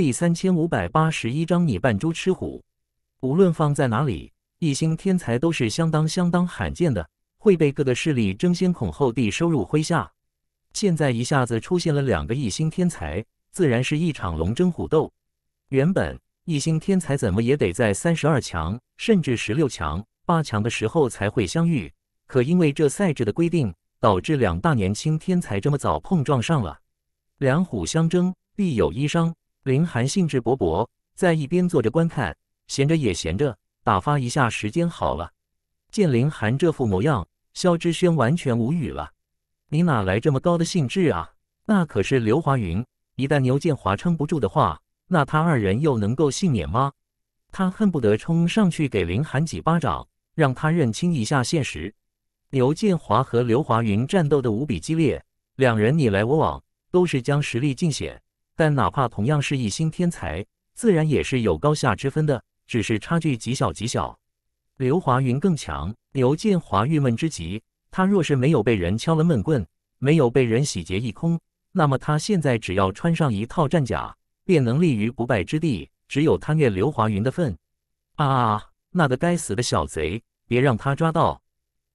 第三千五百八十一章，你扮猪吃虎。无论放在哪里，一星天才都是相当相当罕见的，会被各个势力争先恐后地收入麾下。现在一下子出现了两个一星天才，自然是一场龙争虎斗。原本一星天才怎么也得在三十二强甚至十六强、八强的时候才会相遇，可因为这赛制的规定，导致两大年轻天才这么早碰撞上了。两虎相争，必有一伤。林寒兴致勃勃，在一边坐着观看，闲着也闲着，打发一下时间好了。见林寒这副模样，萧之轩完全无语了。你哪来这么高的兴致啊？那可是刘华云，一旦牛建华撑不住的话，那他二人又能够幸免吗？他恨不得冲上去给林寒几巴掌，让他认清一下现实。牛建华和刘华云战斗的无比激烈，两人你来我往，都是将实力尽显。但哪怕同样是一星天才，自然也是有高下之分的，只是差距极小极小。刘华云更强，刘建华郁闷之极。他若是没有被人敲了闷棍，没有被人洗劫一空，那么他现在只要穿上一套战甲，便能立于不败之地。只有贪越刘华云的份。啊！那个该死的小贼，别让他抓到！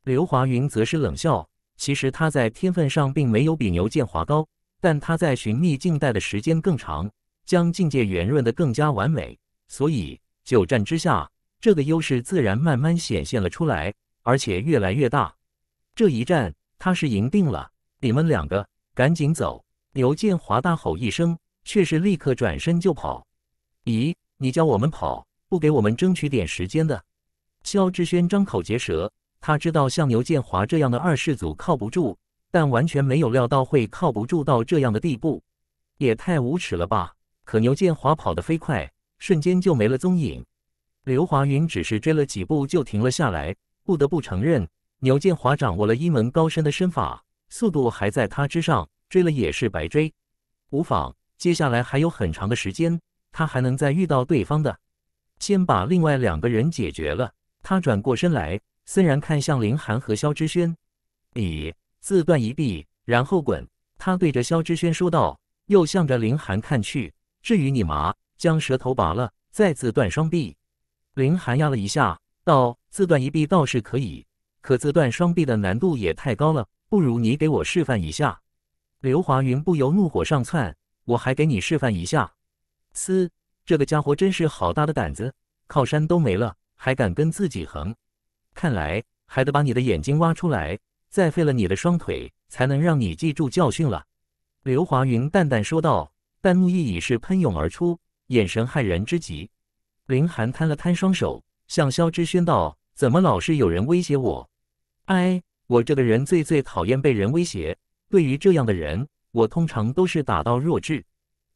刘华云则是冷笑。其实他在天分上并没有比牛建华高，但他在寻觅境代的时间更长，将境界圆润的更加完美，所以久战之下，这个优势自然慢慢显现了出来，而且越来越大。这一战他是赢定了，你们两个赶紧走！牛建华大吼一声，却是立刻转身就跑。咦，你叫我们跑，不给我们争取点时间的？萧之轩张口结舌，他知道像牛建华这样的二世祖靠不住，但完全没有料到会靠不住到这样的地步，也太无耻了吧！可牛建华跑得飞快，瞬间就没了踪影。刘华云只是追了几步就停了下来，不得不承认。牛建华掌握了一门高深的身法，速度还在他之上，追了也是白追。无妨，接下来还有很长的时间，他还能再遇到对方的。先把另外两个人解决了。他转过身来，森然看向林寒和萧之轩：“你自断一臂，然后滚。”他对着萧之轩说道，又向着林寒看去：“至于你嘛，将舌头拔了，再自断双臂。”林寒压了一下，道：“自断一臂倒是可以。”可自断双臂的难度也太高了，不如你给我示范一下。刘华云不由怒火上窜，我还给你示范一下？嘶，这个家伙真是好大的胆子，靠山都没了，还敢跟自己横？看来还得把你的眼睛挖出来，再废了你的双腿，才能让你记住教训了。刘华云淡淡说道，但怒意已是喷涌而出，眼神骇人之极。林寒摊了摊双手，向萧之轩道：“怎么老是有人威胁我？”哎，我这个人最最讨厌被人威胁。对于这样的人，我通常都是打到弱智。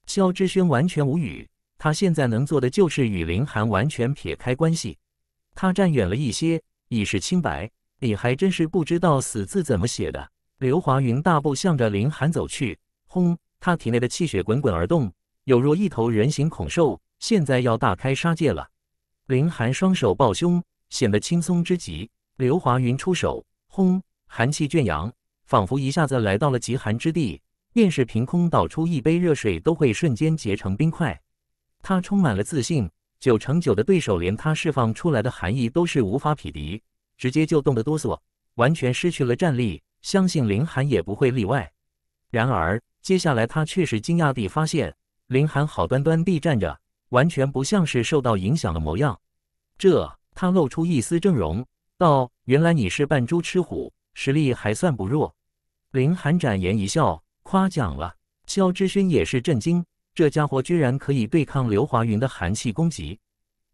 萧之轩完全无语，他现在能做的就是与林寒完全撇开关系。他站远了一些，已是清白。你还真是不知道死字怎么写的。刘华云大步向着林寒走去，轰！他体内的气血滚滚而动，有若一头人形恐兽，现在要大开杀戒了。林寒双手抱胸，显得轻松之极。刘华云出手，轰！寒气卷扬，仿佛一下子来到了极寒之地，便是凭空倒出一杯热水，都会瞬间结成冰块。他充满了自信，九成九的对手连他释放出来的寒意都是无法匹敌，直接就冻得哆嗦，完全失去了战力。相信林寒也不会例外。然而，接下来他却是惊讶地发现，林寒好端端地站着，完全不像是受到影响的模样。这，他露出一丝峥嵘。道：“原来你是扮猪吃虎，实力还算不弱。”林寒展颜一笑，夸奖了。萧之轩也是震惊，这家伙居然可以对抗刘华云的寒气攻击。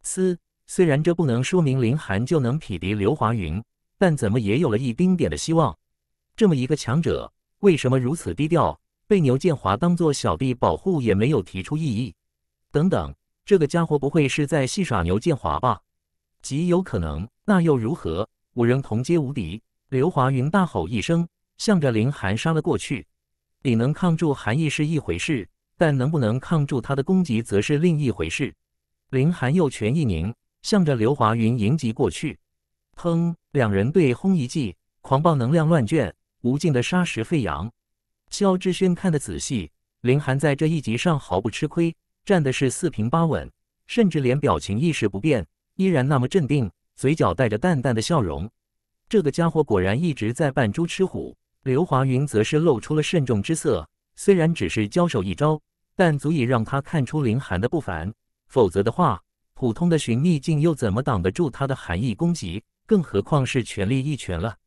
嘶，虽然这不能说明林寒就能匹敌刘华云，但怎么也有了一丁点的希望。这么一个强者，为什么如此低调？被牛建华当做小弟保护，也没有提出异议。等等，这个家伙不会是在戏耍牛建华吧？极有可能，那又如何？五人同阶无敌。刘华云大吼一声，向着林寒杀了过去。你能抗住寒意是一回事，但能不能抗住他的攻击，则是另一回事。林寒右拳一拧，向着刘华云迎击过去。砰！两人对轰一记，狂暴能量乱卷，无尽的沙石飞扬。萧之轩看得仔细，林寒在这一击上毫不吃亏，站的是四平八稳，甚至连表情意识不变，依然那么镇定，嘴角带着淡淡的笑容。这个家伙果然一直在扮猪吃虎。刘华云则是露出了慎重之色，虽然只是交手一招，但足以让他看出林寒的不凡。否则的话，普通的寻秘境又怎么挡得住他的寒意攻击？更何况是全力一拳了。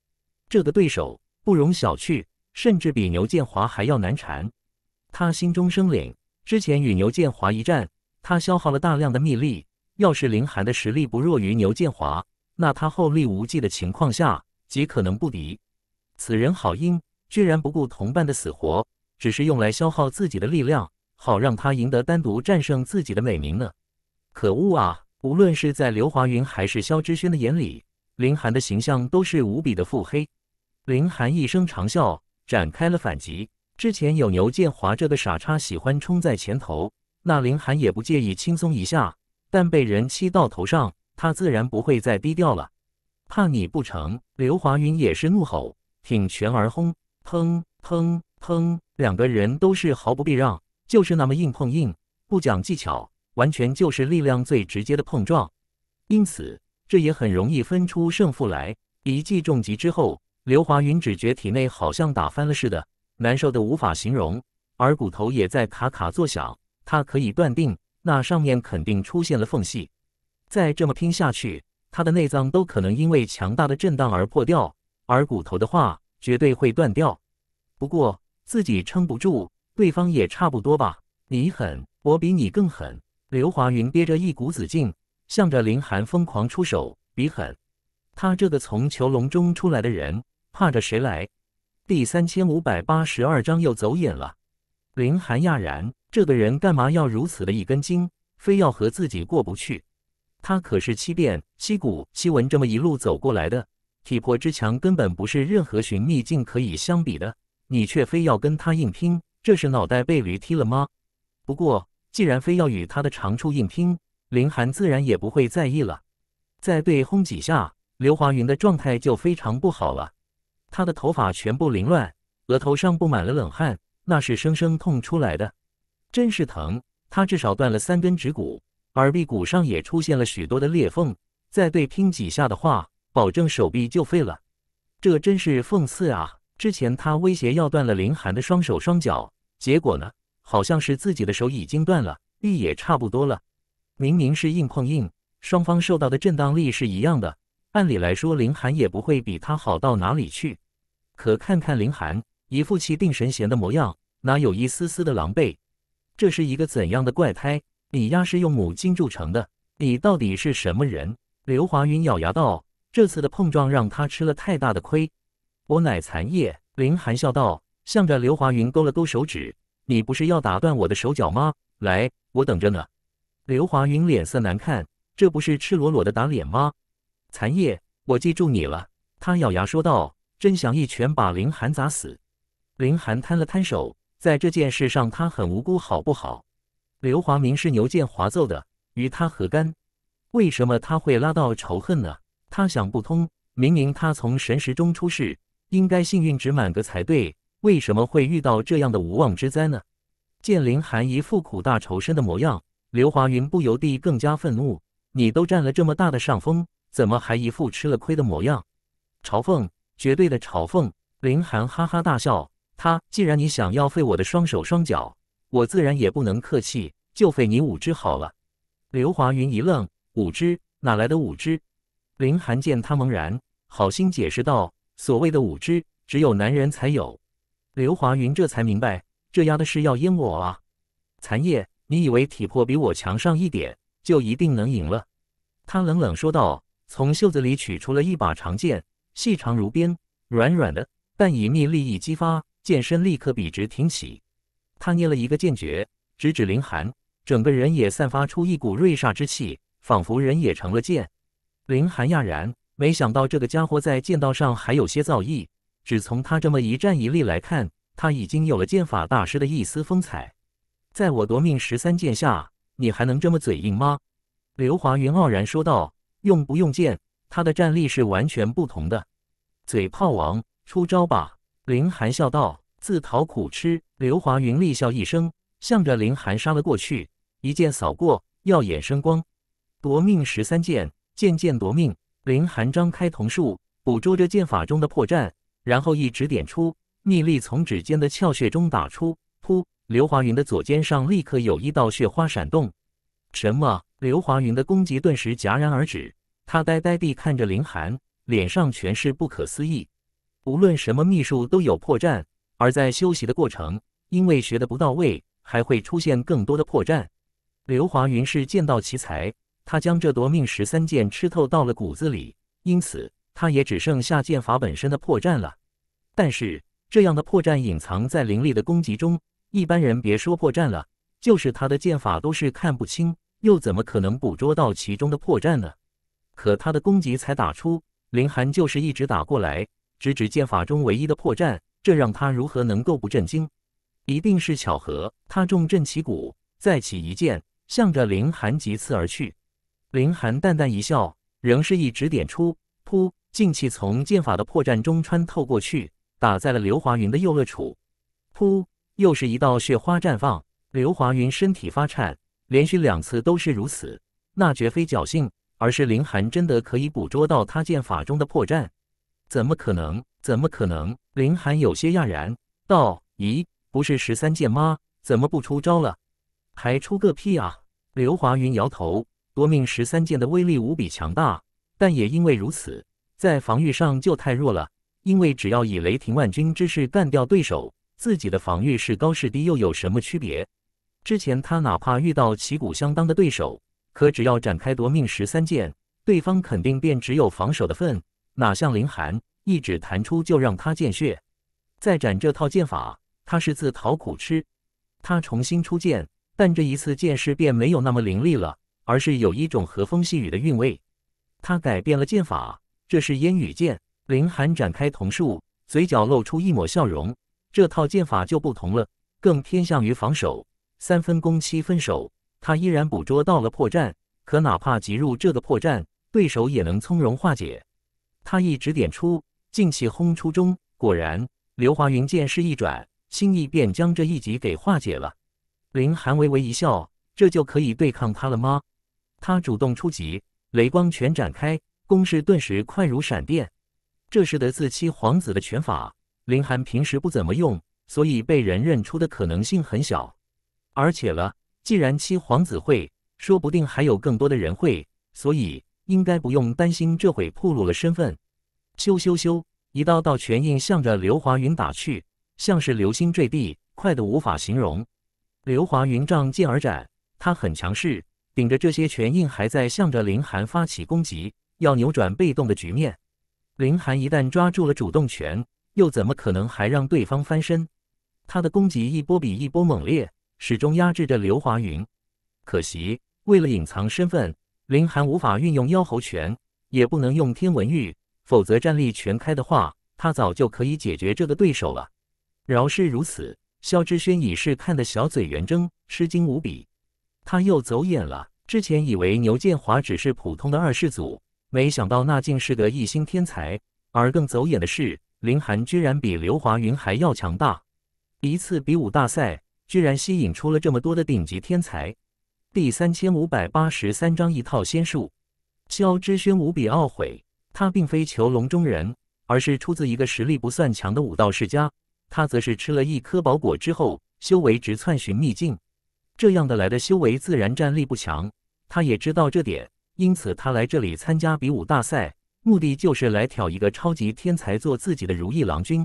这个对手不容小觑，甚至比牛建华还要难缠。他心中生凛，之前与牛建华一战，他消耗了大量的秘力。要是林寒的实力不弱于牛建华，那他后力无忌的情况下，极可能不敌。此人好阴，居然不顾同伴的死活，只是用来消耗自己的力量，好让他赢得单独战胜自己的美名呢。可恶啊！无论是在刘华云还是萧之轩的眼里，林寒的形象都是无比的腹黑。林寒一声长啸，展开了反击。之前有牛建华这个傻叉喜欢冲在前头，那林寒也不介意轻松一下。但被人欺到头上，他自然不会再低调了。怕你不成？刘华云也是怒吼，挺拳而轰，砰砰砰，两个人都是毫不避让，就是那么硬碰硬，不讲技巧，完全就是力量最直接的碰撞。因此，这也很容易分出胜负来。一记重击之后，刘华云只觉体内好像打翻了似的。难受的无法形容，而骨头也在咔咔作响。他可以断定，那上面肯定出现了缝隙。再这么拼下去，他的内脏都可能因为强大的震荡而破掉，而骨头的话，绝对会断掉。不过自己撑不住，对方也差不多吧？你狠，我比你更狠。刘华云憋着一股子劲，向着林寒疯狂出手，比狠。他这个从囚笼中出来的人，怕着谁来？第三千五百八十二章又走眼了。林寒讶然，这个人干嘛要如此的一根筋，非要和自己过不去？他可是七变、七骨、七纹这么一路走过来的，体魄之强根本不是任何寻秘境可以相比的。你却非要跟他硬拼，这是脑袋被驴踢了吗？不过，既然非要与他的长处硬拼，林寒自然也不会在意了。再对轰几下，刘华云的状态就非常不好了。他的头发全部凌乱，额头上布满了冷汗，那是生生痛出来的，真是疼。他至少断了三根指骨，耳臂骨上也出现了许多的裂缝。再对拼几下的话，保证手臂就废了。这真是讽刺啊！之前他威胁要断了林寒的双手双脚，结果呢，好像是自己的手已经断了，力也差不多了。明明是硬碰硬，双方受到的震荡力是一样的。按理来说，林寒也不会比他好到哪里去。可看看林寒一副气定神闲的模样，哪有一丝丝的狼狈？这是一个怎样的怪胎？你丫是用母精铸成的？你到底是什么人？刘华云咬牙道：“这次的碰撞让他吃了太大的亏。”我乃残叶。林寒笑道，向着刘华云勾了勾手指：“你不是要打断我的手脚吗？来，我等着呢。”刘华云脸色难看，这不是赤裸裸的打脸吗？残叶，我记住你了。”他咬牙说道，“真想一拳把林寒砸死。”林寒摊了摊手，在这件事上他很无辜，好不好？刘华明是牛建华揍的，与他何干？为什么他会拉到仇恨呢？他想不通，明明他从神石中出世，应该幸运值满格才对，为什么会遇到这样的无妄之灾呢？见林寒一副苦大仇深的模样，刘华云不由地更加愤怒：“你都占了这么大的上风！”怎么还一副吃了亏的模样？嘲讽，绝对的嘲讽！林寒哈哈大笑。他，既然你想要废我的双手双脚，我自然也不能客气，就废你五只好了。刘华云一愣，五只哪来的五只？林寒见他茫然，好心解释道：“所谓的五只，只有男人才有。”刘华云这才明白，这丫的是要阴我啊！残叶，你以为体魄比我强上一点，就一定能赢了？他冷冷说道。从袖子里取出了一把长剑，细长如鞭，软软的，但以秘力一激发，剑身立刻笔直挺起。他捏了一个剑诀，直指林寒，整个人也散发出一股锐煞之气，仿佛人也成了剑。林寒讶然，没想到这个家伙在剑道上还有些造诣。只从他这么一战一立来看，他已经有了剑法大师的一丝风采。在我夺命十三剑下，你还能这么嘴硬吗？刘华云傲然说道。用不用剑，他的战力是完全不同的。嘴炮王，出招吧！林寒笑道。自讨苦吃。刘华云厉笑一声，向着林寒杀了过去。一剑扫过，耀眼生光，夺命十三剑，剑剑夺命。林寒张开瞳术，捕捉着剑法中的破绽，然后一指点出，秘力从指尖的窍穴中打出。噗！刘华云的左肩上立刻有一道血花闪动。什么？刘华云的攻击顿时戛然而止，他呆呆地看着林寒，脸上全是不可思议。无论什么秘术都有破绽，而在修习的过程，因为学的不到位，还会出现更多的破绽。刘华云是剑道奇才。他将这夺命十三剑吃透到了骨子里，因此他也只剩下剑法本身的破绽了。但是这样的破绽隐藏在凌厉的攻击中，一般人别说破绽了，就是他的剑法都是看不清，又怎么可能捕捉到其中的破绽呢？可他的攻击才打出，林寒就是一直打过来，直指剑法中唯一的破绽，这让他如何能够不震惊？一定是巧合。他重振旗鼓，再起一剑，向着林寒急刺而去。林寒淡淡一笑，仍是一指点出，噗，劲气从剑法的破绽中穿透过去，打在了刘华云的右肋处。噗，又是一道血花绽放。刘华云身体发颤，连续两次都是如此，那绝非侥幸，而是林寒真的可以捕捉到他剑法中的破绽。怎么可能？怎么可能？林寒有些讶然道：“咦，不是十三剑吗？怎么不出招了？还出个屁啊！”刘华云摇头。夺命十三剑的威力无比强大，但也因为如此，在防御上就太弱了。因为只要以雷霆万钧之势干掉对手，自己的防御是高是低又有什么区别？之前他哪怕遇到旗鼓相当的对手，可只要展开夺命十三剑，对方肯定便只有防守的份。哪像林寒，一指弹出就让他见血。再展这套剑法，他是自讨苦吃。他重新出剑，但这一次剑势便没有那么凌厉了。而是有一种和风细雨的韵味，他改变了剑法，这是烟雨剑。林寒展开瞳术，嘴角露出一抹笑容。这套剑法就不同了，更偏向于防守，三分攻七分守。他依然捕捉到了破绽，可哪怕击入这个破绽，对手也能从容化解。他一指点出，劲气轰出中，果然，刘华云剑势一转，轻易便将这一击给化解了。林寒微微一笑，这就可以对抗他了吗？他主动出击，雷光拳展开，攻势顿时快如闪电。这是得自七皇子的拳法，林寒平时不怎么用，所以被人认出的可能性很小。而且了，既然七皇子会，说不定还有更多的人会，所以应该不用担心这会暴露了身份。咻咻咻，一道道拳印向着刘华云打去，像是流星坠地，快得无法形容。刘华云仗剑而斩，他很强势。顶着这些拳印，还在向着林寒发起攻击，要扭转被动的局面。林寒一旦抓住了主动权，又怎么可能还让对方翻身？他的攻击一波比一波猛烈，始终压制着刘华云。可惜，为了隐藏身份，林寒无法运用妖猴拳，也不能用天文玉，否则战力全开的话，他早就可以解决这个对手了。饶是如此，萧之轩已是看得小嘴圆睁，吃惊无比。他又走眼了。之前以为牛建华只是普通的二世祖，没想到那竟是个一星天才。而更走眼的是，林寒居然比刘华云还要强大。一次比武大赛，居然吸引出了这么多的顶级天才。第三千五百八十三章一套仙术。萧之轩无比懊悔，他并非囚笼中人，而是出自一个实力不算强的武道世家。他则是吃了一颗宝果之后，修为直窜寻秘境。这样的来的修为自然战力不强，他也知道这点，因此他来这里参加比武大赛，目的就是来挑一个超级天才做自己的如意郎君。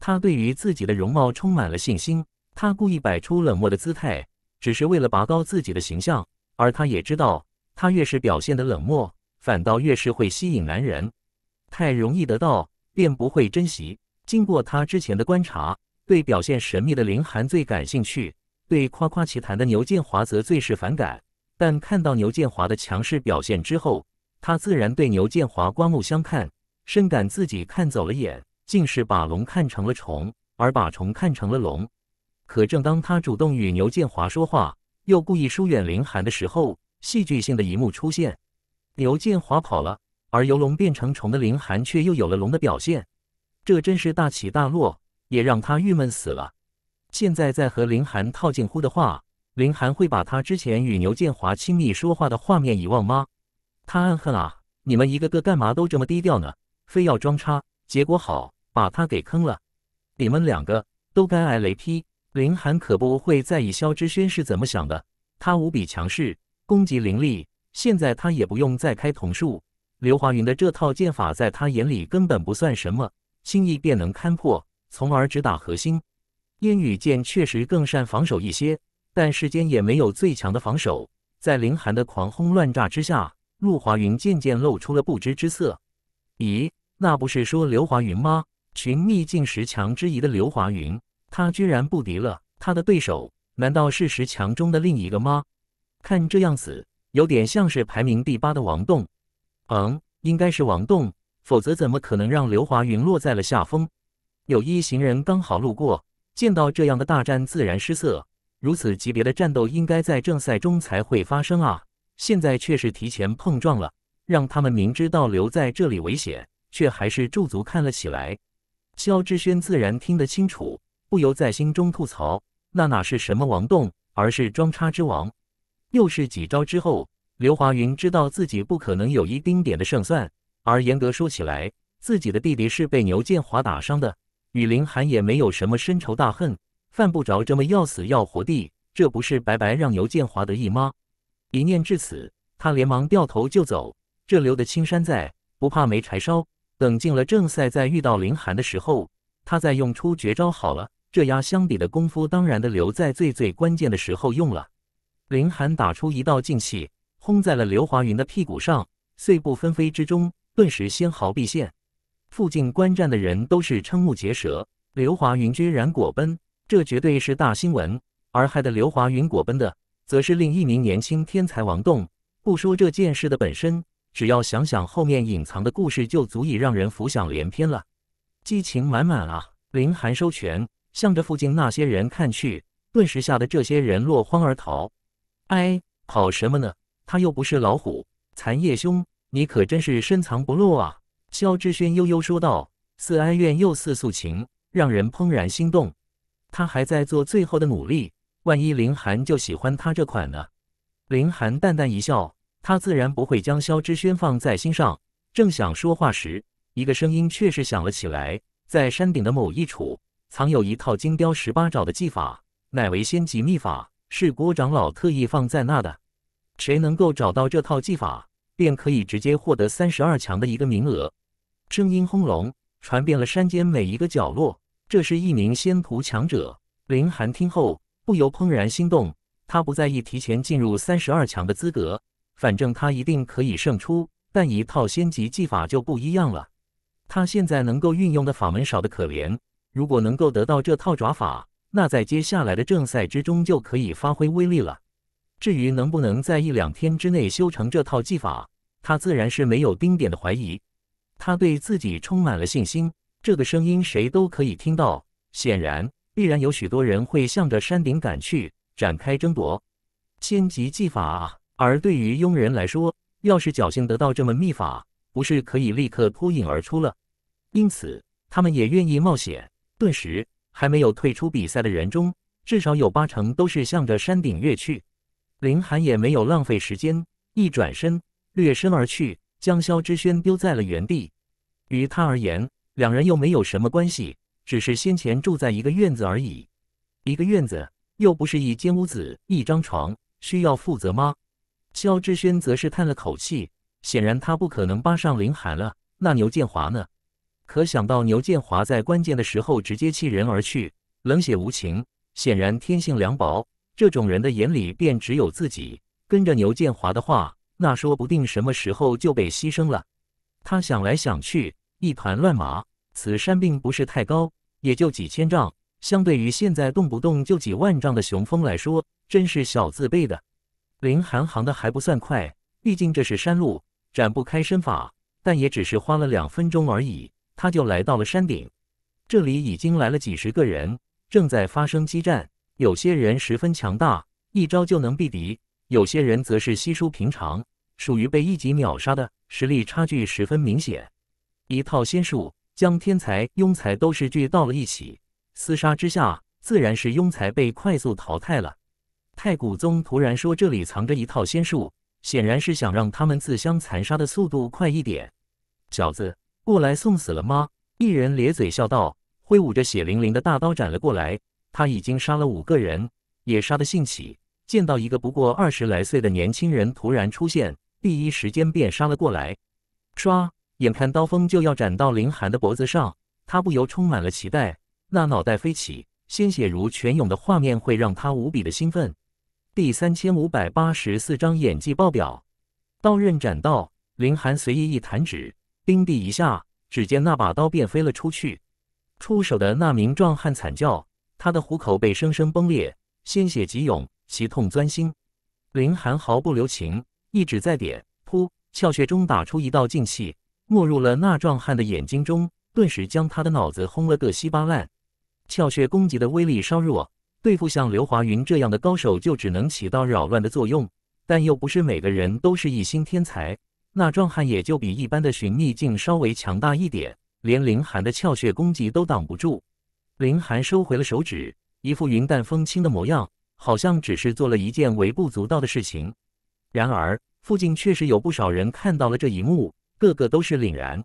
他对于自己的容貌充满了信心，他故意摆出冷漠的姿态，只是为了拔高自己的形象。而他也知道，他越是表现的冷漠，反倒越是会吸引男人。太容易得到，便不会珍惜。经过他之前的观察，对表现神秘的林寒最感兴趣。对夸夸其谈的牛建华则最是反感，但看到牛建华的强势表现之后，他自然对牛建华刮目相看，深感自己看走了眼，竟是把龙看成了虫，而把虫看成了龙。可正当他主动与牛建华说话，又故意疏远林寒的时候，戏剧性的一幕出现：牛建华跑了，而由龙变成虫的林寒却又有了龙的表现，这真是大起大落，也让他郁闷死了。现在再和林寒套近乎的话，林寒会把他之前与牛建华亲密说话的画面遗忘吗？他暗恨啊，你们一个个干嘛都这么低调呢？非要装叉，结果好，把他给坑了。你们两个都该挨雷劈。林寒可不会在意萧之轩是怎么想的，他无比强势，攻击凌厉。现在他也不用再开瞳术，刘华云的这套剑法在他眼里根本不算什么，轻易便能勘破，从而直打核心。烟雨剑确实更善防守一些。但世间也没有最强的防守，在凌寒的狂轰乱炸之下，陆华云渐渐露出了不知之色。咦，那不是说刘华云吗？群秘境十强之一的刘华云，他居然不敌了？他的对手难道是十强中的另一个吗？看这样子，有点像是排名第八的王栋。嗯，应该是王栋，否则怎么可能让刘华云落在了下风？有一行人刚好路过，见到这样的大战，自然失色。如此级别的战斗应该在正赛中才会发生啊！现在却是提前碰撞了，让他们明知道留在这里危险，却还是驻足看了起来。萧之轩自然听得清楚，不由在心中吐槽：那哪是什么王栋，而是装叉之王。又是几招之后，刘华云知道自己不可能有一丁点的胜算。而严格说起来，自己的弟弟是被牛建华打伤的，与林寒也没有什么深仇大恨。犯不着这么要死要活的，这不是白白让牛建华得意吗？一念至此，他连忙掉头就走。这留的青山在，不怕没柴烧。等进了正赛，再遇到林寒的时候，他再用出绝招好了。这压箱底的功夫，当然的留在最最关键的时候用了。林寒打出一道劲气，轰在了刘华云的屁股上，碎布纷飞之中，顿时纤毫毕现。附近观战的人都是瞠目结舌，刘华云居然果奔。这绝对是大新闻，而害得刘华云果奔的，则是另一名年轻天才王栋。不说这件事的本身，只要想想后面隐藏的故事，就足以让人浮想联翩了。激情满满啊！林寒收拳，向着附近那些人看去，顿时吓得这些人落荒而逃。哎，跑什么呢？他又不是老虎。残叶兄，你可真是深藏不露啊！萧之轩悠悠说道，似哀怨又似诉情，让人怦然心动。他还在做最后的努力，万一林寒就喜欢他这款呢？林寒淡淡一笑，他自然不会将萧之轩放在心上。正想说话时，一个声音却是响了起来：在山顶的某一处，藏有一套金雕十八爪的技法，乃为仙级秘法，是郭长老特意放在那的。谁能够找到这套技法，便可以直接获得三十二强的一个名额。声音轰隆，传遍了山间每一个角落。这是一名仙途强者，林寒听后不由怦然心动。他不在意提前进入三十二强的资格，反正他一定可以胜出。但一套仙级技法就不一样了，他现在能够运用的法门少得可怜。如果能够得到这套爪法，那在接下来的正赛之中就可以发挥威力了。至于能不能在一两天之内修成这套技法，他自然是没有丁点的怀疑。他对自己充满了信心。这个声音谁都可以听到，显然必然有许多人会向着山顶赶去，展开争夺千级技法啊！而对于庸人来说，要是侥幸得到这门秘法，不是可以立刻脱颖而出了？因此，他们也愿意冒险。顿时，还没有退出比赛的人中，至少有八成都是向着山顶跃去。林寒也没有浪费时间，一转身掠身而去，将萧之轩丢在了原地。于他而言，两人又没有什么关系，只是先前住在一个院子而已。一个院子又不是一间屋子、一张床，需要负责吗？萧志轩则是叹了口气，显然他不可能扒上林寒了。那牛建华呢？可想到牛建华在关键的时候直接弃人而去，冷血无情，显然天性凉薄。这种人的眼里便只有自己。跟着牛建华的话，那说不定什么时候就被牺牲了。他想来想去。一团乱麻。此山并不是太高，也就几千丈。相对于现在动不动就几万丈的雄风来说，真是小自卑的。林寒行的还不算快，毕竟这是山路，展不开身法。但也只是花了两分钟而已，他就来到了山顶。这里已经来了几十个人，正在发生激战。有些人十分强大，一招就能毙敌；有些人则是稀疏平常，属于被一级秒杀的，实力差距十分明显。一套仙术将天才、庸才都是聚到了一起，厮杀之下，自然是庸才被快速淘汰了。太古宗突然说这里藏着一套仙术，显然是想让他们自相残杀的速度快一点。小子，过来送死了吗？一人咧嘴笑道，挥舞着血淋淋的大刀斩了过来。他已经杀了五个人，也杀得兴起。见到一个不过二十来岁的年轻人突然出现，第一时间便杀了过来。唰，眼看刀锋就要斩到林寒的脖子上，他不由充满了期待。那脑袋飞起，鲜血如泉涌的画面会让他无比的兴奋。第三千五百八十四章演技爆表。刀刃斩到，林寒随意一弹指，叮地一下，只见那把刀便飞了出去。出手的那名壮汉惨叫，他的虎口被生生崩裂，鲜血急涌。其痛钻心，林寒毫不留情，一指在点，噗！窍穴中打出一道劲气，没入了那壮汉的眼睛中，顿时将他的脑子轰了个稀巴烂。窍穴攻击的威力稍弱，对付像刘华云这样的高手就只能起到扰乱的作用，但又不是每个人都是一星天才，那壮汉也就比一般的寻秘境稍微强大一点，连林寒的窍穴攻击都挡不住。林寒收回了手指，一副云淡风轻的模样。好像只是做了一件微不足道的事情，然而附近确实有不少人看到了这一幕，个个都是凛然。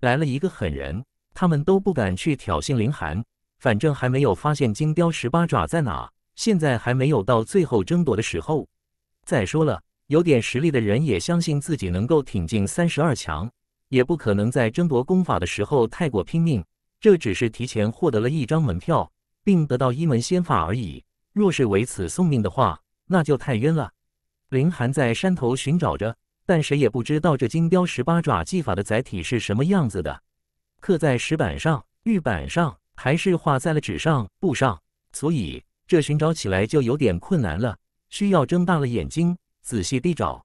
来了一个狠人，他们都不敢去挑衅林寒，反正还没有发现金雕十八爪在哪，现在还没有到最后争夺的时候。再说了，有点实力的人也相信自己能够挺进三十二强，也不可能在争夺功法的时候太过拼命，这只是提前获得了一张门票，并得到一门仙法而已。若是为此送命的话，那就太冤了。林寒在山头寻找着，但谁也不知道这金雕十八爪技法的载体是什么样子的，刻在石板上、玉板上，还是画在了纸上、布上，所以这寻找起来就有点困难了，需要睁大了眼睛仔细地找。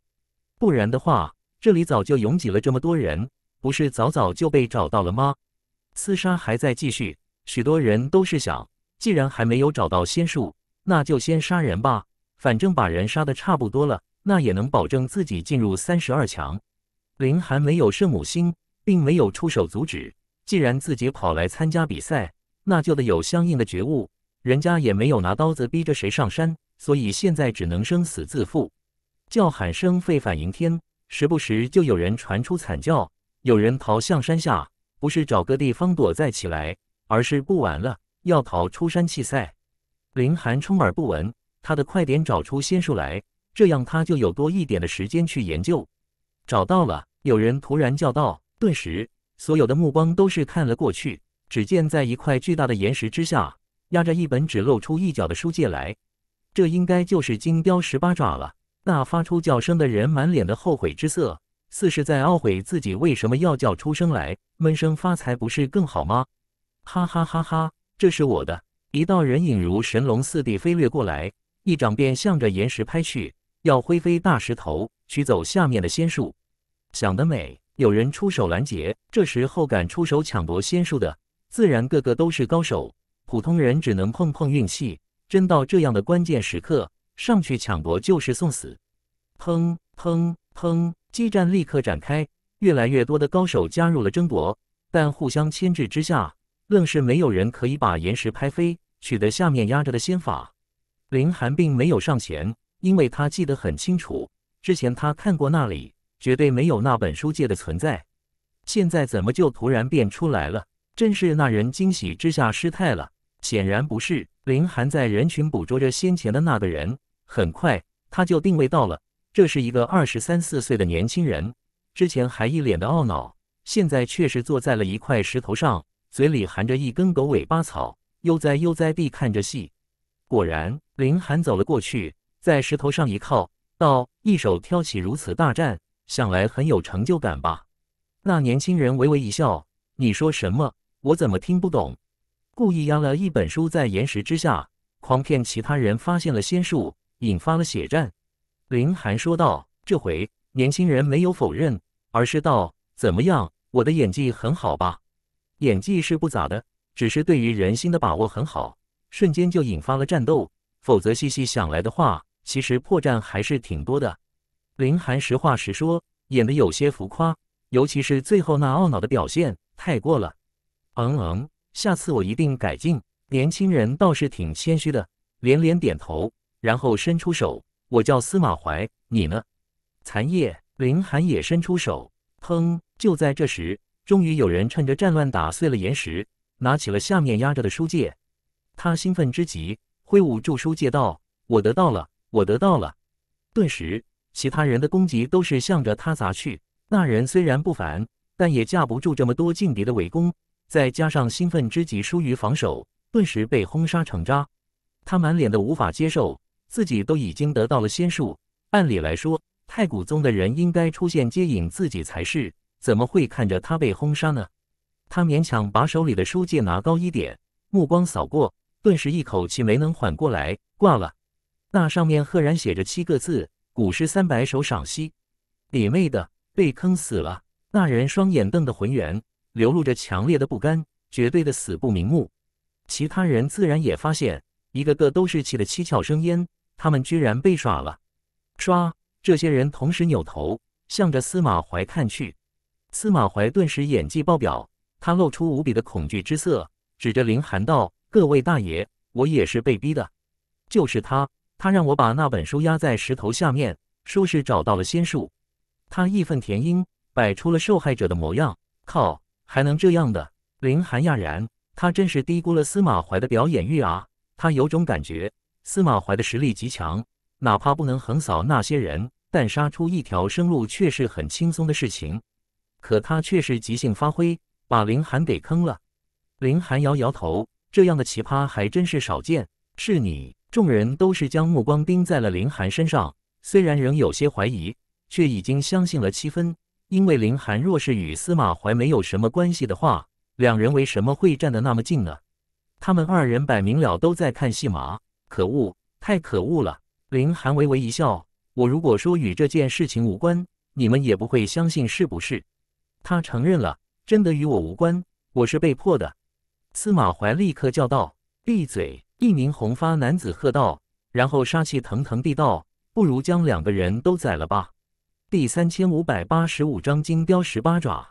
不然的话，这里早就拥挤了这么多人，不是早早就被找到了吗？厮杀还在继续，许多人都是想，既然还没有找到仙术。那就先杀人吧，反正把人杀的差不多了，那也能保证自己进入三十二强。林寒没有圣母心，并没有出手阻止。既然自己跑来参加比赛，那就得有相应的觉悟。人家也没有拿刀子逼着谁上山，所以现在只能生死自负。叫喊声沸反盈天，时不时就有人传出惨叫，有人逃向山下，不是找个地方躲再起来，而是不玩了，要逃出山弃赛。林寒充耳不闻，他的快点找出仙术来，这样他就有多一点的时间去研究。找到了，有人突然叫道，顿时所有的目光都是看了过去。只见在一块巨大的岩石之下，压着一本只露出一角的书借来，这应该就是金雕十八爪了。那发出叫声的人满脸的后悔之色，似是在懊悔自己为什么要叫出声来，闷声发财不是更好吗？哈哈哈哈，这是我的。一道人影如神龙似地飞掠过来，一掌便向着岩石拍去，要挥飞大石头，取走下面的仙术。想得美！有人出手拦截。这时候敢出手抢夺仙术的，自然个个都是高手，普通人只能碰碰运气。真到这样的关键时刻，上去抢夺就是送死。砰砰砰！激战立刻展开，越来越多的高手加入了争夺，但互相牵制之下，愣是没有人可以把岩石拍飞。取得下面压着的仙法，林寒并没有上前，因为他记得很清楚，之前他看过那里绝对没有那本书界的存在。现在怎么就突然变出来了？真是那人惊喜之下失态了。显然不是。林寒在人群捕捉着先前的那个人，很快他就定位到了，这是一个二十三四岁的年轻人，之前还一脸的懊恼，现在却是坐在了一块石头上，嘴里含着一根狗尾巴草。悠哉悠哉地看着戏，果然，林寒走了过去，在石头上一靠，道：“一手挑起如此大战，想来很有成就感吧？”那年轻人微微一笑：“你说什么？我怎么听不懂？”故意压了一本书在岩石之下，诓骗其他人发现了仙术，引发了血战。林寒说道：“这回年轻人没有否认，而是道：怎么样，我的演技很好吧？演技是不咋的。”只是对于人心的把握很好，瞬间就引发了战斗。否则细细想来的话，其实破绽还是挺多的。林寒实话实说，演的有些浮夸，尤其是最后那懊恼的表现太过了。嗯嗯，下次我一定改进。年轻人倒是挺谦虚的，连连点头，然后伸出手，我叫司马怀，你呢？残叶林寒也伸出手，砰！就在这时，终于有人趁着战乱打碎了岩石，拿起了下面压着的书戒。他兴奋之极，挥舞著书戒道：“我得到了，我得到了！”顿时，其他人的攻击都是向着他砸去。那人虽然不凡，但也架不住这么多劲敌的围攻，再加上兴奋之极疏于防守，顿时被轰杀成渣。他满脸的无法接受，自己都已经得到了仙术，按理来说，太古宗的人应该出现接引自己才是，怎么会看着他被轰杀呢？他勉强把手里的书戒拿高一点，目光扫过，顿时一口气没能缓过来，挂了。那上面赫然写着七个字：“古诗三百首赏析。”你妹的，被坑死了！那人双眼瞪得浑圆，流露着强烈的不甘，绝对的死不瞑目。其他人自然也发现，一个个都是气得七窍生烟，他们居然被耍了！唰，这些人同时扭头向着司马怀看去。司马怀顿时演技爆表，他露出无比的恐惧之色，指着林寒道：“各位大爷，我也是被逼的，就是他。”他让我把那本书压在石头下面，说是找到了仙术。他义愤填膺，摆出了受害者的模样。靠，还能这样的？林寒讶然，他真是低估了司马怀的表演欲啊！他有种感觉，司马怀的实力极强，哪怕不能横扫那些人，但杀出一条生路却是很轻松的事情。可他却是即兴发挥，把林寒给坑了。林寒摇摇头，这样的奇葩还真是少见。是你。众人都是将目光盯在了林寒身上，虽然仍有些怀疑，却已经相信了七分。因为林寒若是与司马怀没有什么关系的话，两人为什么会站得那么近呢？他们二人摆明了都在看戏码。可恶，太可恶了！林寒微微一笑：“我如果说与这件事情无关，你们也不会相信，是不是？”他承认了，真的与我无关，我是被迫的。司马怀立刻叫道：“闭嘴！”一名红发男子喝道，然后杀气腾腾地道：“不如将两个人都宰了吧。”第三千五百八十五章金雕十八爪。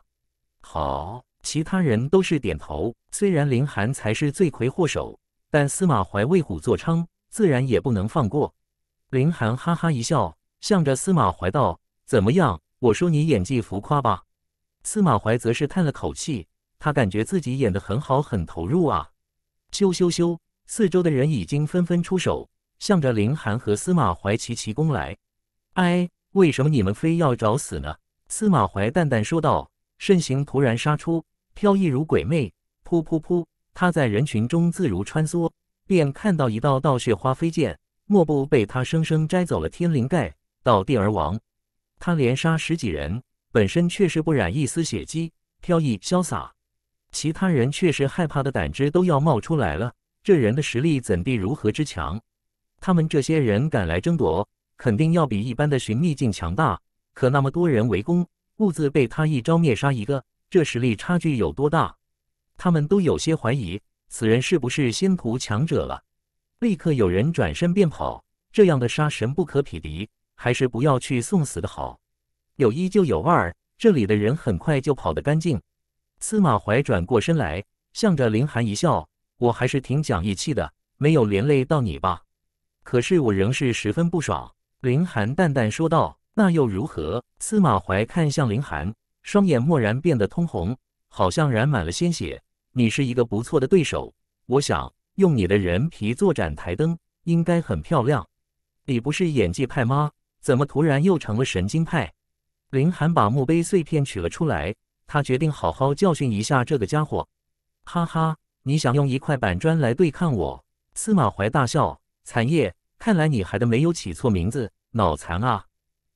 好，其他人都是点头。虽然林寒才是罪魁祸首，但司马怀为虎作伥，自然也不能放过。林寒哈哈一笑，向着司马怀道：“怎么样？我说你演技浮夸吧？”司马怀则是叹了口气，他感觉自己演得很好，很投入啊。羞羞羞！四周的人已经纷纷出手，向着林寒和司马怀齐齐攻来。哎，为什么你们非要找死呢？司马怀淡淡说道，身形突然杀出，飘逸如鬼魅。噗噗噗，他在人群中自如穿梭，便看到一道道血花飞溅，莫不被他生生摘走了天灵盖，倒地而亡。他连杀十几人，本身却是不染一丝血迹，飘逸潇洒。其他人却是害怕的胆汁都要冒出来了。这人的实力怎地如何之强？他们这些人敢来争夺，肯定要比一般的寻秘境强大。可那么多人围攻，兀自被他一招灭杀一个，这实力差距有多大？他们都有些怀疑，此人是不是仙途强者了？立刻有人转身便跑。这样的杀神不可匹敌，还是不要去送死的好。有一就有二，这里的人很快就跑得干净。司马怀转过身来，向着林寒一笑。我还是挺讲义气的，没有连累到你吧？可是我仍是十分不爽。”林寒淡淡说道。“那又如何？”司马怀看向林寒，双眼蓦然变得通红，好像染满了鲜血。“你是一个不错的对手，我想用你的人皮做盏台灯，应该很漂亮。你不是演技派吗？怎么突然又成了神经派？”林寒把墓碑碎片取了出来，他决定好好教训一下这个家伙。哈哈。你想用一块板砖来对抗我？司马怀大笑。残叶，看来你还的没有起错名字，脑残啊！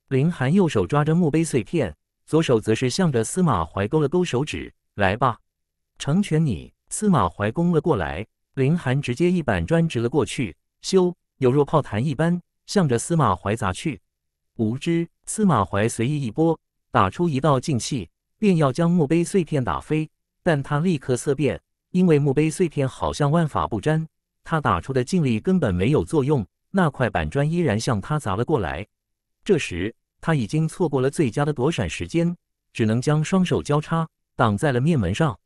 林寒右手抓着墓碑碎片，左手则是向着司马怀勾了勾手指。来吧，成全你！司马怀攻了过来，林寒直接一板砖直了过去，咻，有若炮弹一般向着司马怀砸去。无知！司马怀随意一拨，打出一道劲气，便要将墓碑碎片打飞，但他立刻色变。因为墓碑碎片好像万法不沾，他打出的劲力根本没有作用，那块板砖依然向他砸了过来。这时他已经错过了最佳的躲闪时间，只能将双手交叉挡在了面门上。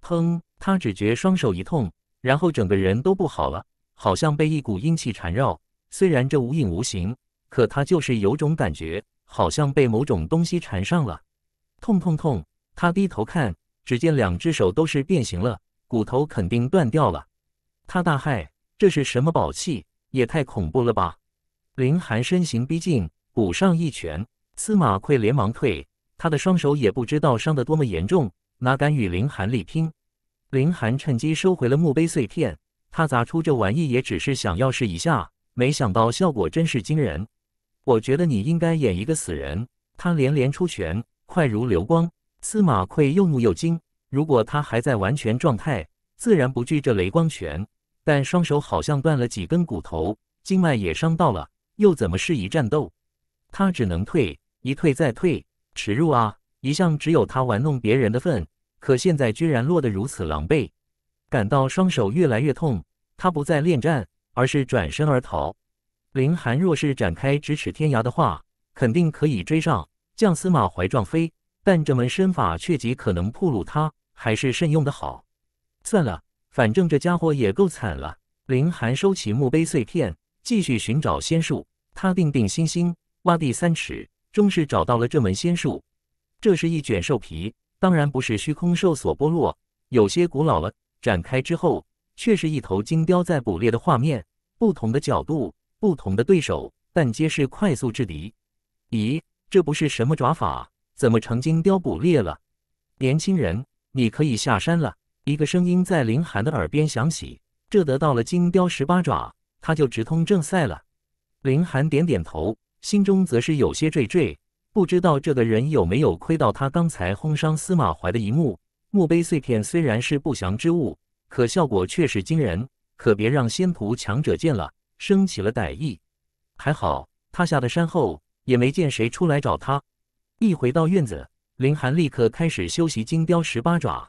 砰！他只觉双手一痛，然后整个人都不好了，好像被一股阴气缠绕，虽然这无影无形，可他就是有种感觉，好像被某种东西缠上了。痛痛痛！他低头看，只见两只手都是变形了，骨头肯定断掉了。他大骇：这是什么宝器？也太恐怖了吧！林寒身形逼近，补上一拳，司马馈连忙退，他的双手也不知道伤得多么严重，哪敢与林寒力拼。林寒趁机收回了墓碑碎片，他砸出这玩意也只是想要试一下，没想到效果真是惊人。我觉得你应该演一个死人。他连连出拳，快如流光。司马馈又怒又惊，如果他还在完全状态，自然不惧这雷光拳，但双手好像断了几根骨头，经脉也伤到了。又怎么适宜战斗？他只能退，一退再退，耻辱啊！一向只有他玩弄别人的份，可现在居然落得如此狼狈，感到双手越来越痛。他不再恋战，而是转身而逃。林寒若是展开咫尺天涯的话，肯定可以追上，将司马怀撞飞。但这门身法却极可能暴露他，还是慎用的好。算了，反正这家伙也够惨了。林寒收起墓碑碎片。继续寻找仙术，他定定心心，挖地三尺，终是找到了这门仙术。这是一卷兽皮，当然不是虚空兽所剥落，有些古老了。展开之后，却是一头金雕在捕猎的画面，不同的角度，不同的对手，但皆是快速制敌。咦，这不是什么爪法？怎么成金雕捕猎了？年轻人，你可以下山了。一个声音在林寒的耳边响起。这得到了金雕十八爪。他就直通正赛了。林寒点点头，心中则是有些惴惴，不知道这个人有没有窥到他刚才轰伤司马怀的一幕。墓碑碎片虽然是不祥之物，可效果却是惊人，可别让仙途强者见了，生起了歹意。还好他下的山后，也没见谁出来找他。一回到院子，林寒立刻开始修习金雕十八爪。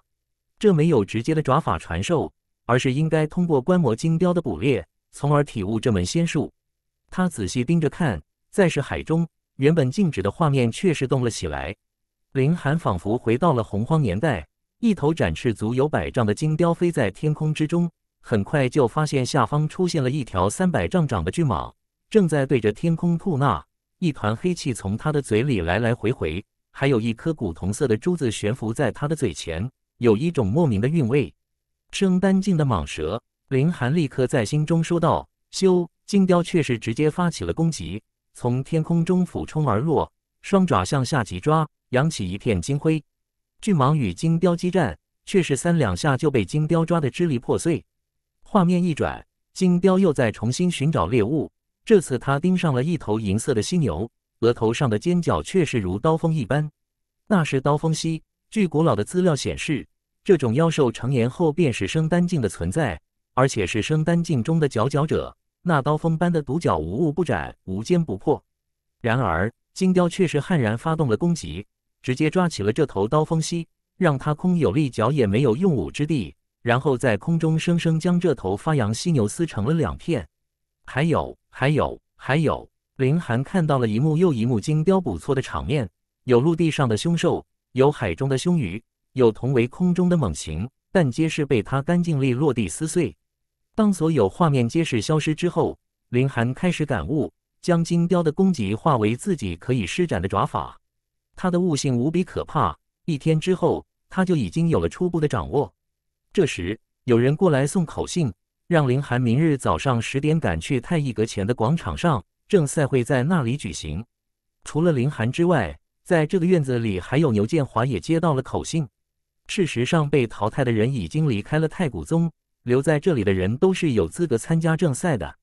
这没有直接的爪法传授，而是应该通过观摩金雕的捕猎。从而体悟这门仙术，他仔细盯着看，在是海中，原本静止的画面却是动了起来。林寒仿佛回到了洪荒年代，一头展翅足有百丈的金雕飞在天空之中，很快就发现下方出现了一条三百丈长的巨蟒，正在对着天空吐纳，一团黑气从他的嘴里来来回回，还有一颗古铜色的珠子悬浮在他的嘴前，有一种莫名的韵味。生丹境的蟒蛇。林寒立刻在心中说道：“修金雕却是直接发起了攻击，从天空中俯冲而落，双爪向下急抓，扬起一片金灰。巨蟒与金雕激战，却是三两下就被金雕抓得支离破碎。画面一转，金雕又在重新寻找猎物，这次他盯上了一头银色的犀牛，额头上的尖角却是如刀锋一般，那是刀锋犀。据古老的资料显示，这种妖兽成年后便是生丹境的存在。”而且是生丹境中的佼佼者，那刀锋般的独角无物不斩，无坚不破。然而金雕却是悍然发动了攻击，直接抓起了这头刀锋犀，让它空有力脚也没有用武之地，然后在空中生生将这头发扬犀牛撕成了两片。还有，还有，还有！林寒看到了一幕又一幕金雕捕错的场面，有陆地上的凶兽，有海中的凶鱼，有同为空中的猛禽，但皆是被他干净利落地撕碎。当所有画面皆是消失之后，林寒开始感悟，将金雕的攻击化为自己可以施展的爪法。他的悟性无比可怕，一天之后，他就已经有了初步的掌握。这时，有人过来送口信，让林寒明日早上十点赶去太一阁前的广场上，正赛会在那里举行。除了林寒之外，在这个院子里还有牛建华也接到了口信。事实上，被淘汰的人已经离开了太古宗。留在这里的人都是有资格参加正赛的。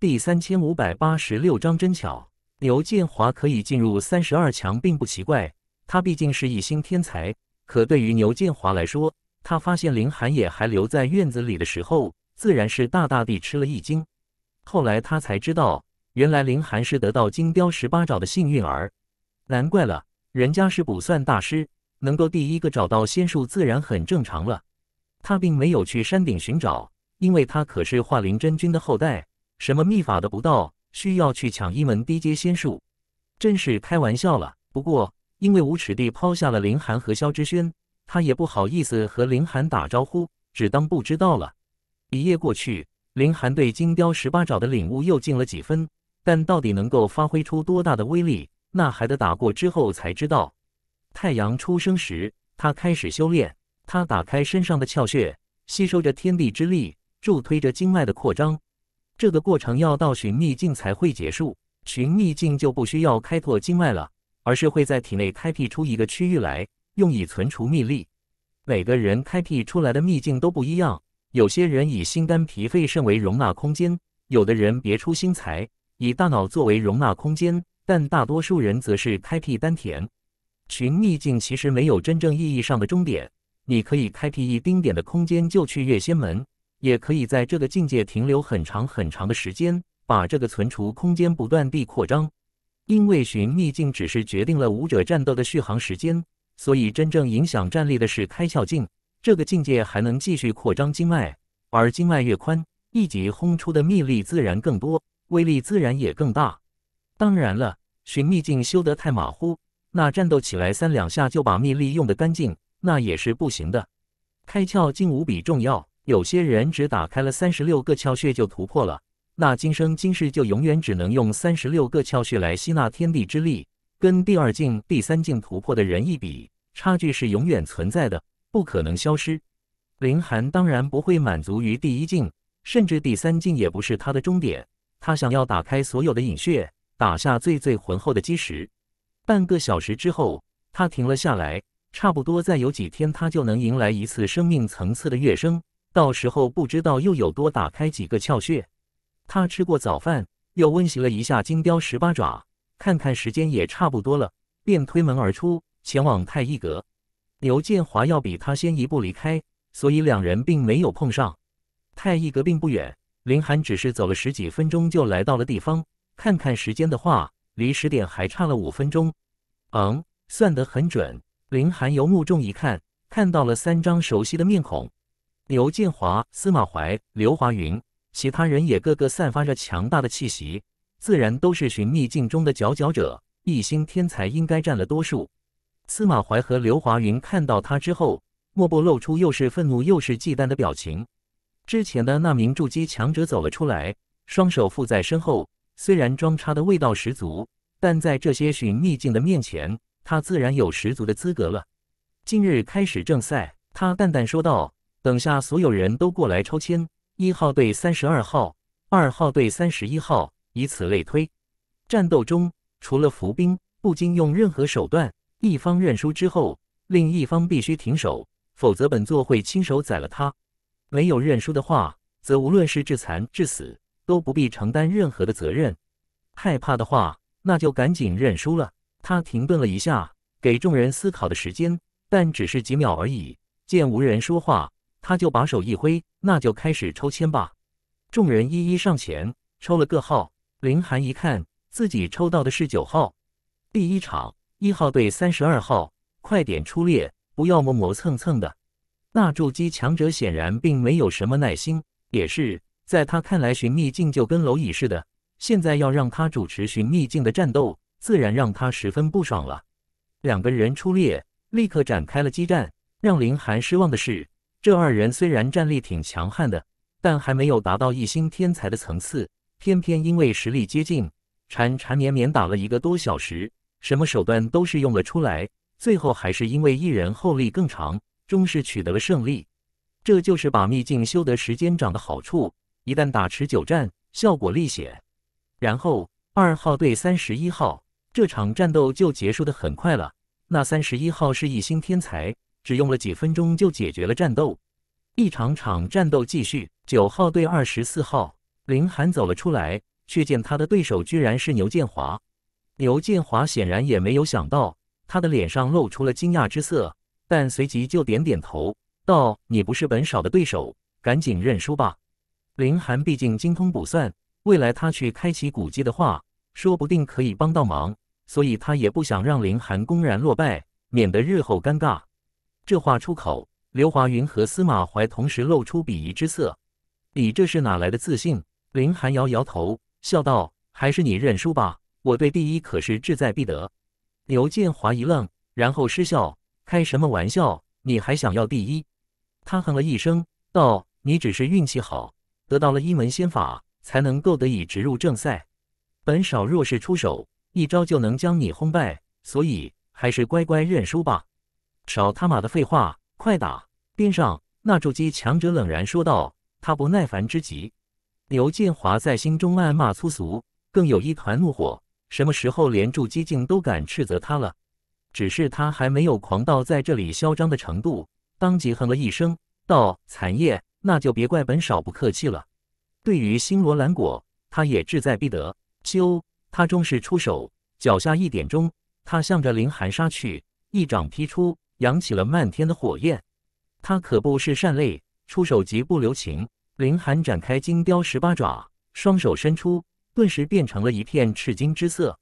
第三千五百八十六章，真巧，牛建华可以进入三十二强，并不奇怪。他毕竟是一星天才。可对于牛建华来说，他发现林寒也还留在院子里的时候，自然是大大地吃了一惊。后来他才知道，原来林寒是得到金雕十八爪的幸运儿。难怪了，人家是卜算大师，能够第一个找到仙术，自然很正常了。他并没有去山顶寻找，因为他可是化灵真君的后代，什么秘法的不到，需要去抢一门低阶仙术，真是开玩笑了。不过，因为无耻地抛下了林寒和萧之轩，他也不好意思和林寒打招呼，只当不知道了。一夜过去，林寒对金雕十八爪的领悟又进了几分，但到底能够发挥出多大的威力，那还得打过之后才知道。太阳出生时，他开始修炼。他打开身上的窍穴，吸收着天地之力，助推着经脉的扩张。这个过程要到寻秘境才会结束。寻秘境就不需要开拓经脉了，而是会在体内开辟出一个区域来，用以存储秘力。每个人开辟出来的秘境都不一样，有些人以心肝脾肺肾为容纳空间，有的人别出心裁，以大脑作为容纳空间，但大多数人则是开辟丹田。寻秘境其实没有真正意义上的终点，你可以开辟一丁点的空间就去月仙门，也可以在这个境界停留很长很长的时间，把这个存储空间不断地扩张。因为寻秘境只是决定了武者战斗的续航时间，所以真正影响战力的是开窍境。这个境界还能继续扩张经脉，而经脉越宽，一级轰出的秘力自然更多，威力自然也更大。当然了，寻秘境修得太马虎。那战斗起来三两下就把秘力用得干净，那也是不行的。开窍境无比重要，有些人只打开了三十六个窍穴就突破了，那今生今世就永远只能用三十六个窍穴来吸纳天地之力，跟第二境、第三境突破的人一比，差距是永远存在的，不可能消失。林寒当然不会满足于第一境，甚至第三境也不是他的终点，他想要打开所有的隐穴，打下最最浑厚的基石。半个小时之后，他停了下来。差不多再有几天，他就能迎来一次生命层次的跃升。到时候不知道又有多打开几个窍穴。他吃过早饭，又温习了一下金雕十八爪，看看时间也差不多了，便推门而出，前往太医阁。牛建华要比他先一步离开，所以两人并没有碰上。太医阁并不远，林寒只是走了十几分钟就来到了地方。看看时间的话。离十点还差了五分钟，嗯，算得很准。林寒由目中一看，看到了三张熟悉的面孔：牛建华、司马怀、刘华云。其他人也个个散发着强大的气息，自然都是寻秘境中的佼佼者，一星天才应该占了多数。司马怀和刘华云看到他之后，莫不露出又是愤怒又是忌惮的表情。之前的那名筑基强者走了出来，双手负在身后。虽然装叉的味道十足，但在这些寻秘境的面前，他自然有十足的资格了。今日开始正赛，他淡淡说道：“等下所有人都过来抽签，一号对三十二号，二号对三十一号，以此类推。战斗中除了伏兵，不经用任何手段。一方认输之后，另一方必须停手，否则本座会亲手宰了他。没有认输的话，则无论是致残致死。”都不必承担任何的责任。害怕的话，那就赶紧认输了。他停顿了一下，给众人思考的时间，但只是几秒而已。见无人说话，他就把手一挥，那就开始抽签吧。众人一一上前抽了个号。林寒一看，自己抽到的是九号。第一场，一号对三十二号，快点出列，不要磨磨蹭蹭的。那筑基强者显然并没有什么耐心，也是。在他看来，寻秘境就跟蝼蚁似的。现在要让他主持寻秘境的战斗，自然让他十分不爽了。两个人出列，立刻展开了激战。让林寒失望的是，这二人虽然战力挺强悍的，但还没有达到一星天才的层次。偏偏因为实力接近，缠缠绵绵打了一个多小时，什么手段都是用了出来，最后还是因为一人后力更长，终是取得了胜利。这就是把秘境修得时间长的好处。一旦打持久战，效果立显。然后二号对三十一号，这场战斗就结束的很快了。那三十一号是一星天才，只用了几分钟就解决了战斗。一场场战斗继续。九号对二十四号，林寒走了出来，却见他的对手居然是牛建华。牛建华显然也没有想到，他的脸上露出了惊讶之色，但随即就点点头，道：“你不是本少的对手，赶紧认输吧。”林寒毕竟精通卜算，未来他去开启古迹的话，说不定可以帮到忙，所以他也不想让林寒公然落败，免得日后尴尬。这话出口，刘华云和司马怀同时露出鄙夷之色。你这是哪来的自信？林寒摇摇头，笑道：“还是你认输吧，我对第一可是志在必得。”牛建华一愣，然后失笑：“开什么玩笑？你还想要第一？”他哼了一声，道：“你只是运气好。”得到了一门仙法，才能够得以直入正赛。本少若是出手，一招就能将你轰败，所以还是乖乖认输吧。少他妈的废话，快打！边上那筑基强者冷然说道，他不耐烦之极。刘建华在心中暗骂粗俗，更有一团怒火。什么时候连筑基境都敢斥责他了？只是他还没有狂到在这里嚣张的程度。当即哼了一声，道：“残业，那就别怪本少不客气了。”对于星罗兰果，他也志在必得。啾，他终是出手，脚下一点钟，他向着凌寒杀去，一掌劈出，扬起了漫天的火焰。他可不是善类，出手极不留情。凌寒展开金雕十八爪，双手伸出，顿时变成了一片赤金之色。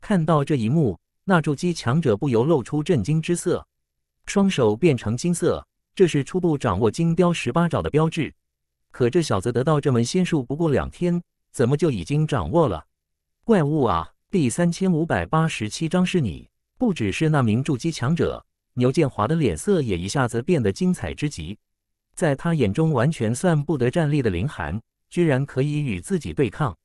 看到这一幕，那筑基强者不由露出震惊之色。双手变成金色，这是初步掌握金雕十八爪的标志。可这小子得到这门仙术不过两天，怎么就已经掌握了？怪物啊！第三千五百八十七章是你。不只是那名筑基强者，牛建华的脸色也一下子变得精彩之极。在他眼中，完全算不得战力的凌寒，居然可以与自己对抗，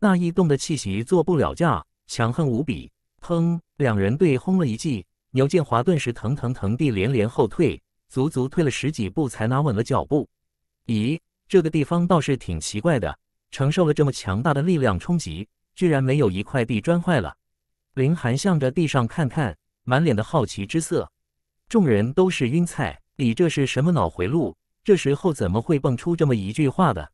那异动的气息做不了架，强横无比。砰！两人对轰了一记。牛建华顿时腾腾腾地连连后退，足足退了十几步才拿稳了脚步。咦，这个地方倒是挺奇怪的，承受了这么强大的力量冲击，居然没有一块地砖坏了。林寒向着地上看看，满脸的好奇之色。众人都是晕菜，你这是什么脑回路？这时候怎么会蹦出这么一句话的？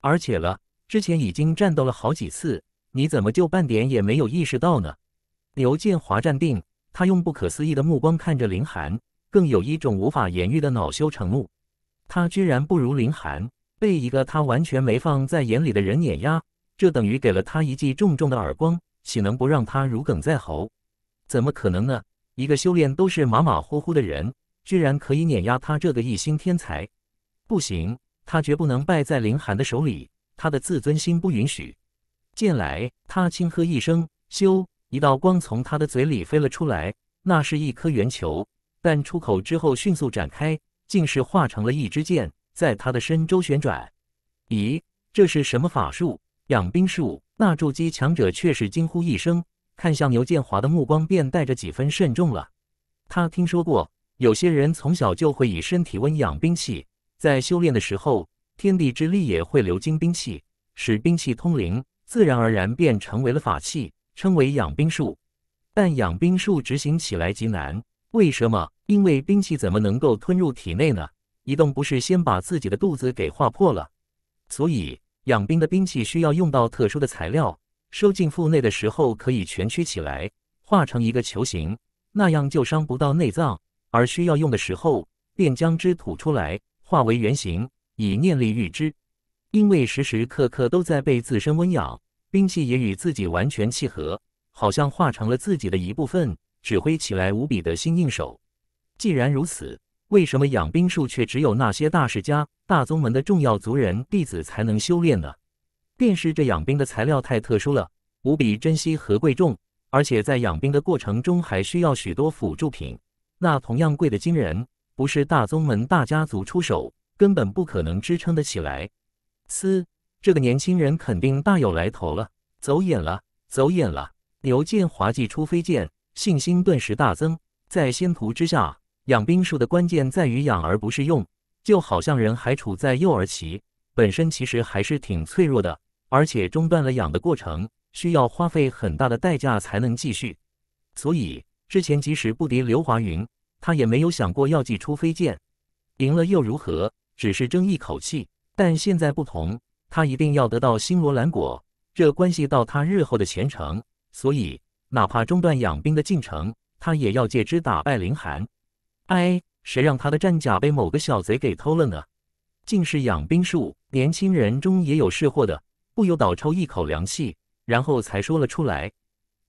而且了，之前已经战斗了好几次，你怎么就半点也没有意识到呢？牛建华站定。他用不可思议的目光看着林寒，更有一种无法言喻的恼羞成怒。他居然不如林寒，被一个他完全没放在眼里的人碾压，这等于给了他一记重重的耳光，岂能不让他如鲠在喉？怎么可能呢？一个修炼都是马马虎虎的人，居然可以碾压他这个一星天才？不行，他绝不能败在林寒的手里，他的自尊心不允许。剑来！他轻喝一声，修！一道光从他的嘴里飞了出来，那是一颗圆球，但出口之后迅速展开，竟是化成了一支箭，在他的身周旋转。咦，这是什么法术？养兵术？那筑基强者却是惊呼一声，看向牛建华的目光便带着几分慎重了。他听说过，有些人从小就会以身体温养兵器，在修炼的时候，天地之力也会流经兵器，使兵器通灵，自然而然便成为了法器。称为养兵术，但养兵术执行起来极难。为什么？因为兵器怎么能够吞入体内呢？移动不是先把自己的肚子给划破了。所以养兵的兵器需要用到特殊的材料，收进腹内的时候可以蜷曲起来，化成一个球形，那样就伤不到内脏；而需要用的时候，便将之吐出来，化为圆形，以念力御之。因为时时刻刻都在被自身温养。兵器也与自己完全契合，好像化成了自己的一部分，指挥起来无比的心应手。既然如此，为什么养兵术却只有那些大世家、大宗门的重要族人弟子才能修炼呢？便是这养兵的材料太特殊了，无比珍惜和贵重，而且在养兵的过程中还需要许多辅助品，那同样贵的惊人，不是大宗门大家族出手，根本不可能支撑得起来。嘶。这个年轻人肯定大有来头了，走眼了，走眼了！刘建华祭出飞剑，信心顿时大增。在仙图之下，养兵术的关键在于养而不是用，就好像人还处在幼儿期，本身其实还是挺脆弱的，而且中断了养的过程，需要花费很大的代价才能继续。所以之前即使不敌刘华云，他也没有想过要祭出飞剑，赢了又如何？只是争一口气。但现在不同。他一定要得到星罗兰果，这关系到他日后的前程，所以哪怕中断养兵的进程，他也要借之打败林寒。哎，谁让他的战甲被某个小贼给偷了呢？竟是养兵术！年轻人中也有识货的，不由倒抽一口凉气，然后才说了出来：“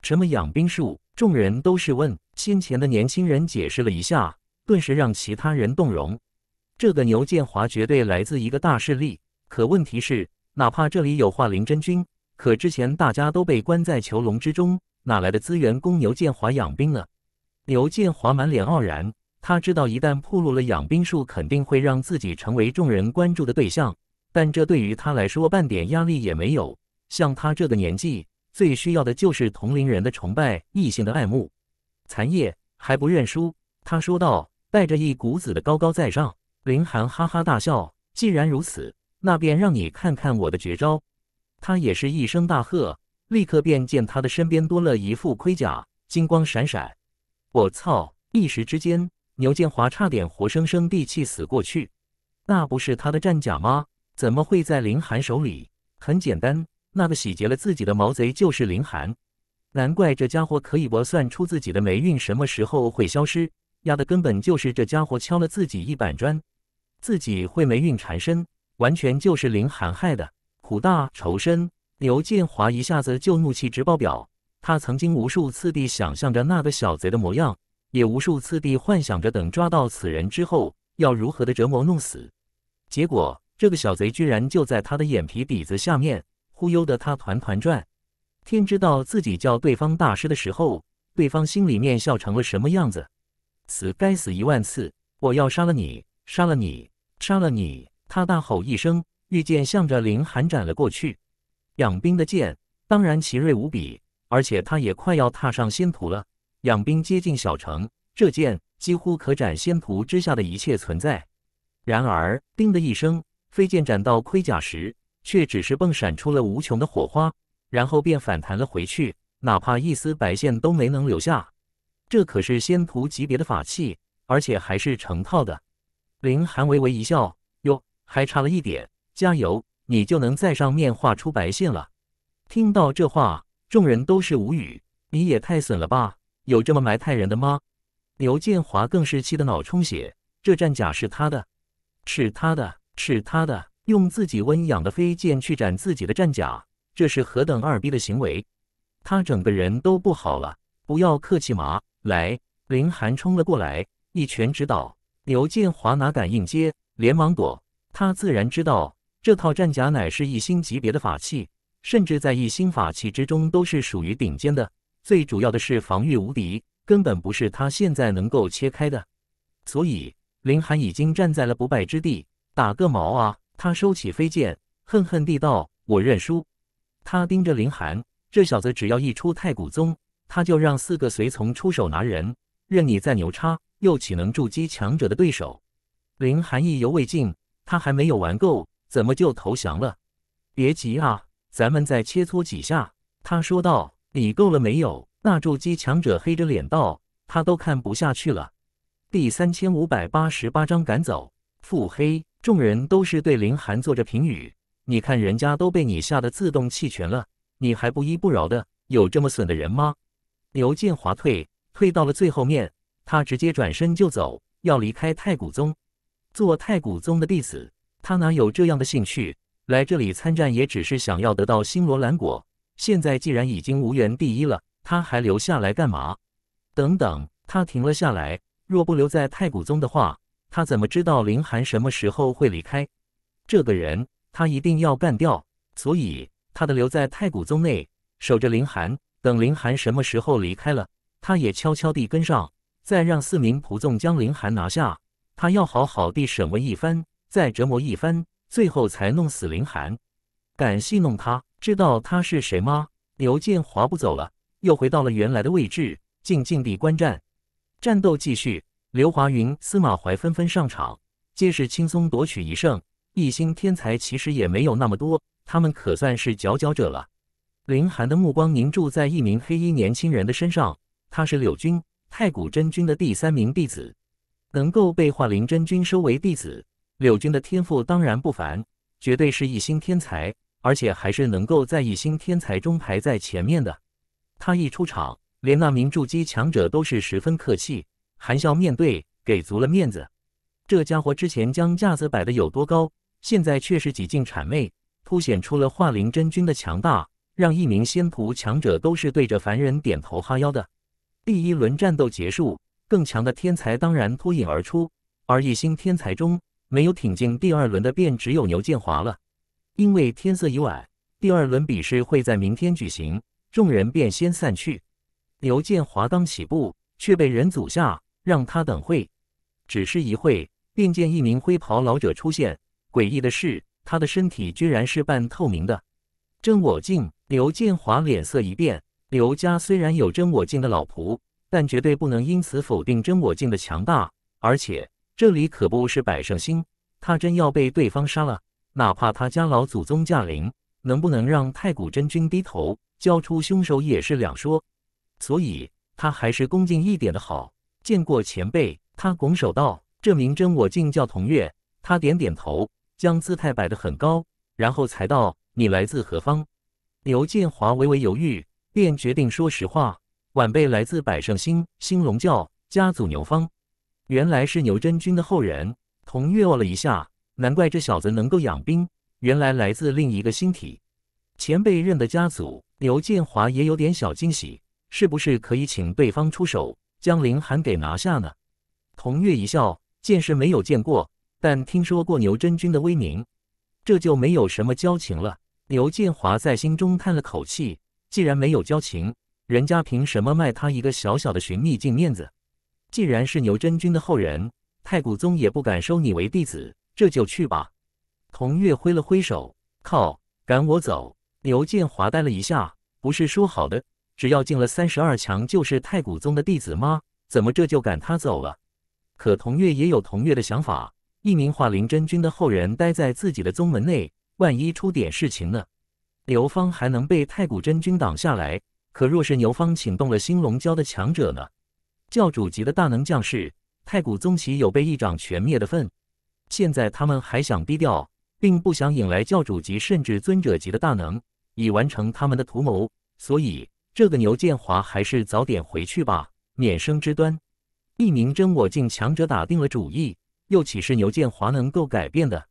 什么养兵术？”众人都是问。先前的年轻人解释了一下，顿时让其他人动容。这个牛建华绝对来自一个大势力。可问题是，哪怕这里有化灵真君，可之前大家都被关在囚笼之中，哪来的资源供牛建华养兵呢？牛建华满脸傲然，他知道一旦暴露了养兵术，肯定会让自己成为众人关注的对象，但这对于他来说半点压力也没有。像他这个年纪，最需要的就是同龄人的崇拜、异性的爱慕。残叶还不认输，他说道，带着一股子的高高在上。林寒哈哈大笑，既然如此，那便让你看看我的绝招。他也是一声大喝，立刻便见他的身边多了一副盔甲，金光闪闪。我操！一时之间，牛建华差点活生生地气死过去。那不是他的战甲吗？怎么会在林寒手里？很简单，那个洗劫了自己的毛贼就是林寒。难怪这家伙可以不算出自己的霉运什么时候会消失，压的根本就是这家伙敲了自己一板砖。自己会霉运缠身，完全就是林寒害的。苦大仇深，牛建华一下子就怒气值爆表。他曾经无数次地想象着那个小贼的模样，也无数次地幻想着等抓到此人之后要如何的折磨弄死。结果，这个小贼居然就在他的眼皮底子下面，忽悠得他团团转。天知道自己叫对方大师的时候，对方心里面笑成了什么样子。死该死一万次！我要杀了你，杀了你，杀了你！他大吼一声，御剑向着林寒斩了过去。养兵的剑当然奇锐无比，而且他也快要踏上仙途了。养兵接近小成，这剑几乎可斩仙途之下的一切存在。然而，叮的一声，飞剑斩到盔甲时，却只是迸闪出了无穷的火花，然后便反弹了回去，哪怕一丝白线都没能留下。这可是仙徒级别的法器，而且还是成套的。林寒微微一笑：“，还差了一点，加油，你就能在上面画出白线了。”听到这话，众人都是无语。你也太损了吧！有这么埋汰人的吗？刘建华更是气得脑充血。这战甲是他的。是他的，是他的，用自己温养的飞剑去斩自己的战甲，这是何等二逼的行为！他整个人都不好了。不要客气嘛，来！林寒冲了过来，一拳直倒。刘建华哪敢应接，连忙躲。他自然知道这套战甲乃是一星级别的法器，甚至在一星法器之中都是属于顶尖的。最主要的是防御无敌，根本不是他现在能够切开的。所以。林寒已经站在了不败之地，打个毛啊！他收起飞剑，恨恨地道：“我认输。”他盯着林寒，这小子只要一出太古宗，他就让四个随从出手拿人，任你再牛叉，又岂能筑基强者的对手？林寒意犹未尽，他还没有玩够，怎么就投降了？别急啊，咱们再切磋几下。”他说道：“你够了没有？”那筑基强者黑着脸道：“他都看不下去了。”第三千五百八十八章赶走腹黑，众人都是对林寒做着评语。你看人家都被你吓得自动弃权了，你还不依不饶的？有这么损的人吗？刘建华退退到了最后面，他直接转身就走，要离开太古宗。做太古宗的弟子，他哪有这样的兴趣？来这里参战也只是想要得到星罗兰果。现在既然已经无缘第一了，他还留下来干嘛？等等，他停了下来。若不留在太古宗的话，他怎么知道林寒什么时候会离开？这个人他一定要干掉，所以他的留在太古宗内守着林寒，等林寒什么时候离开了，他也悄悄地跟上，再让四名仆从将林寒拿下。他要好好地审问一番，再折磨一番，最后才弄死林寒。敢戏弄他，知道他是谁吗？刘建华不走了，又回到了原来的位置，静静地观战。战斗继续，刘华云、司马怀纷纷上场，皆是轻松夺取一胜。一星天才其实也没有那么多，他们可算是佼佼者了。林寒的目光凝注在一名黑衣年轻人的身上，他是柳军太古真君的第三名弟子，能够被华灵真君收为弟子，柳军的天赋当然不凡，绝对是一星天才，而且还是能够在一星天才中排在前面的。他一出场。连那名筑基强者都是十分客气，含笑面对，给足了面子。这家伙之前将架子摆得有多高，现在却是几近谄媚，凸显出了化灵真君的强大，让一名仙徒强者都是对着凡人点头哈腰的。第一轮战斗结束，更强的天才当然脱颖而出，而一星天才中没有挺进第二轮的，便只有牛建华了。因为天色已晚，第二轮比试会在明天举行，众人便先散去。牛建华刚起步，却被人阻下，让他等会。只是一会，便见一名灰袍老者出现。诡异的是，他的身体居然是半透明的。真我镜，刘建华脸色一变。刘家虽然有真我镜的老仆，但绝对不能因此否定真我镜的强大。而且这里可不是百胜星，他真要被对方杀了，哪怕他家老祖宗驾临，能不能让太古真君低头交出凶手也是两说。所以他还是恭敬一点的好。见过前辈，他拱手道：“这名真我镜叫童月。”他点点头，将姿态摆得很高，然后才道：“你来自何方？”刘建华微微犹豫。便决定说实话，晚辈来自百胜星兴隆教，家祖牛方，原来是牛真君的后人。童月哦了一下，难怪这小子能够养兵，原来来自另一个星体。前辈认得家祖，刘建华也有点小惊喜，是不是可以请对方出手，将林寒给拿下呢？童月一笑，见是没有见过，但听说过牛真君的威名，这就没有什么交情了。刘建华在心中叹了口气。既然没有交情，人家凭什么卖他一个小小的寻秘境面子？既然是牛真君的后人，太古宗也不敢收你为弟子。这就去吧。童月挥了挥手，靠，赶我走！牛建华呆了一下，不是说好的，只要进了三十二强就是太古宗的弟子吗？怎么这就赶他走了？可童月也有童月的想法，一名化灵真君的后人待在自己的宗门内，万一出点事情呢？刘芳还能被太古真君挡下来，可若是牛方请动了兴隆教的强者呢？教主级的大能将士，太古宗岂有被一掌全灭的份？现在他们还想低调，并不想引来教主级甚至尊者级的大能，以完成他们的图谋。所以，这个牛建华还是早点回去吧，免生之端。一名真我境强者打定了主意，又岂是牛建华能够改变的？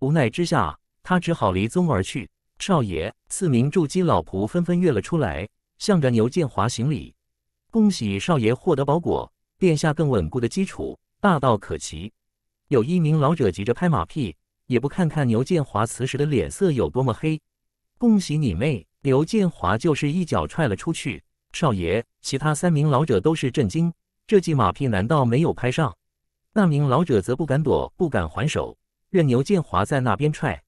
无奈之下，他只好离宗而去。少爷，四名筑基老仆纷纷跃了出来，向着牛建华行礼。恭喜少爷获得宝果，殿下更稳固的基础，大道可期。有一名老者急着拍马屁，也不看看牛建华此时的脸色有多么黑。恭喜你妹！牛建华就是一脚踹了出去。少爷，其他三名老者都是震惊，这记马屁难道没有拍上？那名老者则不敢躲，不敢还手，任牛建华在那边踹。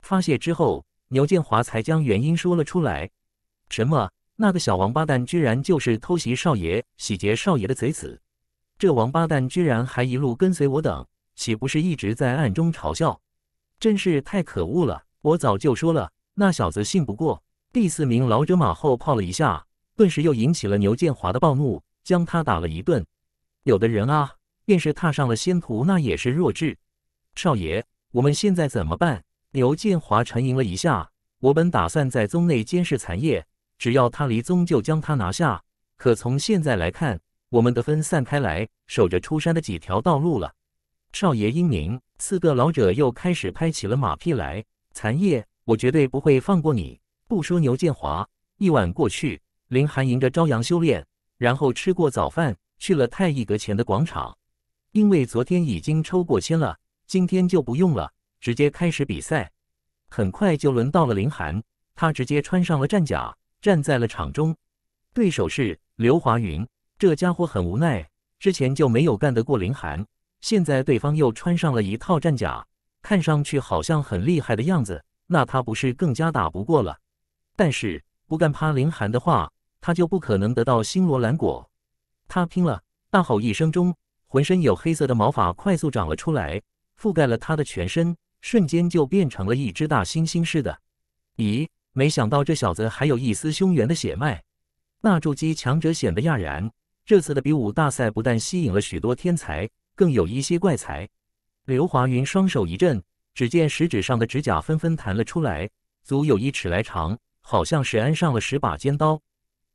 发泄之后。牛建华才将原因说了出来。什么？那个小王八蛋居然就是偷袭少爷、洗劫少爷的贼子！这王八蛋居然还一路跟随我等，岂不是一直在暗中嘲笑？真是太可恶了！我早就说了，那小子信不过。第四名老者马后炮了一下，顿时又引起了牛建华的暴怒，将他打了一顿。有的人啊，便是踏上了仙途，那也是弱智。少爷，我们现在怎么办？牛建华沉吟了一下，我本打算在宗内监视残业，只要他离宗就将他拿下。可从现在来看，我们得分散开来，守着出山的几条道路了。少爷英明，四个老者又开始拍起了马屁来。残夜，我绝对不会放过你。不说牛建华，一晚过去，林寒迎着朝阳修炼，然后吃过早饭，去了太一阁前的广场。因为昨天已经抽过签了，今天就不用了。直接开始比赛，很快就轮到了林寒。他直接穿上了战甲，站在了场中。对手是刘华云，这家伙很无奈，之前就没有干得过林寒，现在对方又穿上了一套战甲，看上去好像很厉害的样子，那他不是更加打不过了？但是不干趴林寒的话，他就不可能得到星罗蓝果。他拼了！大吼一声中，浑身有黑色的毛发快速长了出来，覆盖了他的全身。瞬间就变成了一只大猩猩似的。咦，没想到这小子还有一丝凶猿的血脉。那筑基强者显得讶然。这次的比武大赛不但吸引了许多天才，更有一些怪才。刘华云双手一震，只见食指上的指甲纷纷弹了出来，足有一尺来长，好像是安上了十把尖刀。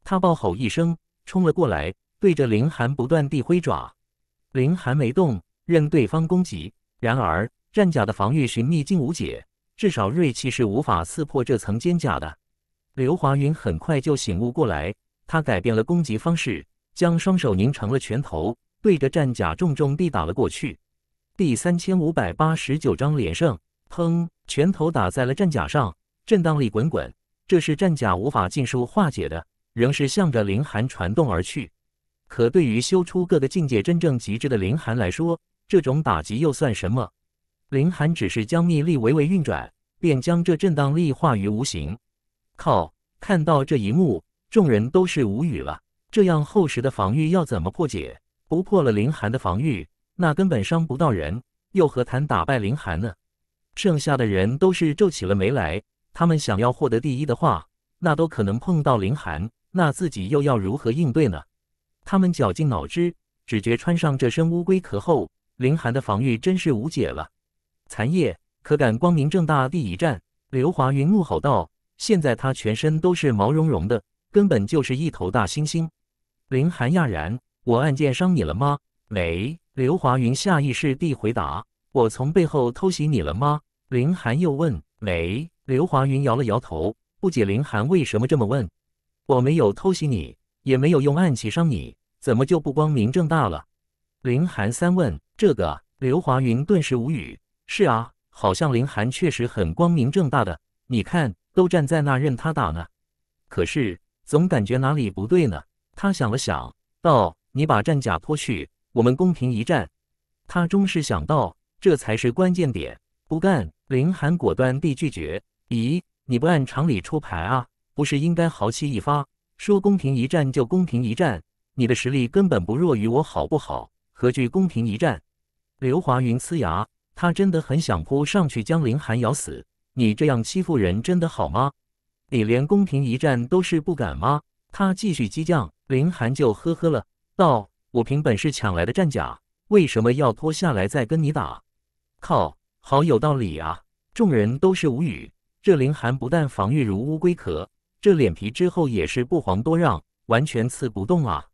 他暴吼一声，冲了过来，对着凌寒不断地挥爪。凌寒没动，任对方攻击。然而。战甲的防御寻觅竟无解，至少锐气是无法刺破这层坚甲的。刘华云很快就醒悟过来，他改变了攻击方式，将双手拧成了拳头，对着战甲重重地打了过去。第三千五百八十九章连胜！砰！拳头打在了战甲上，震荡力滚滚，这是战甲无法尽数化解的，仍是向着凌寒传动而去。可对于修出各个境界真正极致的凌寒来说，这种打击又算什么？林寒只是将秘力微微运转，便将这震荡力化于无形。靠！看到这一幕，众人都是无语了。这样厚实的防御要怎么破解？不破了林寒的防御，那根本伤不到人，又何谈打败林寒呢？剩下的人都是皱起了眉来。他们想要获得第一的话，那都可能碰到林寒，那自己又要如何应对呢？他们绞尽脑汁，只觉穿上这身乌龟壳后，林寒的防御真是无解了。残叶，可敢光明正大地一战？刘华云怒吼道。现在他全身都是毛茸茸的，根本就是一头大猩猩。林寒讶然：“我按键伤你了吗？”“没。”刘华云下意识地回答。“我从背后偷袭你了吗？”林寒又问。“没。”刘华云摇了摇头，不解林寒为什么这么问。“我没有偷袭你，也没有用暗器伤你，怎么就不光明正大了？”林寒三问。这个刘华云顿时无语。“是啊，好像林寒确实很光明正大的，你看。”都站在那任他打呢，可是总感觉哪里不对呢？他想了想，道：“你把战甲脱去，我们公平一战。”他终是想到，这才是关键点。不干！林寒果断地拒绝。咦，你不按常理出牌啊？不是应该豪气一发，说公平一战就公平一战？你的实力根本不弱于我，好不好？何惧公平一战？刘华云呲牙，他真的很想扑上去将林寒咬死。你这样欺负人真的好吗？你连公平一战都是不敢吗？他继续激将，林寒就呵呵了，道：“我凭本事抢来的战甲，为什么要脱下来再跟你打？”靠，好有道理啊！众人都是无语。这林寒不但防御如乌龟壳，这脸皮之后也是不遑多让，完全刺不动啊！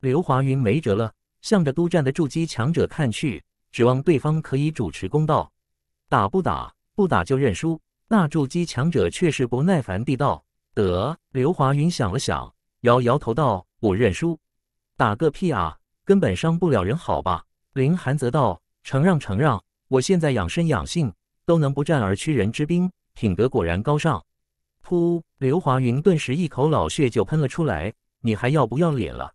刘华云没辙了，向着督战的筑基强者看去，指望对方可以主持公道。打不打？不打就认输。那筑基强者却是不耐烦地道：“得。”刘华云想了想，摇摇头道：“我认输。打个屁啊，根本伤不了人，好吧？”林寒则道：“承让承让，我现在养身养性都能不战而屈人之兵，品格果然高尚。”噗！刘华云顿时一口老血就喷了出来。你还要不要脸了？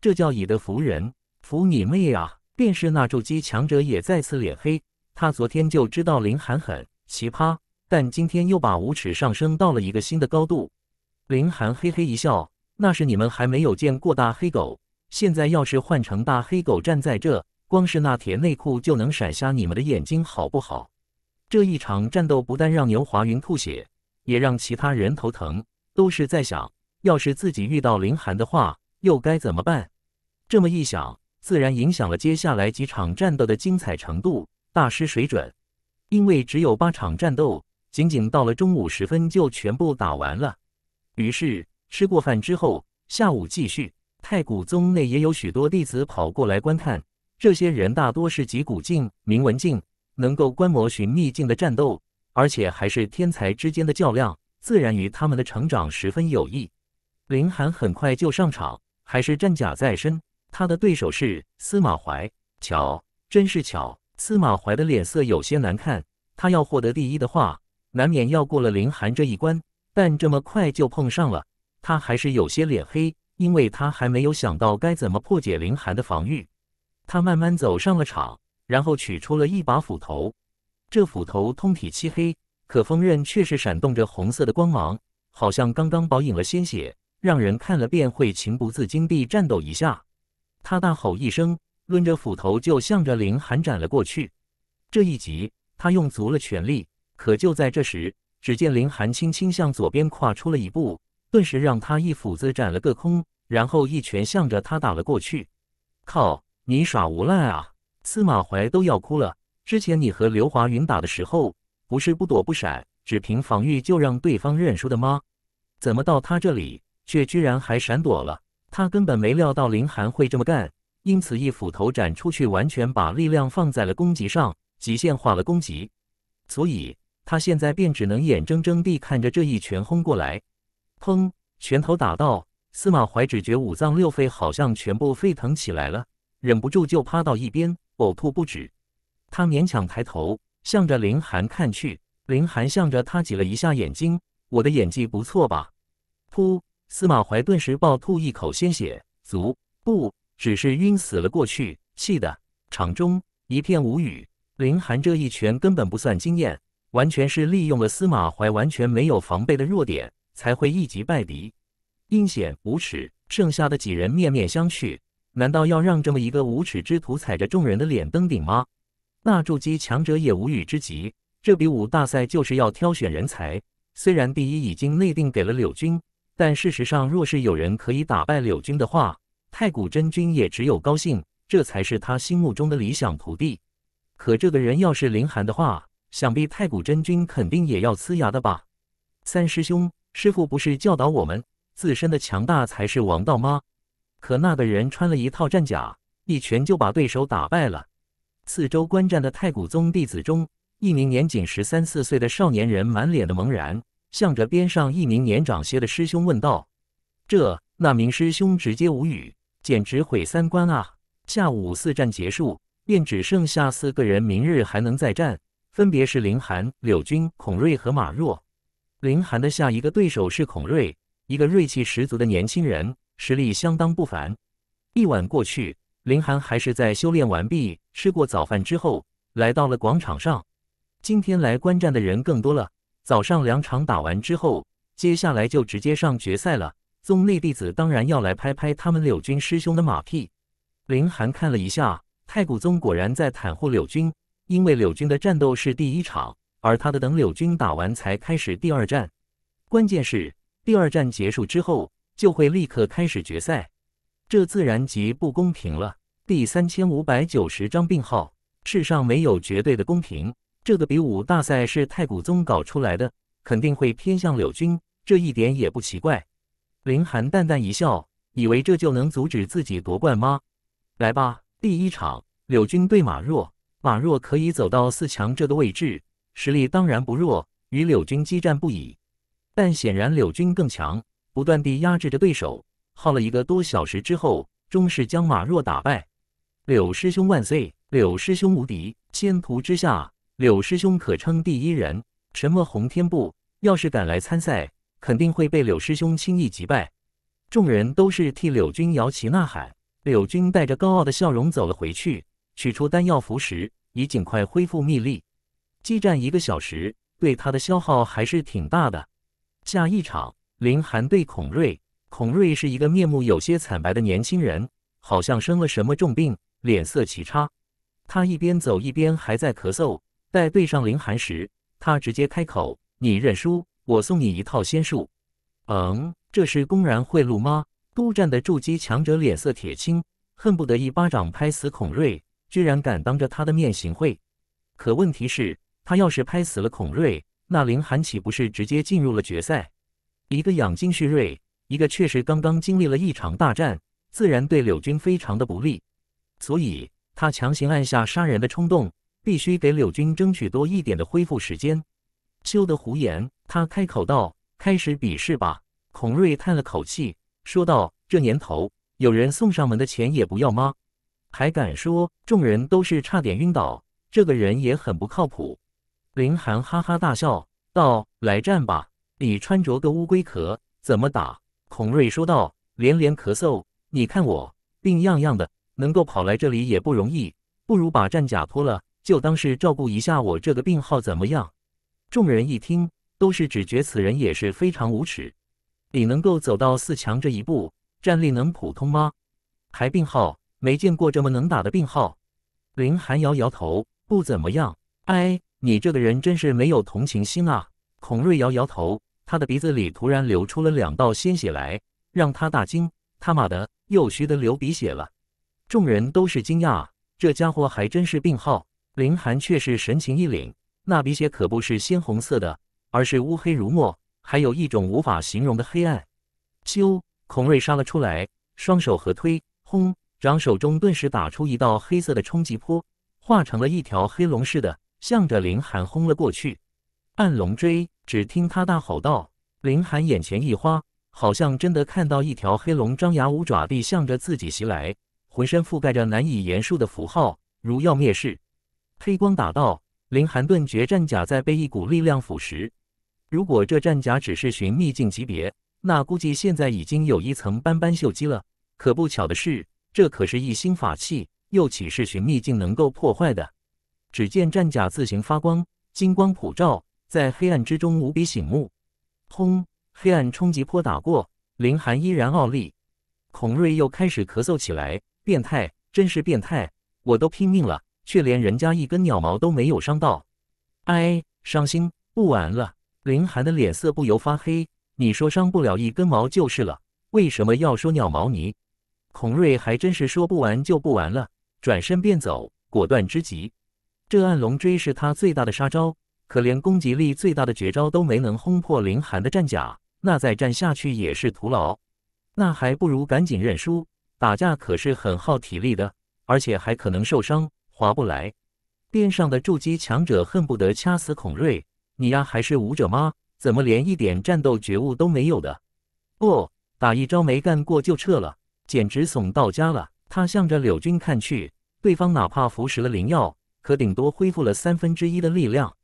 这叫以德服人，服你妹啊！便是那筑基强者也再次脸黑。他昨天就知道林寒狠。奇葩，但今天又把无耻上升到了一个新的高度。林寒嘿嘿一笑：“那是你们还没有见过大黑狗，现在要是换成大黑狗站在这，光是那铁内裤就能闪瞎你们的眼睛，好不好？”这一场战斗不但让牛华云吐血，也让其他人头疼，都是在想：要是自己遇到林寒的话，又该怎么办？这么一想，自然影响了接下来几场战斗的精彩程度、大师水准。因为只有八场战斗，仅仅到了中午时分就全部打完了。于是吃过饭之后，下午继续。太古宗内也有许多弟子跑过来观看，这些人大多是极古境、明文境，能够观摩寻秘境的战斗，而且还是天才之间的较量，自然与他们的成长十分有益。林寒很快就上场，还是战甲在身，他的对手是司马怀。巧，真是巧。司马怀的脸色有些难看，他要获得第一的话，难免要过了林寒这一关，但这么快就碰上了，他还是有些脸黑，因为他还没有想到该怎么破解林寒的防御。他慢慢走上了场，然后取出了一把斧头，这斧头通体漆黑，可锋刃却是闪动着红色的光芒，好像刚刚饱饮了鲜血，让人看了便会情不自禁地颤抖一下。他大吼一声。抡着斧头就向着林寒斩了过去。这一击，他用足了全力。可就在这时，只见林寒轻轻向左边跨出了一步，顿时让他一斧子斩了个空，然后一拳向着他打了过去。靠，你耍无赖啊！司马怀都要哭了。之前你和刘华云打的时候，不是不躲不闪，只凭防御就让对方认输的吗？怎么到他这里，却居然还闪躲了？他根本没料到林寒会这么干。因此，一斧头斩出去，完全把力量放在了攻击上，极限化了攻击。所以，他现在便只能眼睁睁地看着这一拳轰过来。砰！拳头打到司马怀，只觉五脏六腑好像全部沸腾起来了，忍不住就趴到一边呕吐不止。他勉强抬头，向着林寒看去。林寒向着他挤了一下眼睛：“我的演技不错吧？”噗！司马怀顿时暴吐一口鲜血，足不。只是晕死了过去，气得场中一片无语。林寒这一拳根本不算惊艳，完全是利用了司马怀完全没有防备的弱点，才会一击败敌。阴险无耻，剩下的几人面面相觑。难道要让这么一个无耻之徒踩着众人的脸登顶吗？那筑基强者也无语之极。这比武大赛就是要挑选人才，虽然第一已经内定给了柳军，但事实上，若是有人可以打败柳军的话，太古真君也只有高兴，这才是他心目中的理想徒弟。可这个人要是林寒的话，想必太古真君肯定也要呲牙的吧？三师兄，师傅不是教导我们，自身的强大才是王道吗？可那个人穿了一套战甲，一拳就把对手打败了。四周观战的太古宗弟子中，一名年仅十三四岁的少年人满脸的茫然，向着边上一名年长些的师兄问道：“这……”那名师兄直接无语，简直毁三观啊！下午四战结束，便只剩下四个人，明日还能再战，分别是林寒、柳军、孔瑞和马若。林寒的下一个对手是孔瑞，一个锐气十足的年轻人。实力相当不凡。一晚过去，林寒还是在修炼完毕、吃过早饭之后，来到了广场上。今天来观战的人更多了。早上两场打完之后，接下来就直接上决赛了。宗内弟子当然要来拍拍他们柳军师兄的马屁。林寒看了一下，太古宗果然在袒护柳军，因为柳军的战斗是第一场，而他的等柳军打完才开始第二战。关键是第二战结束之后。就会立刻开始决赛，这自然极不公平了。第三千五百九十章病号，世上没有绝对的公平。这个比武大赛是太古宗搞出来的，肯定会偏向柳军，这一点也不奇怪。林寒淡淡一笑，以为这就能阻止自己夺冠吗？来吧，第一场，柳军对马若。马若可以走到四强这个位置，实力当然不弱，与柳军激战不已。但显然柳军更强。不断地压制着对手，耗了一个多小时之后，终是将马若打败。柳师兄万岁！柳师兄无敌！千图之下，柳师兄可称第一人。什么红天部，要是敢来参赛，肯定会被柳师兄轻易击败。众人都是替柳军摇旗呐喊。柳军带着高傲的笑容走了回去，取出丹药服食，以尽快恢复秘力。激战一个小时，对他的消耗还是挺大的。下一场。林寒对孔瑞，孔瑞是一个面目有些惨白的年轻人，好像生了什么重病，脸色奇差。他一边走一边还在咳嗽。待对上林寒时，他直接开口：“你认输，我送你一套仙术。”嗯，这是公然贿赂吗？督战的筑基强者脸色铁青，恨不得一巴掌拍死孔瑞，居然敢当着他的面行贿。可问题是，他要是拍死了孔瑞，那林寒岂不是直接进入了决赛？一个养精蓄锐，一个却是刚刚经历了一场大战，自然对柳军非常的不利，所以他强行按下杀人的冲动，必须给柳军争取多一点的恢复时间。休得胡言！他开口道：“开始比试吧。”孔瑞叹了口气，说道：“这年头，有人送上门的钱也不要吗？还敢说？”众人都是差点晕倒。这个人也很不靠谱。林寒哈哈大笑道：“来战吧！”你穿着个乌龟壳，怎么打？孔瑞说道，连连咳嗽。你看我病怏怏的，能够跑来这里也不容易，不如把战甲脱了，就当是照顾一下我这个病号，怎么样？众人一听，都是只觉此人也是非常无耻。你能够走到四强这一步，战力能普通吗？还病号，没见过这么能打的病号。林寒摇摇头，不怎么样。哎，你这个人真是没有同情心啊！孔瑞摇摇头。他的鼻子里突然流出了两道鲜血来，让他大惊。他妈的，又虚的流鼻血了！众人都是惊讶，这家伙还真是病号。林寒却是神情一凛，那鼻血可不是鲜红色的，而是乌黑如墨，还有一种无法形容的黑暗。咻！孔瑞杀了出来，双手合推，轰！掌手中顿时打出一道黑色的冲击波，化成了一条黑龙似的，向着林寒轰了过去。暗龙追！只听他大吼道：“林寒眼前一花，好像真的看到一条黑龙张牙舞爪地向着自己袭来，浑身覆盖着难以言述的符号，如要灭世。黑光打到，林寒顿觉战甲在被一股力量腐蚀。如果这战甲只是寻秘境级别，那估计现在已经有一层斑斑锈迹了。可不巧的是，这可是一星法器，又岂是寻秘境能够破坏的？只见战甲自行发光，金光普照，在黑暗之中无比醒目。轰！黑暗冲击波打过，林寒依然傲立。孔瑞又开始咳嗽起来，变态，真是变态！我都拼命了，却连人家一根鸟毛都没有伤到。哎，伤心，不玩了。林寒的脸色不由发黑。你说伤不了一根毛就是了，为什么要说鸟毛呢？孔瑞还真是说不玩就不玩了，转身便走，果断之极。这暗龙锥是他最大的杀招，可连攻击力最大的绝招都没能轰破林寒的战甲，那再战下去也是徒劳。那还不如赶紧认输。打架可是很耗体力的，而且还可能受伤，划不来。边上的筑基强者恨不得掐死孔瑞。你呀，还是武者吗？怎么连一点战斗觉悟都没有的？不打一招没干过就撤了，简直怂到家了。他向着柳军看去，对方哪怕服食了灵药，可顶多恢复了三分之一的力量，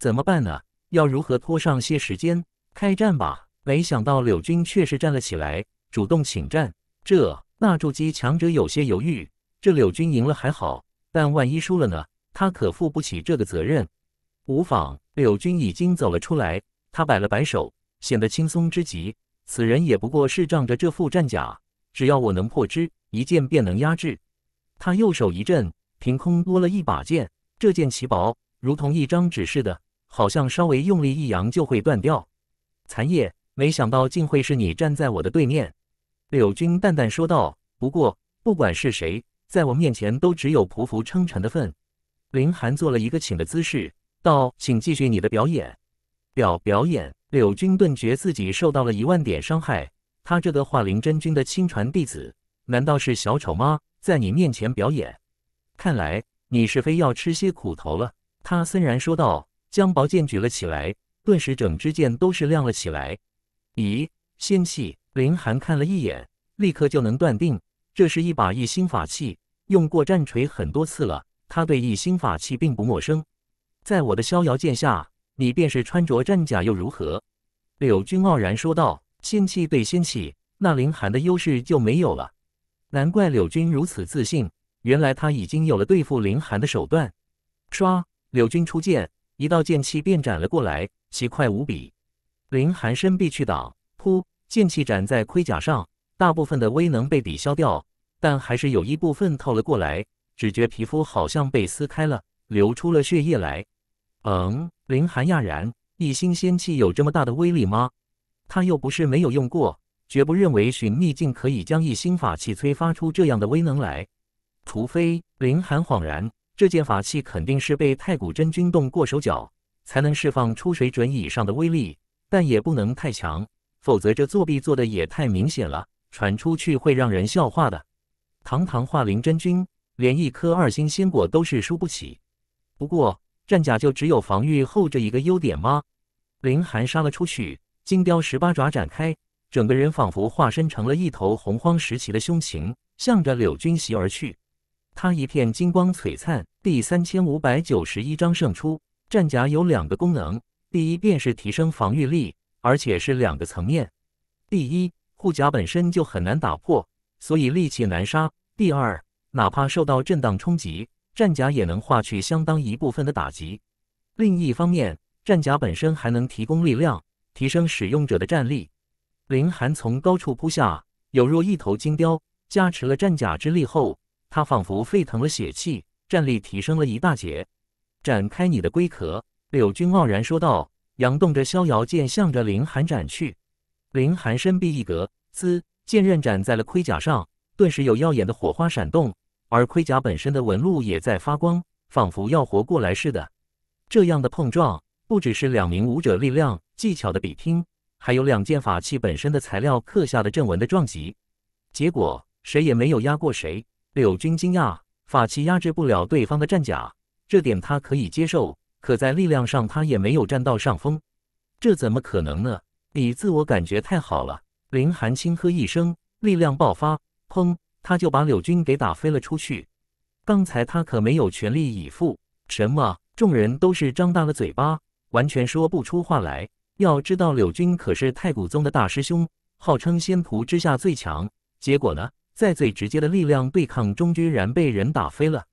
怎么办呢？要如何拖上些时间？开战吧！没想到柳军却是站了起来，主动请战。这那筑基强者有些犹豫。这柳军赢了还好，但万一输了呢？他可负不起这个责任。无妨，柳军已经走了出来。他摆了摆手，显得轻松之极。此人也不过是仗着这副战甲，只要我能破之，一剑便能压制。他右手一震，凭空多了一把剑。这剑奇薄，如同一张纸似的，好像稍微用力一扬就会断掉。残叶，没想到竟会是你站在我的对面。”柳军淡淡说道。“不过，不管是谁，在我面前都只有匍匐称臣的份。”林寒做了一个请的姿势，道：“请继续你的表演。”表表演，柳军顿觉自己受到了一万点伤害。他这个化灵真君的亲传弟子，难道是小丑吗？在你面前表演，看来你是非要吃些苦头了。他森然说道，将宝剑举了起来，顿时整支剑都是亮了起来。咦，仙气！林寒看了一眼，立刻就能断定，这是一把异星法器，用过战锤很多次了。他对异星法器并不陌生，在我的逍遥剑下。你便是穿着战甲又如何？柳军傲然说道：“仙气对仙气，那林寒的优势就没有了。难怪柳军如此自信，原来他已经有了对付林寒的手段。”唰，柳军出剑，一道剑气便斩了过来，奇快无比。林寒身臂去挡，噗，剑气斩在盔甲上，大部分的威能被抵消掉，但还是有一部分透了过来，只觉皮肤好像被撕开了，流出了血液来。嗯。林寒讶然，一星仙气有这么大的威力吗？他又不是没有用过，绝不认为寻秘境可以将一星法器催发出这样的威能来。除非林寒恍然，这件法器肯定是被太古真君动过手脚，才能释放出水准以上的威力，但也不能太强，否则这作弊做的也太明显了，传出去会让人笑话的。堂堂化灵真君，连一颗二星仙果都是输不起。不过。战甲就只有防御后这一个优点吗？林寒杀了出去，金雕十八爪展开，整个人仿佛化身成了一头洪荒时期的凶禽，向着柳军袭而去。他一片金光璀璨。第三千五百九十一章胜出。战甲有两个功能，第一便是提升防御力，而且是两个层面。第一，护甲本身就很难打破，所以利器难杀。第二，哪怕受到震荡冲击。战甲也能化去相当一部分的打击。另一方面，战甲本身还能提供力量，提升使用者的战力。林寒从高处扑下，有若一头金雕，加持了战甲之力后，他仿佛沸腾了血气，战力提升了一大截。展开你的龟壳，柳军傲然说道，扬动着逍遥剑向着林寒斩去。林寒身臂一格，滋，剑刃斩在了盔甲上，顿时有耀眼的火花闪动。而盔甲本身的纹路也在发光，仿佛要活过来似的。这样的碰撞，不只是两名武者力量技巧的比拼，还有两件法器本身的材料刻下的阵纹的撞击。结果谁也没有压过谁。柳军惊讶，法器压制不了对方的战甲，这点他可以接受。可在力量上，他也没有占到上风。这怎么可能呢？你自我感觉太好了。林寒轻喝一声，力量爆发，砰！他就把柳军给打飞了出去。刚才他可没有全力以赴。什么？众人都是张大了嘴巴，完全说不出话来。要知道，柳军可是太古宗的大师兄，号称仙徒之下最强。结果呢，在最直接的力量对抗中，居然被人打飞了。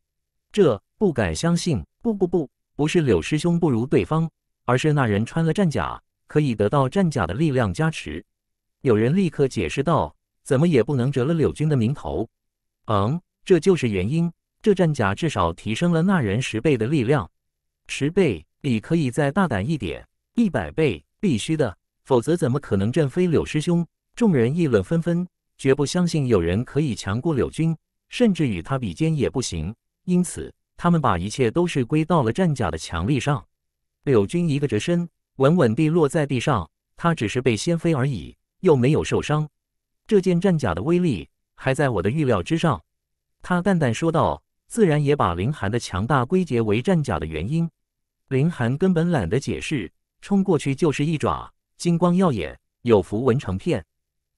这不敢相信！不不不，不是柳师兄不如对方，而是那人穿了战甲，可以得到战甲的力量加持。有人立刻解释道：“怎么也不能折了柳军的名头。”嗯，这就是原因。这战甲至少提升了那人十倍的力量，十倍，你可以再大胆一点，一百倍，必须的，否则怎么可能震飞柳师兄？众人议论纷纷，绝不相信有人可以强过柳军，甚至与他比肩也不行。因此，他们把一切都是归到了战甲的强力上。柳军一个折身，稳稳地落在地上，他只是被掀飞而已，又没有受伤。这件战甲的威力还在我的预料之上，他淡淡说道。自然也把林寒的强大归结为战甲的原因。林寒根本懒得解释，冲过去就是一爪，金光耀眼，有符文成片。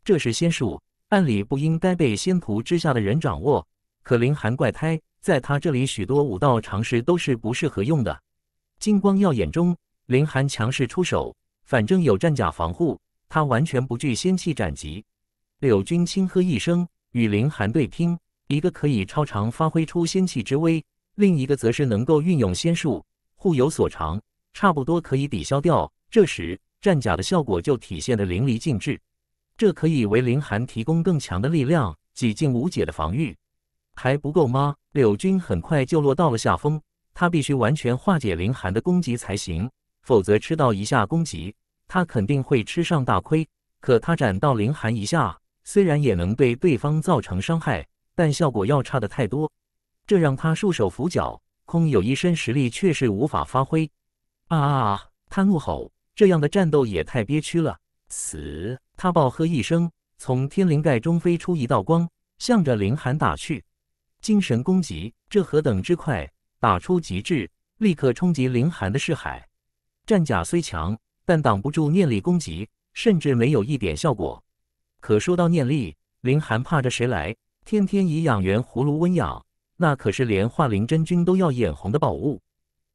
这是仙术，按理不应该被仙途之下的人掌握。可林寒怪胎，在他这里许多武道常识都是不适合用的。金光耀眼中，林寒强势出手，反正有战甲防护，他完全不惧仙气斩击。柳军轻喝一声，与林寒对拼。一个可以超常发挥出仙气之威，另一个则是能够运用仙术，互有所长，差不多可以抵消掉。这时战甲的效果就体现得淋漓尽致，这可以为林寒提供更强的力量，几近无解的防御，还不够吗？柳军很快就落到了下风，他必须完全化解林寒的攻击才行，否则吃到一下攻击，他肯定会吃上大亏。可他斩到林寒一下，虽然也能对对方造成伤害。但效果要差的太多，这让他束手缚脚，空有一身实力却是无法发挥。啊啊啊！他怒吼，这样的战斗也太憋屈了。死！他暴喝一声，从天灵盖中飞出一道光，向着凌寒打去。精神攻击，这何等之快！打出极致，立刻冲击凌寒的视海。战甲虽强，但挡不住念力攻击，甚至没有一点效果。可说到念力，林寒怕着谁来？天天以养元葫芦温养，那可是连化灵真君都要眼红的宝物。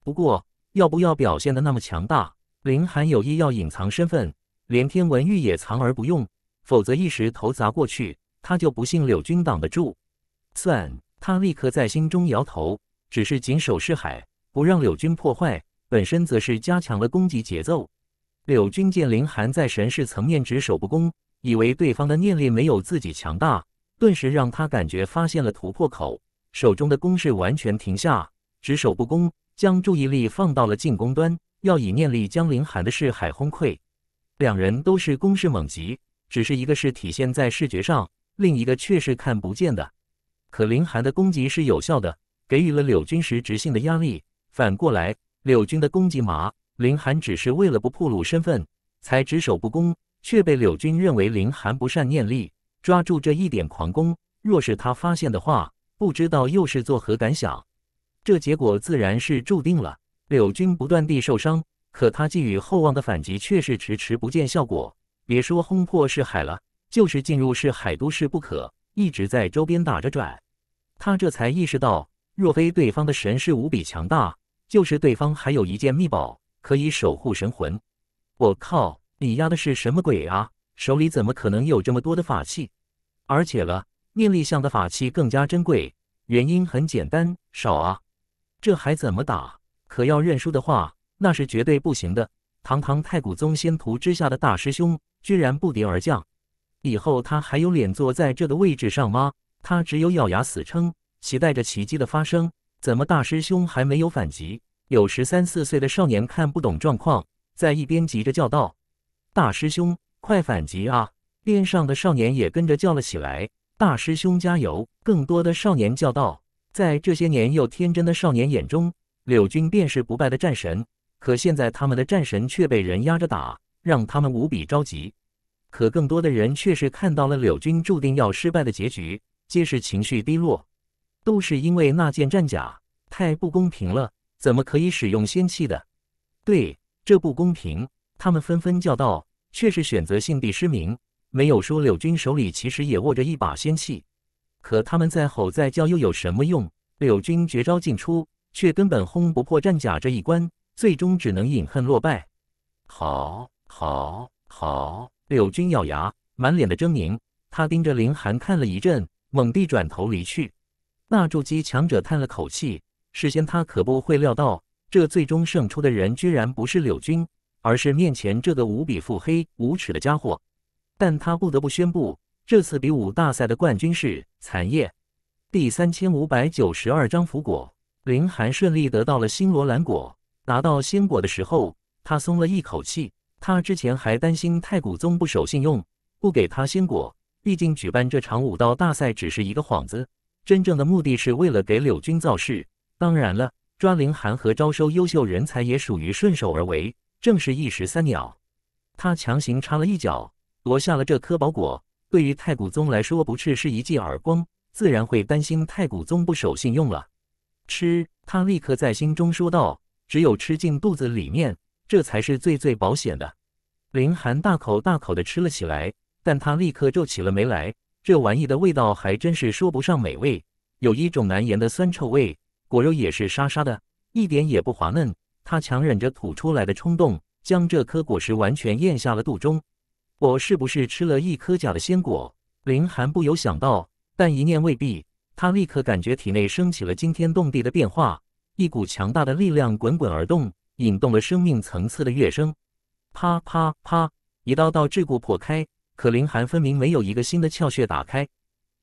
不过，要不要表现的那么强大？林寒有意要隐藏身份，连天文玉也藏而不用，否则一石头砸过去，他就不信柳军挡得住。算，他立刻在心中摇头，只是谨守视海，不让柳军破坏，本身则是加强了攻击节奏。柳军见林寒在神识层面只守不攻，以为对方的念力没有自己强大。顿时让他感觉发现了突破口，手中的攻势完全停下，只守不攻，将注意力放到了进攻端，要以念力将林寒的视海轰溃。两人都是攻势猛急，只是一个是体现在视觉上，另一个却是看不见的。可林寒的攻击是有效的，给予了柳军实质性的压力。反过来，柳军的攻击麻，林寒只是为了不暴露身份，才只守不攻，却被柳军认为林寒不善念力。抓住这一点狂攻，若是他发现的话，不知道又是作何感想。这结果自然是注定了。柳军不断地受伤，可他寄予厚望的反击却是迟迟不见效果。别说轰破视海了，就是进入是海都市不可，一直在周边打着转。他这才意识到，若非对方的神识无比强大，就是对方还有一件秘宝可以守护神魂。我靠，你压的是什么鬼啊？手里怎么可能有这么多的法器？而且了，念力像的法器更加珍贵。原因很简单，少啊。这还怎么打？可要认输的话，那是绝对不行的。堂堂太古宗仙途之下的大师兄，居然不敌而降，以后他还有脸坐在这个位置上吗？他只有咬牙死撑，期待着奇迹的发生。怎么大师兄还没有反击？有十三四岁的少年看不懂状况，在一边急着叫道：“大师兄！”快反击啊！边上的少年也跟着叫了起来：“大师兄加油！”更多的少年叫道。在这些年幼天真的少年眼中，柳军便是不败的战神。可现在他们的战神却被人压着打，让他们无比着急。可更多的人却是看到了柳军注定要失败的结局，皆是情绪低落。都是因为那件战甲太不公平了，怎么可以使用仙器的？对，这不公平！他们纷纷叫道。却是选择性地失明，没有说柳军手里其实也握着一把仙器。可他们再吼再叫又有什么用？柳军绝招尽出，却根本轰不破战甲这一关，最终只能饮恨落败。好，好，好！柳军咬牙，满脸的狰狞。他盯着林寒看了一阵，猛地转头离去。那筑基强者叹了口气，事先他可不会料到，这最终胜出的人居然不是柳军，而是面前这个无比腹黑无耻的家伙。但他不得不宣布，这次比武大赛的冠军是残叶。第三千五百九十二章福果，林寒顺利得到了星罗兰果。拿到仙果的时候，他松了一口气。他之前还担心太古宗不守信用，不给他仙果。毕竟举办这场武道大赛只是一个幌子，真正的目的是为了给柳军造势。当然了，抓林寒和招收优秀人才也属于顺手而为，正是一石三鸟。他强行插了一脚，夺下了这颗宝果。对于太古宗来说，不啻是一记耳光，自然会担心太古宗不守信用了。吃，他立刻在心中说道：“只有吃进肚子里面，这才是最最保险的。”林寒大口大口的吃了起来。但他立刻皱起了眉来，这玩意的味道还真是说不上美味，有一种难言的酸臭味，果肉也是沙沙的，一点也不滑嫩。他强忍着吐出来的冲动，将这颗果实完全咽下了肚中。我是不是吃了一颗假的仙果？林寒不由想到，但一念未必。他立刻感觉体内升起了惊天动地的变化，一股强大的力量滚滚而动，引动了生命层次的跃升。啪啪啪，一道道桎梏破开。可林寒分明没有一个新的窍穴打开，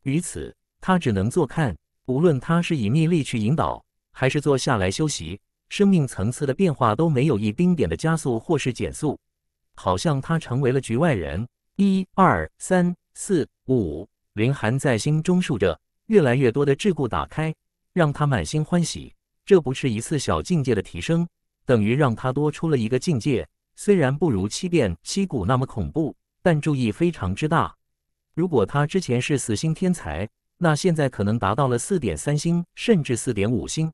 于此他只能坐看。无论他是以秘力去引导，还是坐下来休息，生命层次的变化都没有一丁点的加速或是减速，好像他成为了局外人。一二三四五，林寒在心中数着，越来越多的桎梏打开，让他满心欢喜。这不是一次小境界的提升，等于让他多出了一个境界。虽然不如七变七股那么恐怖。但注意非常之大。如果他之前是死星天才，那现在可能达到了四点三星，甚至四点五星。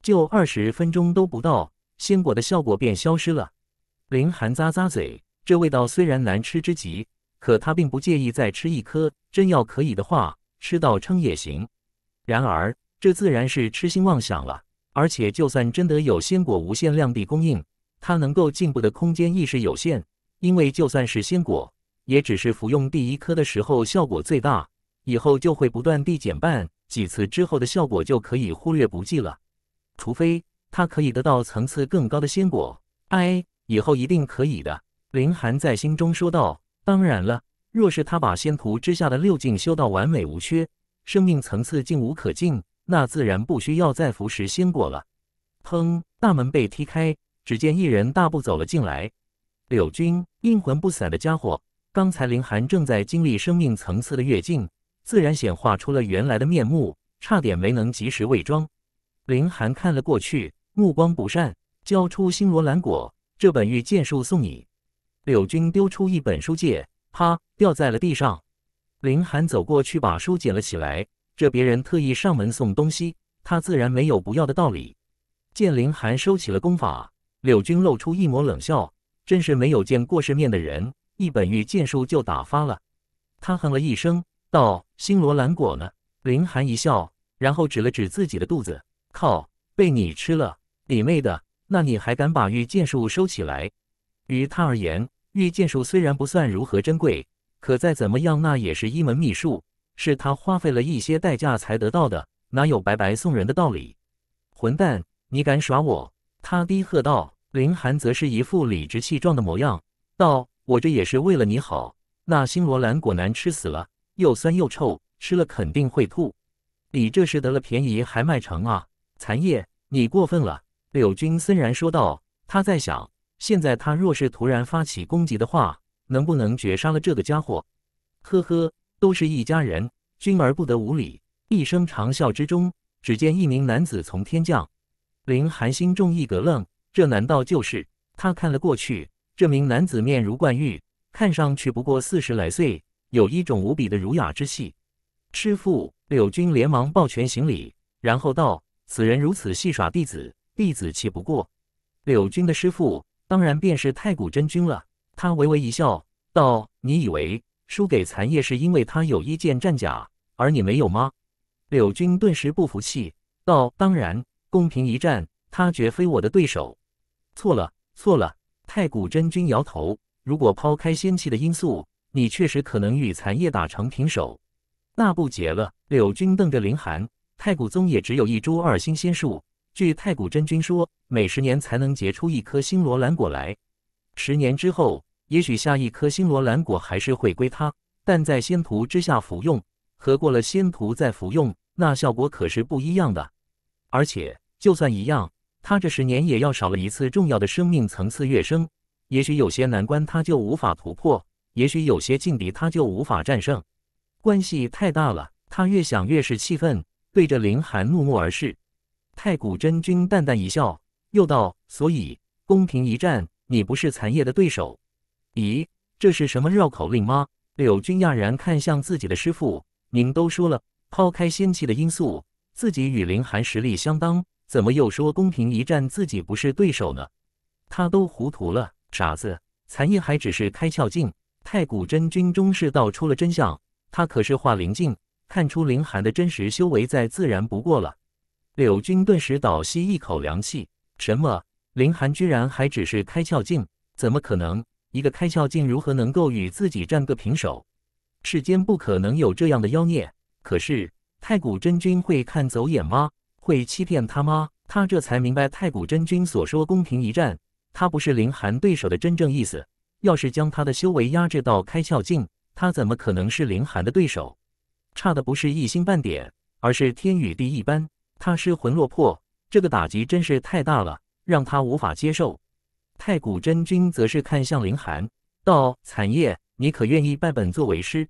就二十分钟都不到，鲜果的效果便消失了。林寒咂咂嘴，这味道虽然难吃之极，可他并不介意再吃一颗。真要可以的话，吃到撑也行。然而，这自然是痴心妄想了。而且，就算真的有鲜果无限量地供应，他能够进步的空间亦是有限。因为就算是鲜果，也只是服用第一颗的时候效果最大，以后就会不断递减半，几次之后的效果就可以忽略不计了。除非他可以得到层次更高的仙果，哎，以后一定可以的。林寒在心中说道。当然了，若是他把仙途之下的六境修到完美无缺，生命层次竟无可进，那自然不需要再服食仙果了。砰！大门被踢开，只见一人大步走了进来。柳军，阴魂不散的家伙。刚才林寒正在经历生命层次的跃进，自然显化出了原来的面目，差点没能及时伪装。林寒看了过去，目光不善，交出星罗兰果，这本御剑术送你。柳军丢出一本书戒，啪，掉在了地上。林寒走过去把书捡了起来，这别人特意上门送东西，他自然没有不要的道理。见林寒收起了功法，柳军露出一抹冷笑，真是没有见过世面的人。一本御剑术就打发了，他哼了一声，道：“星罗兰果呢？”林寒一笑，然后指了指自己的肚子：“靠，被你吃了！你妹的，那你还敢把御剑术收起来？”于他而言，御剑术虽然不算如何珍贵，可再怎么样，那也是一门秘术，是他花费了一些代价才得到的，哪有白白送人的道理？混蛋，你敢耍我！他低喝道。林寒则是一副理直气壮的模样，道。我这也是为了你好。那星罗兰果难吃死了，又酸又臭，吃了肯定会吐。你这是得了便宜还卖成啊？残叶，你过分了。柳军森然说道。他在想，现在他若是突然发起攻击的话，能不能绝杀了这个家伙？呵呵，都是一家人，君儿不得无礼。一声长啸之中，只见一名男子从天降。林寒心中一格愣，这难道就是他？看了过去。这名男子面如冠玉，看上去不过四十来岁，有一种无比的儒雅之气。师傅，柳军连忙抱拳行礼，然后道：“此人如此戏耍弟子，弟子气不过。”柳军的师傅当然便是太古真君了。他微微一笑，道：“你以为输给残叶是因为他有一件战甲，而你没有吗？”柳军顿时不服气，道：“当然，公平一战，他绝非我的对手。”错了，错了。太古真君摇头，如果抛开仙气的因素，你确实可能与残叶打成平手，那不结了。柳君瞪着林寒，太古宗也只有一株二星仙树，据太古真君说，每十年才能结出一颗星罗兰果来。十年之后，也许下一颗星罗兰果还是会归他，但在仙图之下服用，和过了仙图再服用，那效果可是不一样的。而且，就算一样，他这十年也要少了一次重要的生命层次跃升。也许有些难关他就无法突破，也许有些劲敌他就无法战胜。关系太大了，他越想越是气愤，对着林寒怒目而视。太古真君淡淡一笑，又道：“所以公平一战，你不是残叶的对手。”咦，这是什么绕口令吗？柳君讶然看向自己的师父：“您都说了，抛开仙气的因素，自己与凌寒实力相当，怎么又说公平一战自己不是对手呢？”他都糊涂了，傻子！残叶还只是开窍境，太古真君终是道出了真相，他可是化灵境，看出凌寒的真实修为再自然不过了。柳军顿时倒吸一口凉气。什么？林寒居然还只是开窍境？怎么可能？一个开窍境如何能够与自己战个平手？世间不可能有这样的妖孽。可是太古真君会看走眼吗？会欺骗他吗？他这才明白太古真君所说公平一战，他不是林寒对手的真正意思。要是将他的修为压制到开窍境，他怎么可能是林寒的对手？差的不是一星半点，而是天与地一般。他失魂落魄，这个打击真是太大了，让他无法接受。太古真君则是看向林寒，道：“残叶，你可愿意拜本座为师？”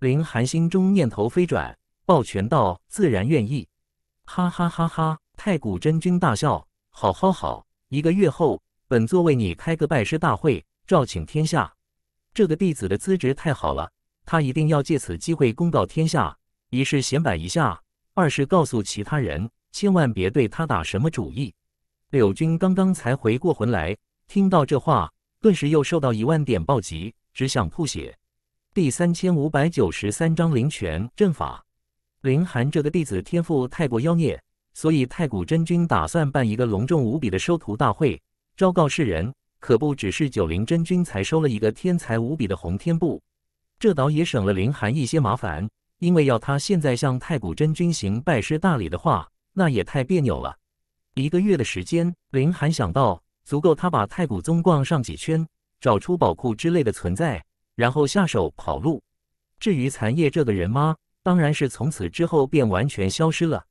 林寒心中念头飞转，抱拳道：“自然愿意。”哈哈哈哈！太古真君大笑：“好，好，好！一个月后，本座为你开个拜师大会，召请天下。这个弟子的资质太好了，他一定要借此机会公告天下，一是显摆一下。”二是告诉其他人，千万别对他打什么主意。柳军刚刚才回过魂来，听到这话，顿时又受到一万点暴击，只想吐血。第三千五百九十三章灵泉阵法。林寒这个弟子天赋太过妖孽，所以太古真君打算办一个隆重无比的收徒大会，昭告世人。可不只是九灵真君才收了一个天才无比的洪天部，这倒也省了林寒一些麻烦。因为要他现在向太古真君行拜师大礼的话，那也太别扭了。一个月的时间，林寒想到足够他把太古宗逛上几圈，找出宝库之类的存在，然后下手跑路。至于残叶这个人吗？当然是从此之后便完全消失了。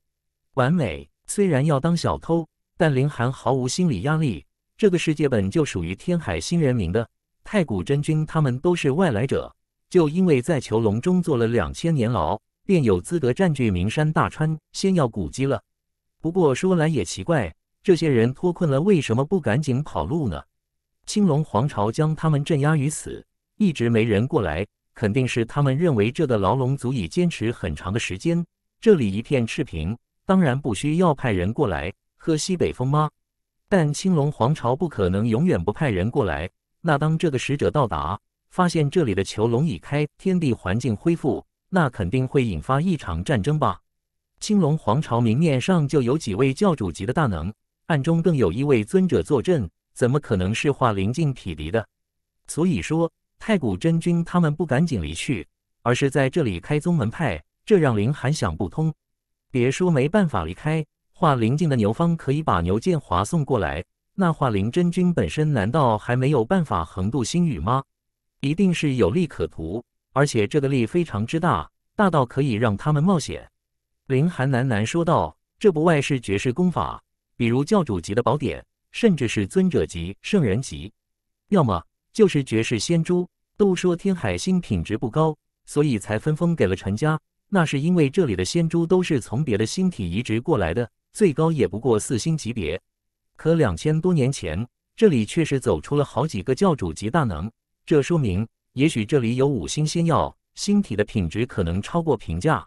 完美。虽然要当小偷，但林寒毫无心理压力。这个世界本就属于天海新人民的，太古真君他们都是外来者。就因为在囚笼中坐了两千年牢，便有资格占据名山大川仙药古迹了。不过说来也奇怪，这些人脱困了，为什么不赶紧跑路呢？青龙皇朝将他们镇压于此，一直没人过来，肯定是他们认为这个牢笼足以坚持很长的时间。这里一片赤贫，当然不需要派人过来喝西北风吗？但青龙皇朝不可能永远不派人过来。那当这个使者到达，发现这里的囚笼已开，天地环境恢复，那肯定会引发一场战争吧？青龙皇朝明面上就有几位教主级的大能，暗中更有一位尊者坐镇，怎么可能是化灵境匹敌的？所以说，太古真君他们不赶紧离去，而是在这里开宗门派，这让林寒想不通。别说没办法离开，化灵境的牛方可以把牛建华送过来，那化灵真君本身难道还没有办法横渡星宇吗？一定是有利可图，而且这个利非常之大，大到可以让他们冒险。林寒喃喃说道：“这不外是绝世功法，比如教主级的宝典，甚至是尊者级、圣人级，要么就是绝世仙珠。都说天海星品质不高，所以才分封给了陈家。那是因为这里的仙珠都是从别的星体移植过来的，最高也不过四星级别。可两千多年前，这里确实走出了好几个教主级大能。”这说明，也许这里有五星仙药，星体的品质可能超过评价。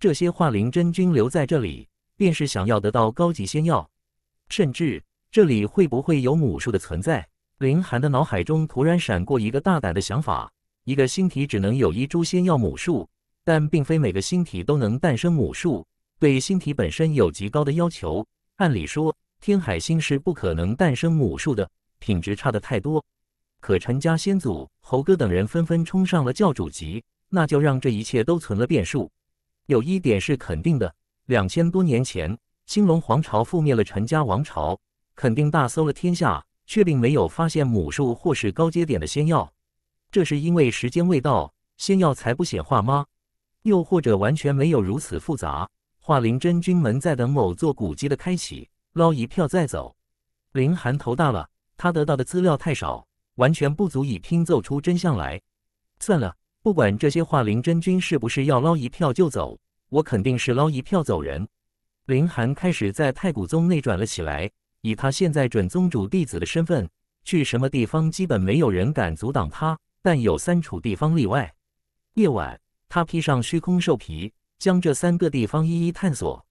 这些化灵真君留在这里，便是想要得到高级仙药。甚至，这里会不会有母树的存在？林寒的脑海中突然闪过一个大胆的想法：一个星体只能有一株仙药母树，但并非每个星体都能诞生母树，对星体本身有极高的要求。按理说，天海星是不可能诞生母树的，品质差的太多。可陈家先祖猴哥等人纷纷冲上了教主级，那就让这一切都存了变数。有一点是肯定的：两千多年前，青龙皇朝覆灭了陈家王朝，肯定大搜了天下，却并没有发现母树或是高阶点的仙药。这是因为时间未到，仙药才不显化吗？又或者完全没有如此复杂？化灵真君们在等某座古迹的开启，捞一票再走。林寒头大了，他得到的资料太少，完全不足以拼凑出真相来。算了，不管这些化灵真君是不是要捞一票就走，我肯定是捞一票走人。林寒开始在太古宗内转了起来，以他现在准宗主弟子的身份，去什么地方基本没有人敢阻挡他。但有三处地方例外。夜晚，他披上虚空兽皮，将这三个地方一一探索。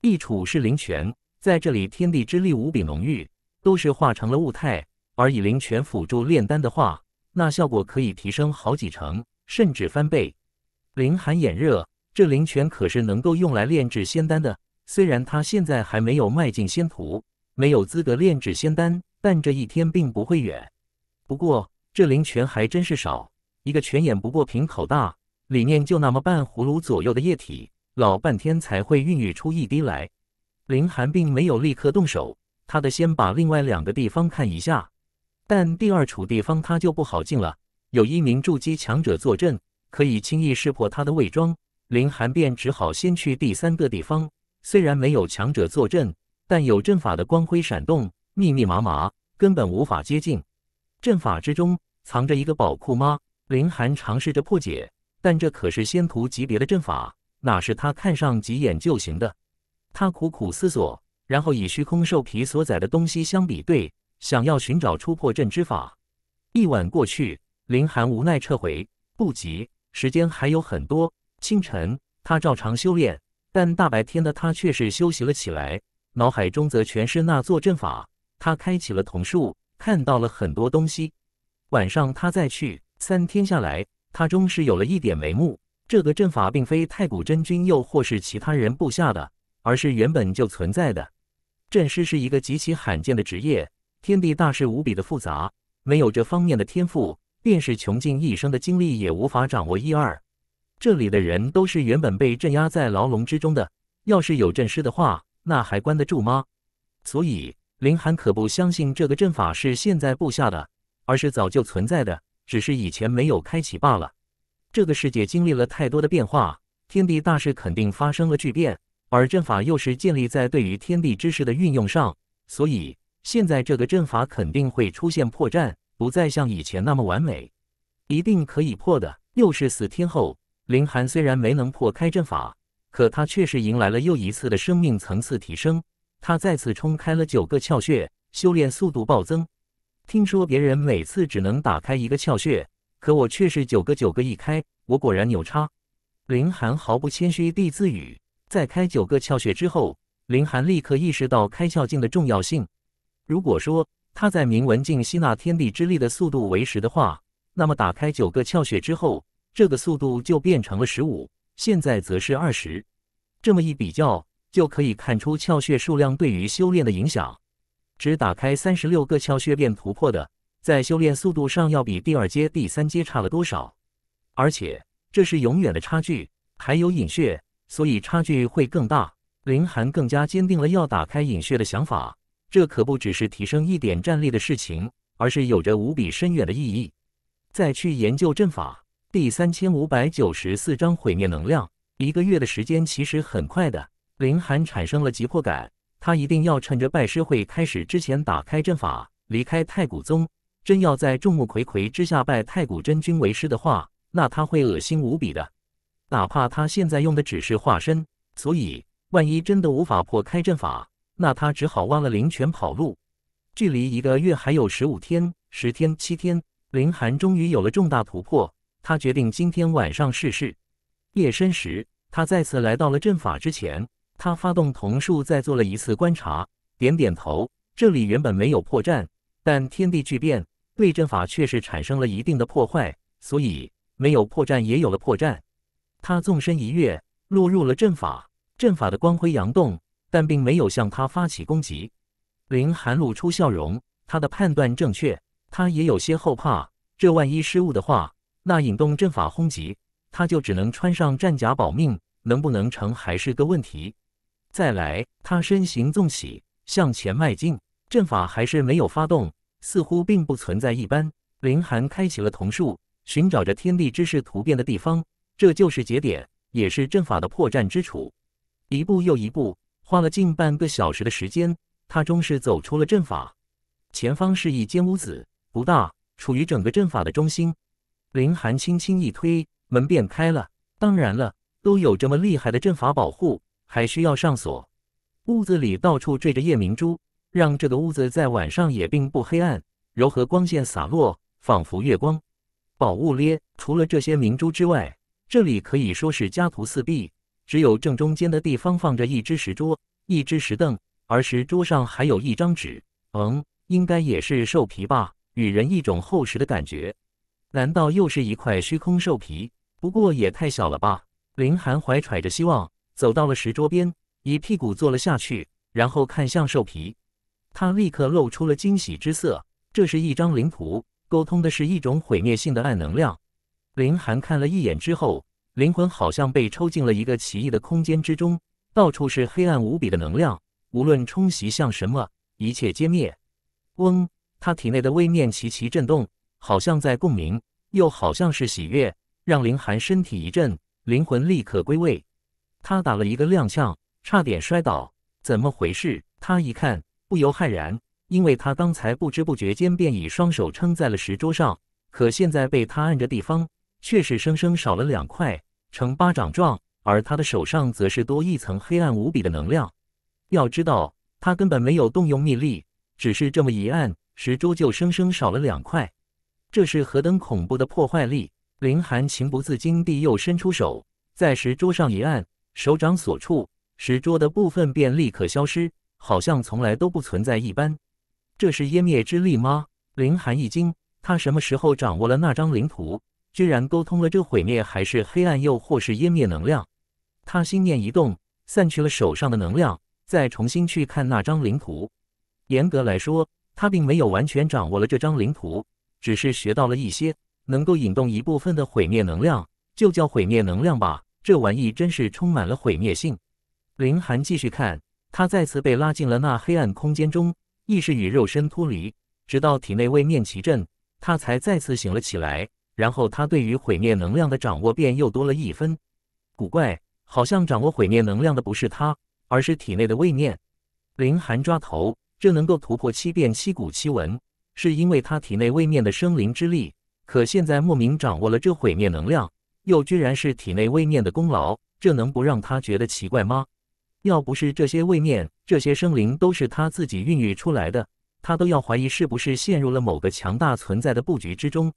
一处是灵泉，在这里天地之力无比浓郁，都是化成了物态。而以灵泉辅助炼丹的话，那效果可以提升好几成，甚至翻倍。灵寒眼热，这灵泉可是能够用来炼制仙丹的。虽然他现在还没有迈进仙途，没有资格炼制仙丹，但这一天并不会远。不过，这灵泉还真是少，一个泉眼不过瓶口大，里面就那么半葫芦左右的液体，老半天才会孕育出一滴来。林寒并没有立刻动手，他得先把另外两个地方看一下。但第二处地方他就不好进了，有一名筑基强者坐镇，可以轻易识破他的伪装。林寒便只好先去第三个地方，虽然没有强者坐镇，但有阵法的光辉闪动，密密麻麻，根本无法接近。阵法之中藏着一个宝库吗？林寒尝试着破解，但这可是仙徒级别的阵法，哪是他看上几眼就行的？他苦苦思索，然后以虚空兽皮所载的东西相比对，想要寻找出破阵之法。一晚过去，林寒无奈撤回。不急，时间还有很多。清晨，他照常修炼，但大白天的他却是休息了起来，脑海中则全是那座阵法。他开启了瞳术。看到了很多东西，晚上他再去，三天下来，他终是有了一点眉目。这个阵法并非太古真君又或是其他人布下的，而是原本就存在的。阵师是一个极其罕见的职业，天地大事无比的复杂，没有这方面的天赋，便是穷尽一生的精力也无法掌握一二。这里的人都是原本被镇压在牢笼之中的，要是有阵师的话，那还关得住吗？所以。林寒可不相信这个阵法是现在布下的，而是早就存在的，只是以前没有开启罢了。这个世界经历了太多的变化，天地大事肯定发生了巨变，而阵法又是建立在对于天地知识的运用上，所以现在这个阵法肯定会出现破绽，不再像以前那么完美。一定可以破的。又是四天后，林寒虽然没能破开阵法，可他却是迎来了又一次的生命层次提升。他再次冲开了九个窍穴，修炼速度暴增。听说别人每次只能打开一个窍穴，可我却是九个九个一开，我果然牛叉。林寒毫不谦虚地自语。在开九个窍穴之后，林寒立刻意识到开窍镜的重要性。如果说他在明文境吸纳天地之力的速度为十的话，那么打开九个窍穴之后，这个速度就变成了十五，现在则是二十。这么一比较。就可以看出窍穴数量对于修炼的影响。只打开三十六个窍穴便突破的，在修炼速度上要比第二阶、第三阶差了多少？而且这是永远的差距。还有隐穴，所以差距会更大。林寒更加坚定了要打开隐穴的想法。这可不只是提升一点战力的事情，而是有着无比深远的意义。再去研究阵法，第三千五百九十四章毁灭能量。一个月的时间其实很快的。林寒产生了急迫感，他一定要趁着拜师会开始之前打开阵法，离开太古宗。真要在众目睽睽之下拜太古真君为师的话，那他会恶心无比的。哪怕他现在用的只是化身，所以万一真的无法破开阵法，那他只好挖了灵泉跑路。距离一个月还有十五天、十天、七天，林寒终于有了重大突破。他决定今天晚上试试。夜深时，他再次来到了阵法之前。他发动瞳术，再做了一次观察，点点头。这里原本没有破绽，但天地巨变，对阵法却是产生了一定的破坏，所以没有破绽也有了破绽。他纵身一跃，落入了阵法，阵法的光辉扬动，但并没有向他发起攻击。林寒露出笑容，他的判断正确，他也有些后怕，这万一失误的话，那引动阵法轰击，他就只能穿上战甲保命，能不能成还是个问题。再来，他身形纵起，向前迈进，阵法还是没有发动，似乎并不存在一般。林寒开启了瞳术，寻找着天地之势突变的地方，这就是节点，也是阵法的破绽之处。一步又一步，花了近半个小时的时间，他终是走出了阵法。前方是一间屋子，不大，处于整个阵法的中心。林寒轻轻一推，门便开了。当然了，都有这么厉害的阵法保护，还需要上锁。屋子里到处缀着夜明珠，让这个屋子在晚上也并不黑暗，柔和光线洒落，仿佛月光。宝物咧，除了这些明珠之外，这里可以说是家徒四壁。只有正中间的地方放着一只石桌，一只石凳，而石桌上还有一张纸。嗯。应该也是兽皮吧，与人一种厚实的感觉。难道又是一块虚空兽皮？不过也太小了吧！林寒怀揣着希望，走到了石桌边，一屁股坐了下去，然后看向兽皮。他立刻露出了惊喜之色。这是一张灵图，沟通的是一种毁灭性的暗能量。林寒看了一眼之后，灵魂好像被抽进了一个奇异的空间之中，到处是黑暗无比的能量，无论冲袭向什么，一切皆灭。嗡，他体内的微面齐齐震动，好像在共鸣，又好像是喜悦，让林寒身体一震，灵魂立刻归位。他打了一个踉跄，差点摔倒。怎么回事？他一看，不由骇然，因为他刚才不知不觉间便已双手撑在了石桌上，可现在被他按着地方，却是生生少了两块，呈巴掌状，而他的手上则是多一层黑暗无比的能量。要知道，他根本没有动用秘力。只是这么一按，石桌就生生少了两块，这是何等恐怖的破坏力！林寒情不自禁地又伸出手，在石桌上一按，手掌所处，石桌的部分便立刻消失，好像从来都不存在一般。这是湮灭之力吗？林寒一惊，他什么时候掌握了那张灵图？居然沟通了这毁灭，还是黑暗，又或是湮灭能量？他心念一动，散去了手上的能量，再重新去看那张灵图。严格来说，他并没有完全掌握了这张灵图，只是学到了一些能够引动一部分的毁灭能量，就叫毁灭能量吧。这玩意真是充满了毁灭性。林寒继续看，他再次被拉进了那黑暗空间中，意识与肉身脱离，直到体内位面齐振，他才再次醒了起来。然后他对于毁灭能量的掌握便又多了一分。古怪，好像掌握毁灭能量的不是他，而是体内的位面。林寒抓头。这能够突破七变七古七纹，是因为他体内位面的生灵之力。可现在莫名掌握了这毁灭能量，又居然是体内位面的功劳，这能不让他觉得奇怪吗？要不是这些位面、这些生灵都是他自己孕育出来的，他都要怀疑是不是陷入了某个强大存在的布局之中。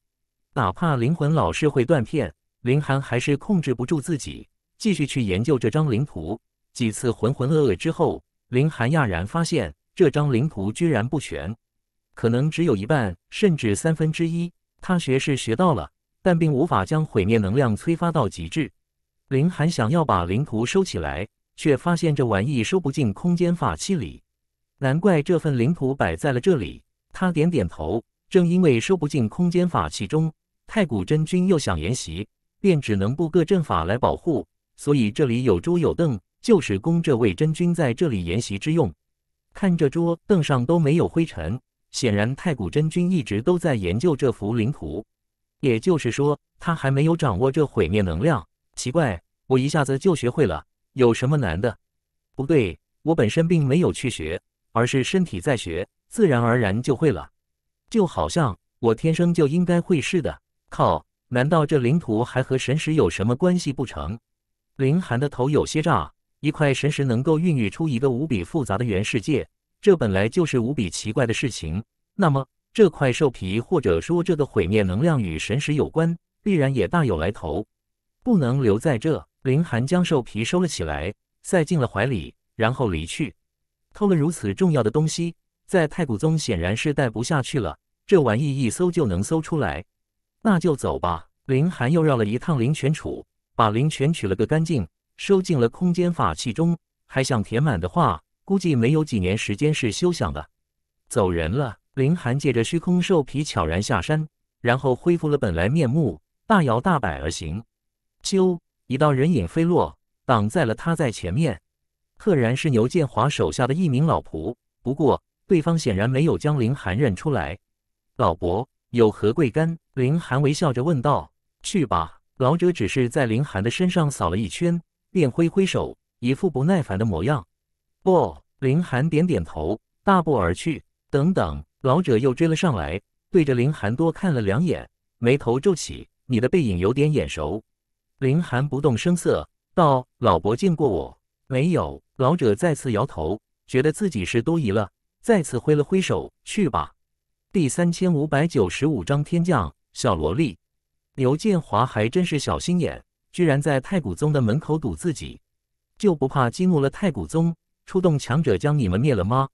哪怕灵魂老是会断片，林寒还是控制不住自己，继续去研究这张灵图。几次浑浑噩噩之后，林寒讶然发现。这张灵图居然不全，可能只有一半，甚至三分之一。他学是学到了，但并无法将毁灭能量催发到极致。林寒想要把灵图收起来，却发现这玩意收不进空间法器里。难怪这份灵图摆在了这里。他点点头，正因为收不进空间法器中，太古真君又想研习，便只能布个阵法来保护。所以这里有桌有凳，就是供这位真君在这里研习之用。看这桌凳上都没有灰尘，显然太古真君一直都在研究这幅灵图。也就是说，他还没有掌握这毁灭能量。奇怪，我一下子就学会了，有什么难的？不对，我本身并没有去学，而是身体在学，自然而然就会了。就好像我天生就应该会似的。靠，难道这灵图还和神识有什么关系不成？林寒的头有些炸。一块神石能够孕育出一个无比复杂的原世界，这本来就是无比奇怪的事情。那么，这块兽皮或者说这个毁灭能量与神石有关，必然也大有来头。不能留在这。林寒将兽皮收了起来，塞进了怀里，然后离去。偷了如此重要的东西，在太古宗显然是带不下去了。这玩意一搜就能搜出来，那就走吧。林寒又绕了一趟灵泉处，把灵泉取了个干净。收进了空间法器中，还想填满的话，估计没有几年时间是休想的。走人了。林寒借着虚空兽皮悄然下山，然后恢复了本来面目，大摇大摆而行。啾，一道人影飞落，挡在了他在前面。赫然是牛建华手下的一名老仆。不过对方显然没有将林寒认出来。老伯有何贵干？林寒微笑着问道。去吧。老者只是在林寒的身上扫了一圈，便挥挥手，一副不耐烦的模样。不，林寒点点头，大步而去。等等，老者又追了上来，对着林寒多看了两眼，眉头皱起。你的背影有点眼熟。林寒不动声色道：“老伯见过我没有？”老者再次摇头，觉得自己是多疑了，再次挥了挥手：“去吧。”第三千五百九十五章天降小萝莉。牛建华还真是小心眼，居然在太古宗的门口堵自己，就不怕激怒了太古宗，出动强者将你们灭了吗？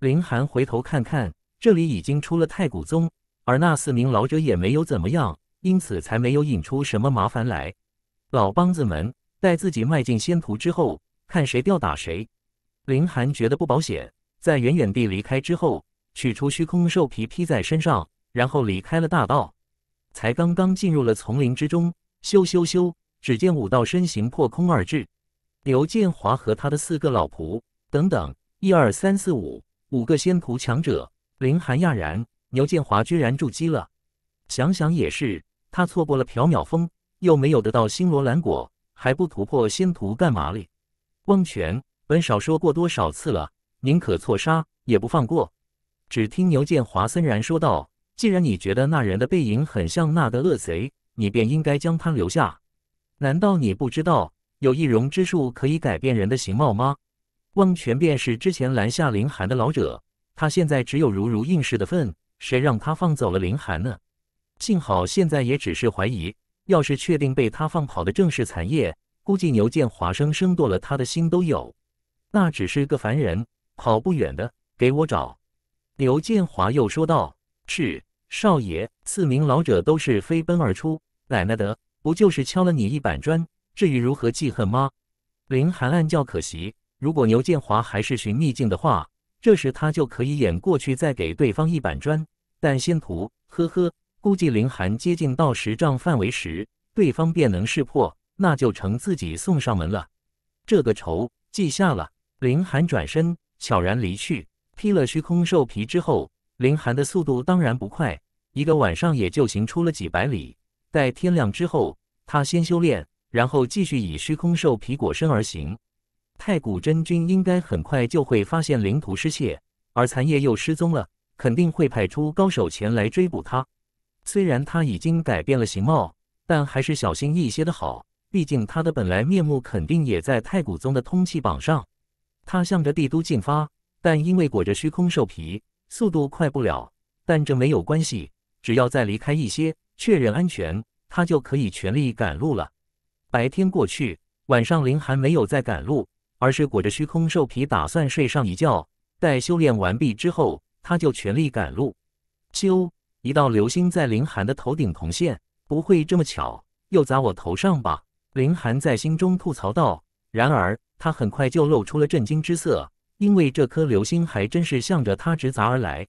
林寒回头看看，这里已经出了太古宗，而那四名老者也没有怎么样，因此才没有引出什么麻烦来。老帮子们，待自己迈进仙途之后，看谁吊打谁。林寒觉得不保险，在远远地离开之后，取出虚空兽皮披在身上，然后离开了大道。才刚刚进入了丛林之中，咻咻咻！只见五道身形破空而至。刘建华和他的四个老仆，等等，一二三四五，五个仙徒强者。林寒讶然，牛建华居然筑基了。想想也是，他错过了缥缈峰，又没有得到星罗兰果，还不突破仙途干嘛哩？汪泉，本少说过多少次了，宁可错杀，也不放过。只听牛建华森然说道。既然你觉得那人的背影很像那个恶贼，你便应该将他留下。难道你不知道有易容之术可以改变人的形貌吗？汪泉便是之前拦下林寒的老者，他现在只有如如应试的份，谁让他放走了林寒呢？幸好现在也只是怀疑，要是确定被他放跑的正是残叶，估计牛剑华生生剁了他的心都有。那只是个凡人，跑不远的，给我找。牛建华又说道：“是。”少爷，四名老者都是飞奔而出。奶奶的，不就是敲了你一板砖，至于如何记恨吗？林寒暗叫可惜。如果牛建华还是寻秘境的话，这时他就可以演过去，再给对方一板砖。但仙徒，呵呵，估计林寒接近到十丈范围时，对方便能识破，那就成自己送上门了。这个仇记下了。林寒转身，悄然离去。披了虚空兽皮之后。林寒的速度当然不快，一个晚上也就行出了几百里。待天亮之后，他先修炼，然后继续以虚空兽皮裹身而行。太古真君应该很快就会发现灵图失窃，而残叶又失踪了，肯定会派出高手前来追捕他。虽然他已经改变了形貌，但还是小心一些的好，毕竟他的本来面目肯定也在太古宗的通气榜上。他向着帝都进发，但因为裹着虚空兽皮。速度快不了，但这没有关系，只要再离开一些，确认安全，他就可以全力赶路了。白天过去，晚上林寒没有再赶路，而是裹着虚空兽皮，打算睡上一觉。待修炼完毕之后，他就全力赶路。啾！一道流星在林寒的头顶同现，不会这么巧，又砸我头上吧？林寒在心中吐槽道。然而他很快就露出了震惊之色。因为这颗流星还真是向着他直砸而来，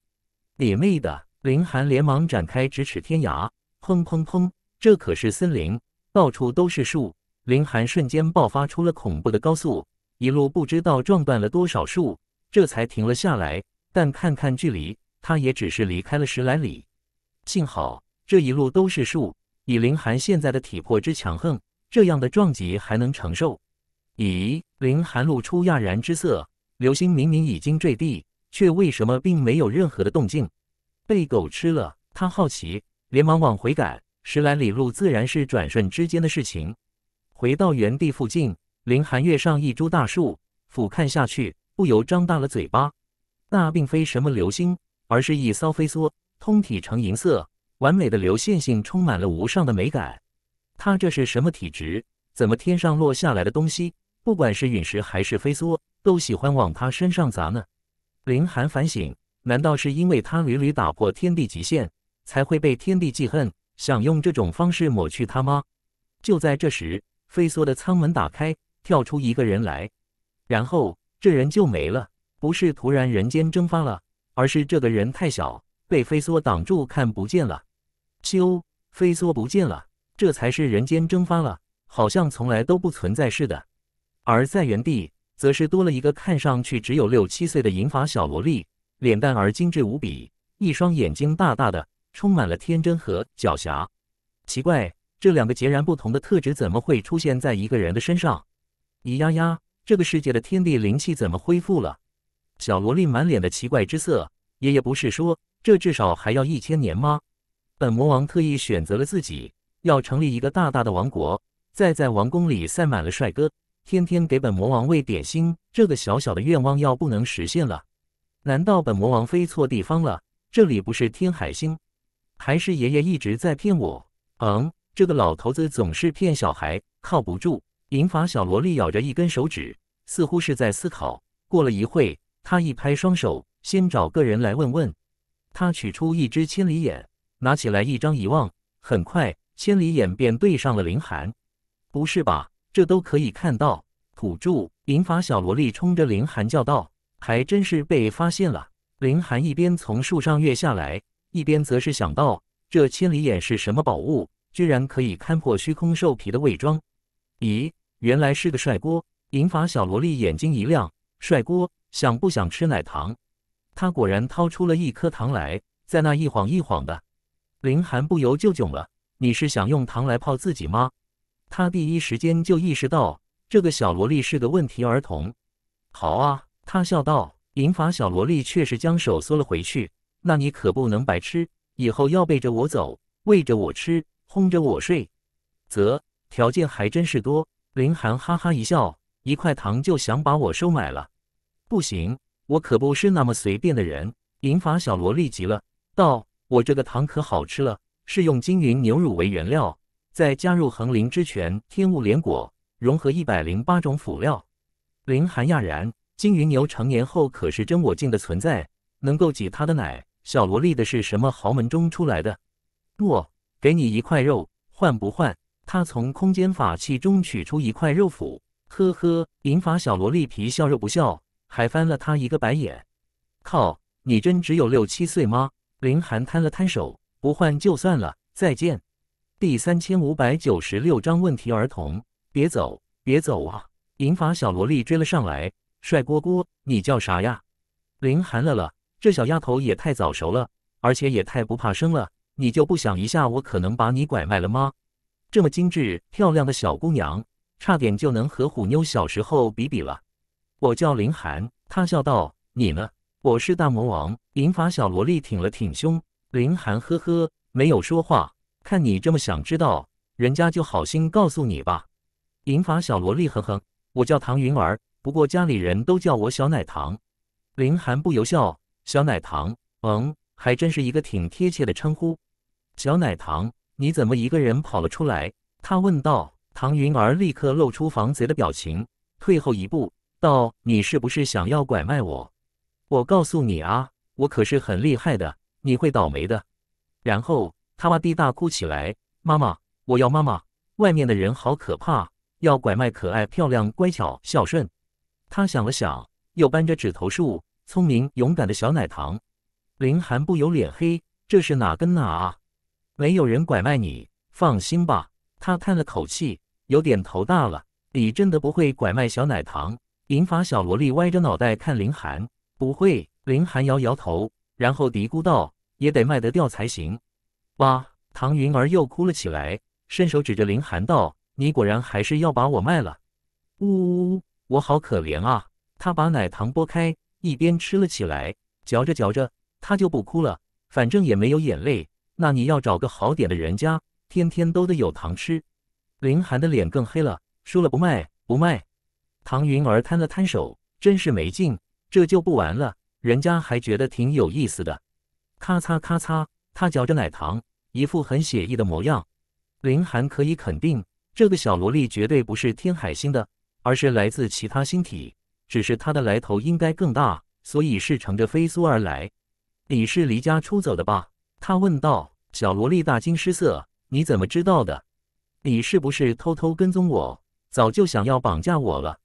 你妹的！林寒连忙展开咫尺天涯，砰砰砰！这可是森林，到处都是树。林寒瞬间爆发出了恐怖的高速，一路不知道撞断了多少树，这才停了下来。但看看距离，他也只是离开了十来里。幸好这一路都是树，以林寒现在的体魄之强横，这样的撞击还能承受。咦？林寒露出讶然之色。流星明明已经坠地，却为什么并没有任何的动静？被狗吃了？他好奇，连忙往回赶。十来里路自然是转瞬之间的事情。回到原地附近，林寒跃上一株大树，俯瞰下去，不由张大了嘴巴。那并非什么流星，而是一艘飞梭，通体呈银色，完美的流线性充满了无上的美感。他这是什么体质？怎么天上落下来的东西，不管是陨石还是飞梭？都喜欢往他身上砸呢。林寒反省，难道是因为他屡屡打破天地极限，才会被天地记恨，想用这种方式抹去他吗？就在这时，飞梭的舱门打开，跳出一个人来，然后这人就没了。不是突然人间蒸发了，而是这个人太小，被飞梭挡住，看不见了。啾，飞梭不见了，这才是人间蒸发了，好像从来都不存在似的。而在原地。则是多了一个看上去只有六七岁的银发小萝莉，脸蛋儿精致无比，一双眼睛大大的，充满了天真和狡黠。奇怪，这两个截然不同的特质怎么会出现在一个人的身上？咿呀呀，这个世界的天地灵气怎么恢复了？小萝莉满脸的奇怪之色。爷爷不是说这至少还要一千年吗？本魔王特意选择了自己，要成立一个大大的王国，再在王宫里塞满了帅哥，天天给本魔王喂点心。这个小小的愿望要不能实现了，难道本魔王飞错地方了？这里不是天海星，还是爷爷一直在骗我？嗯，这个老头子总是骗小孩，靠不住。银发小萝莉咬着一根手指，似乎是在思考。过了一会，她一拍双手。先找个人来问问。他取出一只千里眼，拿起来一张一望，很快千里眼便对上了林寒。不是吧？这都可以看到。土著银发小萝莉冲着林寒叫道：“还真是被发现了。”林寒一边从树上跃下来，一边则是想到：这千里眼是什么宝物？居然可以看破虚空兽皮的伪装？咦，原来是个帅锅！银发小萝莉眼睛一亮：“帅锅，想不想吃奶糖？”他果然掏出了一颗糖来，在那一晃一晃的，林寒不由就囧了。你是想用糖来泡自己吗？他第一时间就意识到这个小萝莉是个问题儿童。好啊，他笑道。银发小萝莉却是将手缩了回去。那你可不能白吃，以后要背着我走，喂着我吃，哄着我睡。啧，条件还真是多。林寒哈哈一笑，一块糖就想把我收买了？不行。我可不是那么随便的人。银发小萝莉急了，道：“我这个糖可好吃了，是用金云牛乳为原料，再加入恒灵之泉、天雾莲果，融合一百零八种辅料。”林寒讶然：“金云牛成年后可是真我境的存在，能够挤它的奶？小萝莉的是什么豪门中出来的？诺，给你一块肉，换不换？”他从空间法器中取出一块肉脯，呵呵。银发小萝莉皮笑肉不笑。还翻了他一个白眼，靠！你真只有六七岁吗？林寒摊了摊手，不换就算了，再见。第三千五百九十六章问题儿童，别走，别走啊！银发小萝莉追了上来，帅锅锅，你叫啥呀？林寒乐了，这小丫头也太早熟了，而且也太不怕生了。你就不想一下，我可能把你拐卖了吗？这么精致漂亮的小姑娘，差点就能和虎妞小时候比比了。我叫林寒，他笑道：“你呢？我是大魔王。”银发小萝莉挺了挺胸，林寒呵呵，没有说话。看你这么想知道，人家就好心告诉你吧。银发小萝莉哼哼，我叫唐云儿，不过家里人都叫我小奶糖。林寒不由笑，小奶糖，嗯，还真是一个挺贴切的称呼。小奶糖，你怎么一个人跑了出来？他问道。唐云儿立刻露出防贼的表情，退后一步。道：“你是不是想要拐卖我？我告诉你啊，我可是很厉害的，你会倒霉的。”然后他哇地大哭起来：“妈妈，我要妈妈！外面的人好可怕，要拐卖可爱、漂亮、乖巧、孝顺。”他想了想，又扳着指头数：“聪明勇敢的小奶糖。”林寒不由脸黑：“这是哪跟哪啊？没有人拐卖你，放心吧。”他叹了口气，有点头大了：“你真的不会拐卖小奶糖？”银发小萝莉歪着脑袋看林寒，不会。林寒摇摇头，然后嘀咕道：“也得卖得掉才行。”哇！唐云儿又哭了起来，伸手指着林寒道：“你果然还是要把我卖了！”呜呜呜！我好可怜啊！他把奶糖剥开，一边吃了起来，嚼着嚼着，他就不哭了，反正也没有眼泪。那你要找个好点的人家，天天都得有糖吃。林寒的脸更黑了，说了不卖，不卖。唐云儿摊了摊手，真是没劲，这就不玩了。人家还觉得挺有意思的。咔嚓咔嚓，他嚼着奶糖，一副很写意的模样。林寒可以肯定，这个小萝莉绝对不是天海星的，而是来自其他星体。只是他的来头应该更大，所以是乘着飞苏而来。你是离家出走的吧？他问道。小萝莉大惊失色：“你怎么知道的？你是不是偷偷跟踪我？早就想要绑架我了？”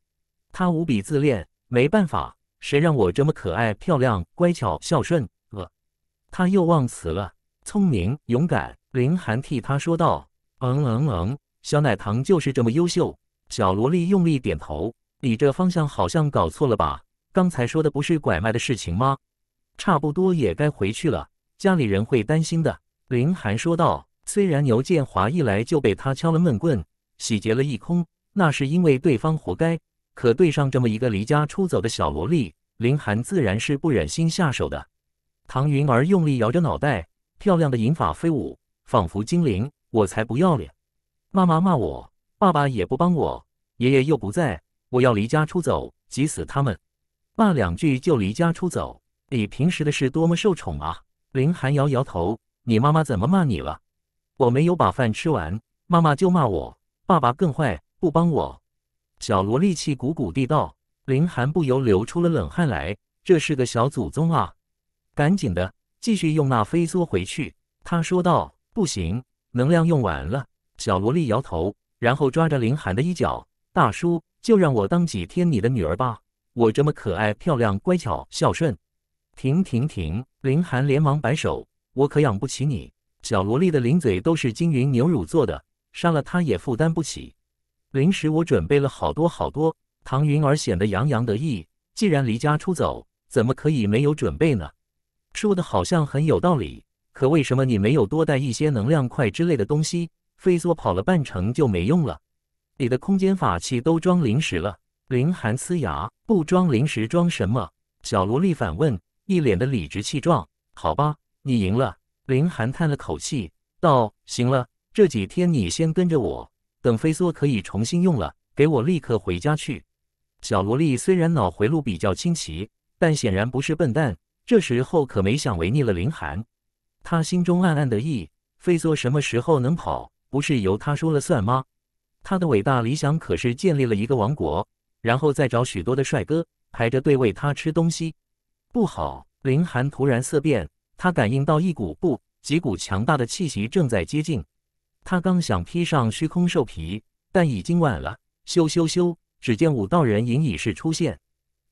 他无比自恋，没办法，谁让我这么可爱、漂亮、乖巧、孝顺？呃，他又忘词了。聪明、勇敢，林寒替他说道。嗯嗯嗯，小奶糖就是这么优秀。小萝莉用力点头。你这方向好像搞错了吧？刚才说的不是拐卖的事情吗？差不多也该回去了，家里人会担心的。”林寒说道。虽然牛建华一来就被他敲了闷棍，洗劫了一空，那是因为对方活该。可对上这么一个离家出走的小萝莉，林寒自然是不忍心下手的。唐云儿用力摇着脑袋，漂亮的银发飞舞，仿佛精灵。我才不要脸！妈妈骂我，爸爸也不帮我，爷爷又不在，我要离家出走，急死他们！骂两句就离家出走，你平时的事多么受宠啊！林寒摇摇头，你妈妈怎么骂你了？我没有把饭吃完，妈妈就骂我，爸爸更坏，不帮我。小萝莉气鼓鼓地道，林寒不由流出了冷汗来。这是个小祖宗啊！赶紧的，继续用那飞梭回去。他说道：“不行，能量用完了。”小萝莉摇头，然后抓着林寒的衣角：“大叔，就让我当几天你的女儿吧，我这么可爱、漂亮、乖巧、孝顺。”停停停！林寒连忙摆手：“我可养不起你。”小萝莉的零嘴都是金云牛乳做的，杀了她也负担不起。零食我准备了好多好多。唐云儿显得洋洋得意。既然离家出走，怎么可以没有准备呢？说的好像很有道理，可为什么你没有多带一些能量块之类的东西？飞梭跑了半程就没用了。你的空间法器都装零食了。林寒呲牙，不装零食装什么？小萝莉反问，一脸的理直气壮。好吧，你赢了。林寒叹了口气，道：“行了，这几天你先跟着我，等飞梭可以重新用了，给我立刻回家去。”小萝莉虽然脑回路比较清奇，但显然不是笨蛋，这时候可没想违逆了林寒。他心中暗暗得意：飞梭什么时候能跑，不是由他说了算吗？他的伟大理想可是建立了一个王国，然后再找许多的帅哥排着队喂他吃东西。不好！林寒突然色变。他感应到一股不几股强大的气息正在接近，他刚想披上虚空兽皮，但已经晚了。咻咻咻！只见五道人影已是出现。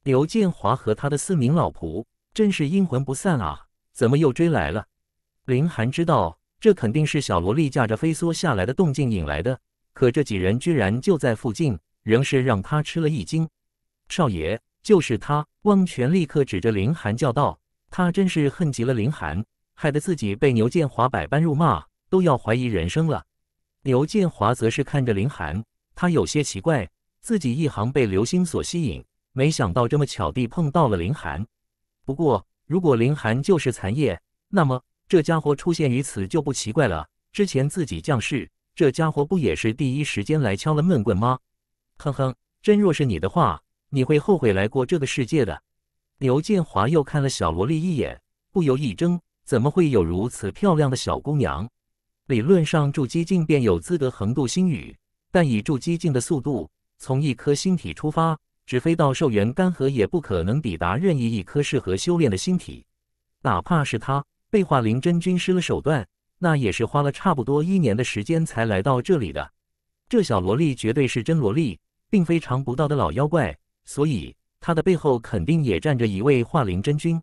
刘建华和他的四名老仆真是阴魂不散啊！怎么又追来了？林寒知道这肯定是小萝莉驾着飞梭下来的动静引来的，可这几人居然就在附近，仍是让他吃了一惊。少爷，就是他！汪权立刻指着林寒叫道。他真是恨极了林寒，害得自己被牛建华百般辱骂，都要怀疑人生了。牛建华则是看着林寒，他有些奇怪，自己一行被流星所吸引，没想到这么巧地碰到了林寒。不过，如果林寒就是残叶，那么这家伙出现于此就不奇怪了。之前自己降世，这家伙不也是第一时间来敲了闷棍吗？哼哼，真若是你的话，你会后悔来过这个世界的。牛建华又看了小萝莉一眼，不由一怔：怎么会有如此漂亮的小姑娘？理论上筑基境便有资格横渡星宇，但以筑基境的速度，从一颗星体出发，直飞到寿元干涸，也不可能抵达任意一颗适合修炼的星体。哪怕是他被化灵真君施了手段，那也是花了差不多一年的时间才来到这里的。这小萝莉绝对是真萝莉，并非尝不到的老妖怪，所以。她的背后肯定也站着一位化灵真君，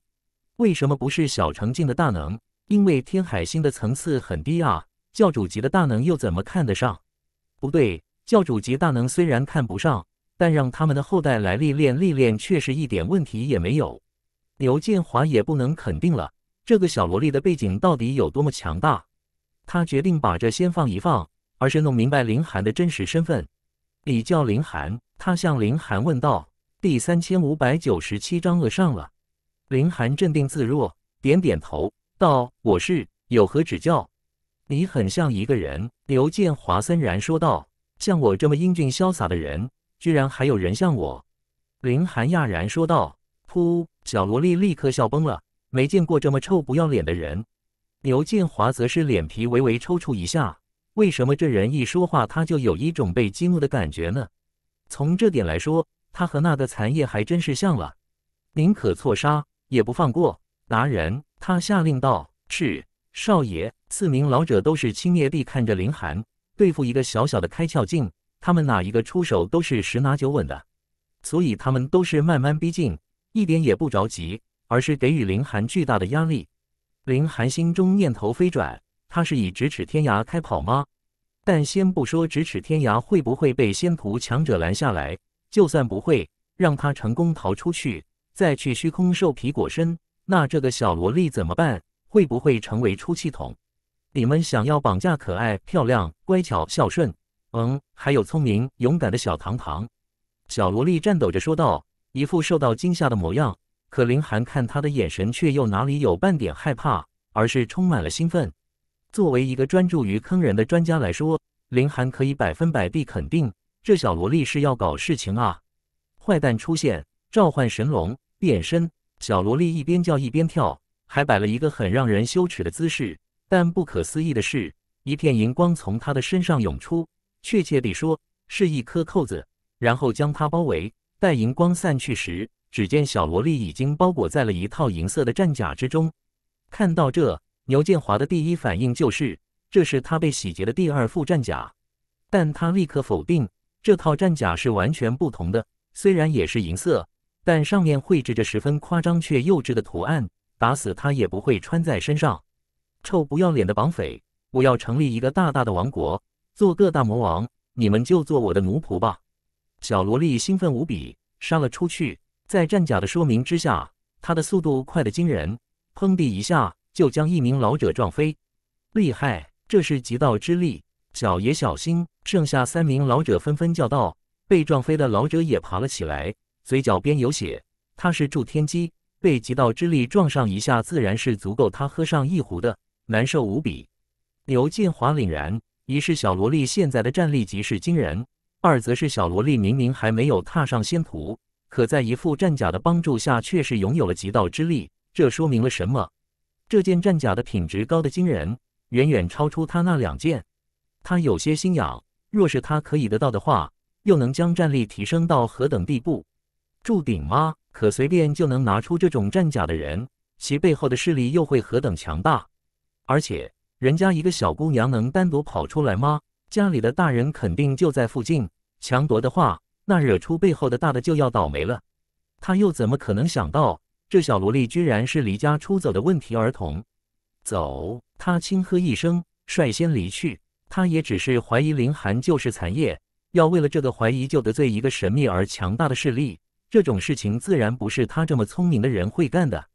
为什么不是小成境的大能？因为天海星的层次很低啊，教主级的大能又怎么看得上？不对，教主级大能虽然看不上，但让他们的后代来历练历练，却是一点问题也没有。牛建华也不能肯定了，这个小萝莉的背景到底有多么强大。他决定把这先放一放，而是弄明白林寒的真实身份。你叫林寒？他向林寒问道。第三千五百九十七章了上了。林寒镇定自若，点点头道：“我是有何指教？”你很像一个人。”刘建华森然说道：“像我这么英俊潇洒的人，居然还有人像我。”林寒讶然说道：“噗！”小萝莉立刻笑崩了，没见过这么臭不要脸的人。刘建华则是脸皮微微抽搐一下，为什么这人一说话他就有一种被激怒的感觉呢？从这点来说。他和那个残叶还真是像了，宁可错杀也不放过。拿人，他下令道：“是少爷。”四名老者都是轻蔑地看着林寒，对付一个小小的开窍境，他们哪一个出手都是十拿九稳的，所以他们都是慢慢逼近，一点也不着急，而是给予林寒巨大的压力。林寒心中念头飞转，他是以咫尺天涯开跑吗？但先不说咫尺天涯会不会被仙途强者拦下来。就算不会让他成功逃出去，再去虚空兽皮裹身，那这个小萝莉怎么办？会不会成为出气筒？你们想要绑架可爱、漂亮、乖巧、孝顺，嗯，还有聪明、勇敢的小糖糖？小萝莉颤抖着说道，一副受到惊吓的模样。可林寒看他的眼神，却又哪里有半点害怕，而是充满了兴奋。作为一个专注于坑人的专家来说，林寒可以百分百地肯定，这小萝莉是要搞事情啊！坏蛋出现，召唤神龙变身。小萝莉一边叫一边跳，还摆了一个很让人羞耻的姿势。但不可思议的是，一片银光从他的身上涌出，确切地说是一颗扣子，然后将他包围。待银光散去时，只见小萝莉已经包裹在了一套银色的战甲之中。看到这，牛建华的第一反应就是这是他被洗劫的第二副战甲，但他立刻否定，这套战甲是完全不同的。虽然也是银色，但上面绘制着十分夸张却幼稚的图案，打死他也不会穿在身上。臭不要脸的绑匪！我要成立一个大大的王国，做个大魔王，你们就做我的奴仆吧！小萝莉兴奋无比，杀了出去。在战甲的说明之下，他的速度快得惊人，砰地一下就将一名老者撞飞。厉害，这是极道之力！小爷小心！剩下三名老者纷纷叫道。被撞飞的老者也爬了起来，嘴角边有血。他是助天机，被极道之力撞上一下，自然是足够他喝上一壶的。难受无比，牛建华凛然。一是小萝莉现在的战力极是惊人，二则是小萝莉明明还没有踏上仙途，可在一副战甲的帮助下，却是拥有了极道之力。这说明了什么？这件战甲的品质高的惊人，远远超出他那两件。他有些心痒，若是他可以得到的话，又能将战力提升到何等地步？铸鼎吗？可随便就能拿出这种战甲的人，其背后的势力又会何等强大？而且，人家一个小姑娘能单独跑出来吗？家里的大人肯定就在附近，强夺的话，那惹出背后的大的就要倒霉了。他又怎么可能想到，这小萝莉居然是离家出走的问题儿童？走！他轻喝一声，率先离去。他也只是怀疑林寒就是残叶，要为了这个怀疑就得罪一个神秘而强大的势力，这种事情自然不是他这么聪明的人会干的。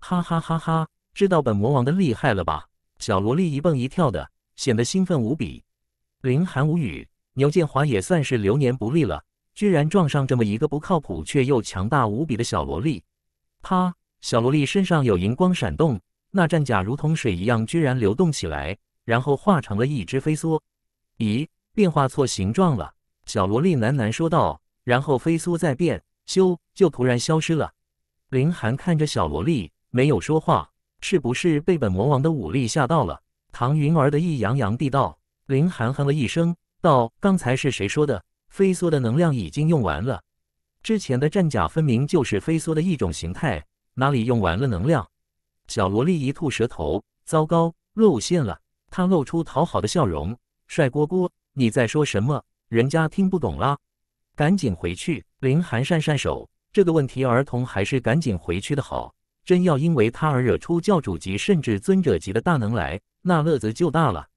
哈哈哈哈！知道本魔王的厉害了吧？小萝莉一蹦一跳的，显得兴奋无比。林寒无语，牛建华也算是流年不利了，居然撞上这么一个不靠谱却又强大无比的小萝莉。啪！小萝莉身上有银光闪动，那战甲如同水一样，居然流动起来，然后化成了一只飞梭。咦，变化错形状了！小萝莉喃喃说道。然后飞梭再变，咻，就突然消失了。林寒看着小萝莉，没有说话。是不是被本魔王的武力吓到了？唐云儿得意洋洋地道。林寒哼了一声，道：“刚才是谁说的？飞梭的能量已经用完了。之前的战甲分明就是飞梭的一种形态，哪里用完了能量？”小萝莉一吐舌头，糟糕，露馅了。她露出讨好的笑容：“帅锅锅，你在说什么？人家听不懂啦。”赶紧回去。林寒扇扇手，这个问题儿童还是赶紧回去的好。真要因为他而惹出教主级甚至尊者级的大能来，那乐子就大了。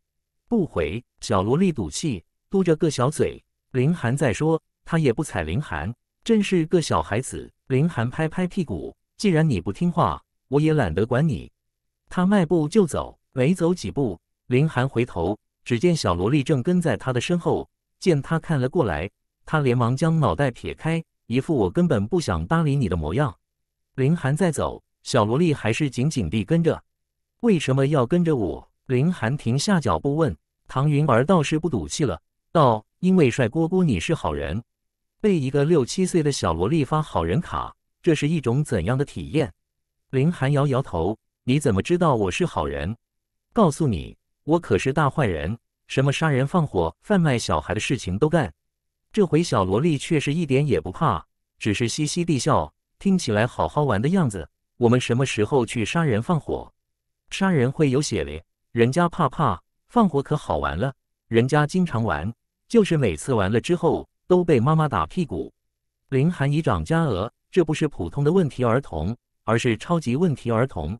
不回，小萝莉赌气，嘟着个小嘴。林寒再说，他也不睬林寒，真是个小孩子。林寒拍拍屁股，既然你不听话，我也懒得管你。他迈步就走，没走几步，林寒回头，只见小萝莉正跟在他的身后。见他看了过来，他连忙将脑袋撇开，一副我根本不想搭理你的模样。林寒再走。小萝莉还是紧紧地跟着，为什么要跟着我？林寒停下脚步问。唐云儿倒是不赌气了，道：“因为帅锅锅你是好人，被一个六七岁的小萝莉发好人卡，这是一种怎样的体验？”林寒摇摇头：“你怎么知道我是好人？告诉你，我可是大坏人，什么杀人放火、贩卖小孩的事情都干。”这回小萝莉却是一点也不怕，只是嘻嘻地笑，听起来好好玩的样子。我们什么时候去杀人放火？杀人会有血嘞，人家怕怕；放火可好玩了，人家经常玩，就是每次完了之后都被妈妈打屁股。林寒以掌加额，这不是普通的问题儿童，而是超级问题儿童。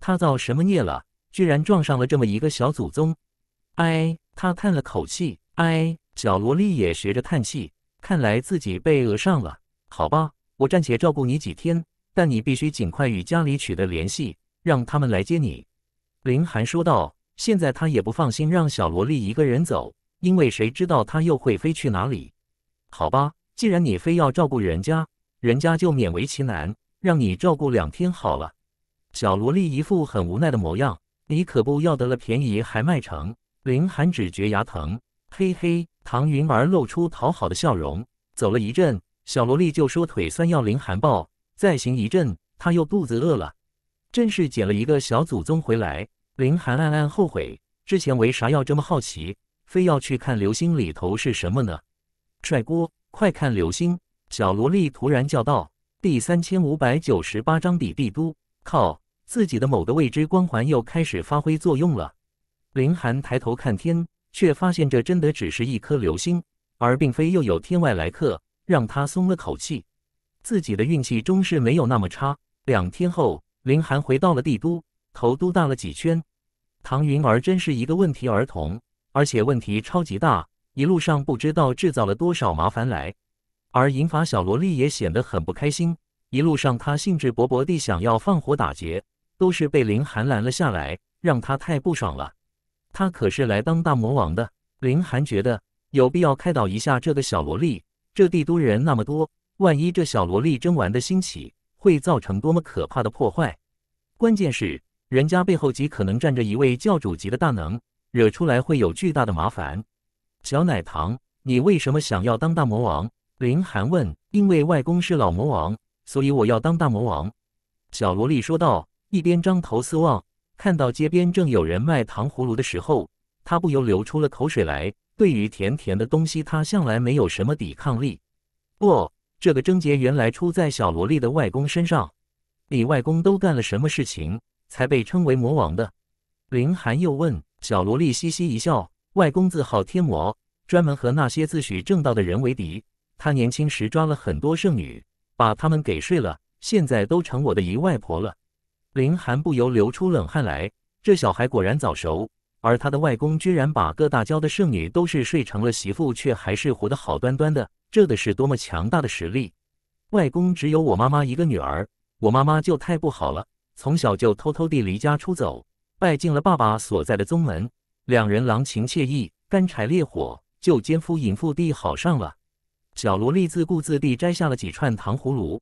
他造什么孽了？居然撞上了这么一个小祖宗！哎，他叹了口气，哎，小萝莉也学着叹气。看来自己被讹上了。好吧，我暂且照顾你几天，但你必须尽快与家里取得联系，让他们来接你。”林寒说道。现在他也不放心让小萝莉一个人走，因为谁知道他又会飞去哪里？好吧，既然你非要照顾人家，人家就勉为其难，让你照顾两天好了。小萝莉一副很无奈的模样，你可不要得了便宜还卖成？林寒只觉牙疼，嘿嘿。唐云儿露出讨好的笑容。走了一阵，小萝莉就说腿酸要林寒抱。再行一阵，她又肚子饿了，真是捡了一个小祖宗回来。林寒暗暗后悔，之前为啥要这么好奇，非要去看流星里头是什么呢？帅锅，快看流星！小萝莉突然叫道。第三千五百九十八章底帝都。靠，自己的某个未知光环又开始发挥作用了。林寒抬头看天，却发现这真的只是一颗流星，而并非又有天外来客，让他松了口气。自己的运气终是没有那么差。两天后，林寒回到了帝都，头都大了几圈。唐云儿真是一个问题儿童，而且问题超级大，一路上不知道制造了多少麻烦来。而银发小萝莉也显得很不开心，一路上她兴致勃勃地想要放火打劫，都是被林寒拦了下来，让她太不爽了。她可是来当大魔王的，林寒觉得有必要开导一下这个小萝莉。这帝都人那么多，万一这小萝莉真玩的兴起，会造成多么可怕的破坏？关键是。人家背后极可能站着一位教主级的大能，惹出来会有巨大的麻烦。小奶糖，你为什么想要当大魔王？林寒问。因为外公是老魔王，所以我要当大魔王。小萝莉说道，一边张头四望，看到街边正有人卖糖葫芦的时候，她不由流出了口水来。对于甜甜的东西，她向来没有什么抵抗力。不，这个症结原来出在小萝莉的外公身上。你外公都干了什么事情？才被称为魔王的。林寒又问小萝莉，嘻嘻一笑：“外公自号天魔，专门和那些自诩正道的人为敌。他年轻时抓了很多圣女，把他们给睡了，现在都成我的姨外婆了。”林寒不由流出冷汗来。这小孩果然早熟，而他的外公居然把各大教的圣女都是睡成了媳妇，却还是活得好端端的，这得是多么强大的实力！外公只有我妈妈一个女儿，我妈妈就太不好了。从小就偷偷地离家出走，拜进了爸爸所在的宗门。两人郎情妾意，干柴烈火，就奸夫淫妇地好上了。小萝莉自顾自地摘下了几串糖葫芦。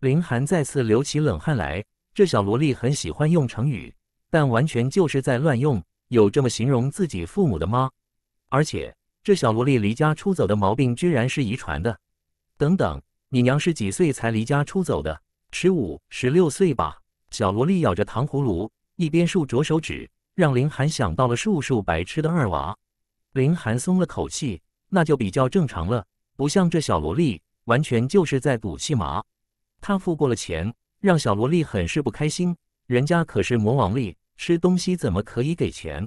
林寒再次流起冷汗来。这小萝莉很喜欢用成语，但完全就是在乱用。有这么形容自己父母的吗？而且这小萝莉离家出走的毛病居然是遗传的。等等，你娘是几岁才离家出走的？十五、十六岁吧。小萝莉咬着糖葫芦，一边竖着手指，让林寒想到了数数白痴的二娃。林寒松了口气，那就比较正常了，不像这小萝莉，完全就是在赌气嘛。他付过了钱，让小萝莉很是不开心。人家可是魔王力，吃东西怎么可以给钱？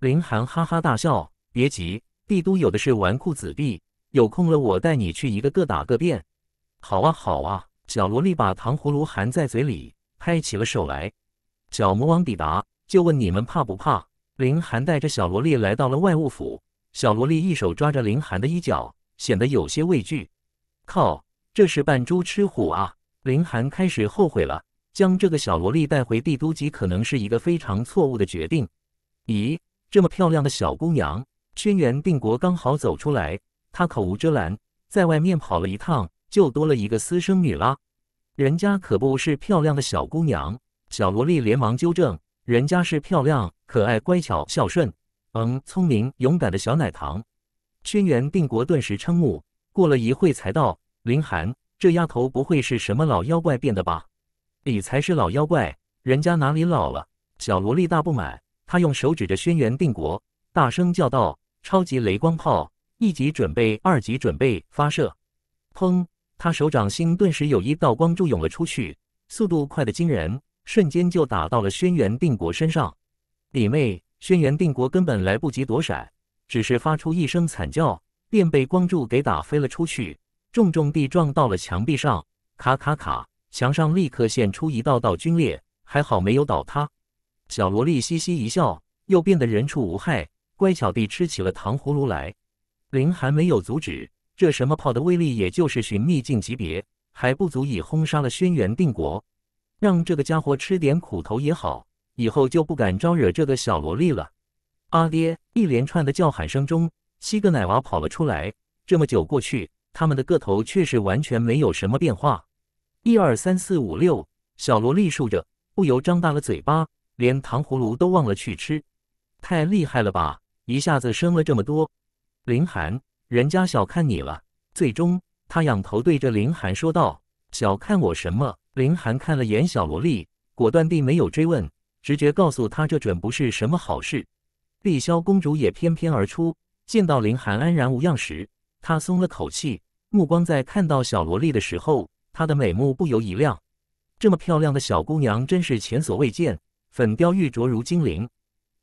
林寒哈哈大笑，别急，帝都有的是纨绔子弟，有空了我带你去一个个打个遍。好啊，好啊。小萝莉把糖葫芦含在嘴里。拍起了手来，小魔王抵达，就问你们怕不怕？林寒带着小萝莉来到了外务府，小萝莉一手抓着林寒的衣角，显得有些畏惧。靠，这是扮猪吃虎啊！林寒开始后悔了，将这个小萝莉带回帝都极可能是一个非常错误的决定。咦，这么漂亮的小姑娘，轩辕定国刚好走出来，他口无遮拦，在外面跑了一趟，就多了一个私生女啦。人家可不是漂亮的小姑娘，小萝莉连忙纠正：“人家是漂亮、可爱、乖巧、孝顺，嗯，聪明、勇敢的小奶糖。”轩辕定国顿时瞠目，过了一会才道：“林寒，这丫头不会是什么老妖怪变的吧？你才是老妖怪，人家哪里老了？”小萝莉大不满，她用手指着轩辕定国，大声叫道：“超级雷光炮，一级准备，二级准备，发射！”砰！他手掌心顿时有一道光柱涌了出去，速度快得惊人，瞬间就打到了轩辕定国身上。李妹，轩辕定国根本来不及躲闪，只是发出一声惨叫，便被光柱给打飞了出去，重重地撞到了墙壁上。卡卡卡，墙上立刻现出一道道龟裂，还好没有倒塌。小萝莉嘻嘻一笑，又变得人畜无害，乖巧地吃起了糖葫芦来。林寒没有阻止。这什么炮的威力，也就是寻秘境级别，还不足以轰杀了轩辕定国。让这个家伙吃点苦头也好，以后就不敢招惹这个小萝莉了。阿爹！一连串的叫喊声中，七个奶娃跑了出来。这么久过去，他们的个头却是完全没有什么变化。一二三四五六，小萝莉数着，不由张大了嘴巴，连糖葫芦都忘了去吃。太厉害了吧！一下子生了这么多。林寒，人家小看你了。最终，他仰头对着林寒说道：“小看我什么？”林寒看了眼小萝莉，果断地没有追问，直觉告诉他这准不是什么好事。碧霄公主也翩翩而出，见到林寒安然无恙时，她松了口气，目光在看到小萝莉的时候，她的美目不由一亮。这么漂亮的小姑娘，真是前所未见，粉雕玉琢如精灵，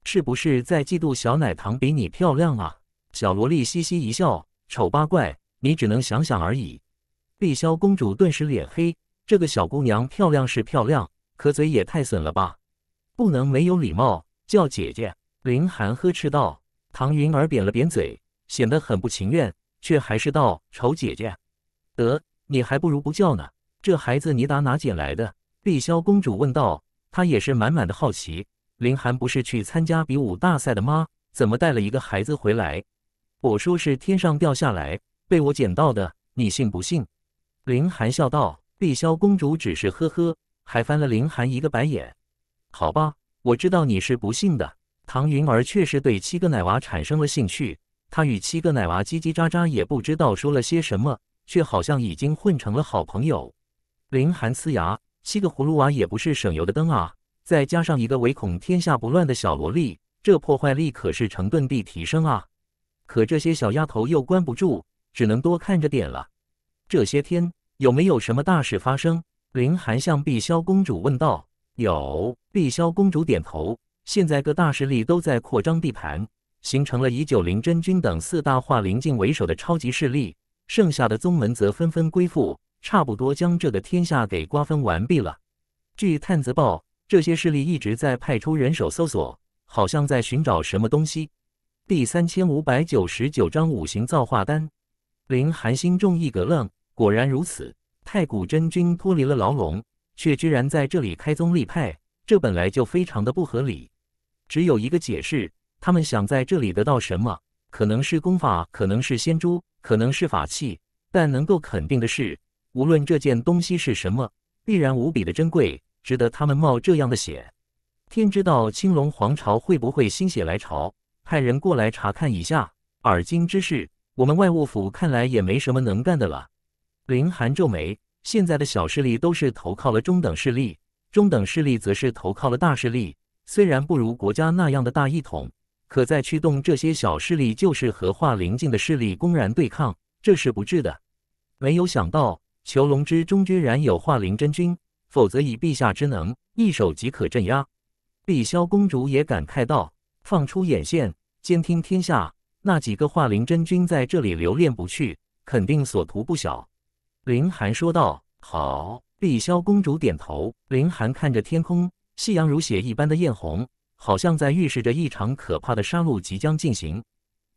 是不是在嫉妒小奶糖比你漂亮啊？小萝莉嘻嘻一笑，丑八怪，你只能想想而已。碧霄公主顿时脸黑。这个小姑娘漂亮是漂亮，可嘴也太损了吧！不能没有礼貌，叫姐姐。林寒呵斥道。唐云儿扁了扁嘴，显得很不情愿，却还是道：“丑姐姐，得，你还不如不叫呢。这孩子你打哪捡来的？”碧霄公主问道。她也是满满的好奇，林寒不是去参加比武大赛的吗？怎么带了一个孩子回来？我说是天上掉下来，被我捡到的，你信不信？林寒笑道。碧霄公主只是呵呵，还翻了林寒一个白眼。好吧，我知道你是不信的。唐云儿确实对七个奶娃产生了兴趣，她与七个奶娃叽叽喳喳，也不知道说了些什么，却好像已经混成了好朋友。林寒呲牙，七个葫芦娃也不是省油的灯啊！再加上一个唯恐天下不乱的小萝莉，这破坏力可是成吨地提升啊！可这些小丫头又关不住，只能多看着点了。这些天。有没有什么大事发生？林寒向碧霄公主问道。有，碧霄公主点头。现在各大势力都在扩张地盘，形成了以九灵真君等四大化灵境为首的超级势力，剩下的宗门则纷纷归附，差不多将这个天下给瓜分完毕了。据探子报，这些势力一直在派出人手搜索，好像在寻找什么东西。第三千五百九十九章五行造化丹。林寒心中一咯愣。果然如此，太古真君脱离了牢笼，却居然在这里开宗立派，这本来就非常的不合理。只有一个解释，他们想在这里得到什么？可能是功法，可能是仙珠，可能是法器。但能够肯定的是，无论这件东西是什么，必然无比的珍贵，值得他们冒这样的险。天知道青龙皇朝会不会心血来潮，派人过来查看一下。而今之事，我们外务府看来也没什么能干的了。林寒皱眉，现在的小势力都是投靠了中等势力，中等势力则是投靠了大势力。虽然不如国家那样的大一统，可在驱动这些小势力，就是和化灵境的势力公然对抗，这是不智的。没有想到囚龙之中居然有化灵真君，否则以陛下之能，一手即可镇压。碧霄公主也感慨道：“放出眼线，监听天下，那几个化灵真君在这里留恋不去，肯定所图不小。”林寒说道：“好。”碧霄公主点头。林寒看着天空，夕阳如血一般的艳红，好像在预示着一场可怕的杀戮即将进行。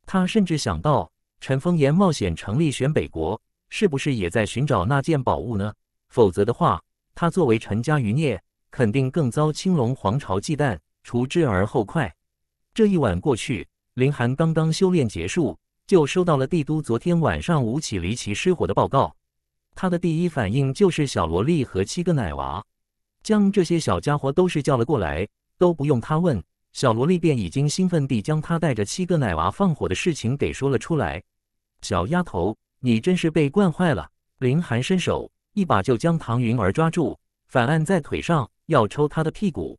他甚至想到，陈风言冒险成立玄北国，是不是也在寻找那件宝物呢？否则的话，他作为陈家余孽，肯定更遭青龙皇朝忌惮，除之而后快。这一晚过去，林寒刚刚修炼结束，就收到了帝都昨天晚上五起离奇失火的报告。他的第一反应就是小萝莉和七个奶娃，将这些小家伙都是叫了过来，都不用他问，小萝莉便已经兴奋地将他带着七个奶娃放火的事情给说了出来。小丫头，你真是被惯坏了！林寒伸手一把就将唐云儿抓住，反按在腿上要抽他的屁股。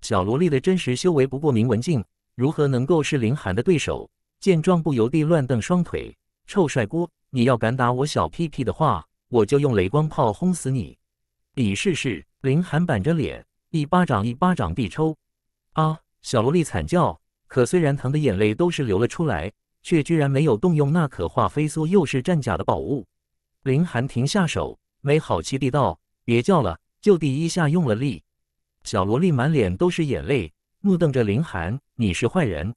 小萝莉的真实修为不过明文境，如何能够是林寒的对手？见状不由地乱蹬双腿，臭帅锅，你要敢打我小屁屁的话！我就用雷光炮轰死你！你试试！林寒板着脸，一巴掌一巴掌地抽。啊！小萝莉惨叫，可虽然疼的眼泪都是流了出来，却居然没有动用那可化飞梭又是战甲的宝物。林寒停下手，没好气地道：“别叫了，就地一下用了力。”小萝莉满脸都是眼泪，怒瞪着林寒：“你是坏人！”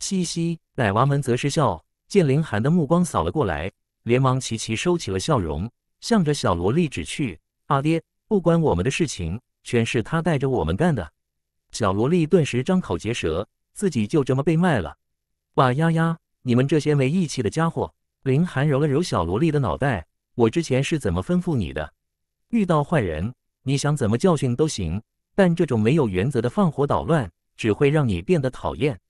嘻嘻，奶娃们则是笑，见林寒的目光扫了过来。连忙齐齐收起了笑容，向着小萝莉指去：“阿爹，不关我们的事情，全是他带着我们干的。”小萝莉顿时张口结舌，自己就这么被卖了！哇呀呀！你们这些没义气的家伙！林寒揉了揉小萝莉的脑袋：“我之前是怎么吩咐你的？遇到坏人，你想怎么教训都行，但这种没有原则的放火捣乱，只会让你变得讨厌。”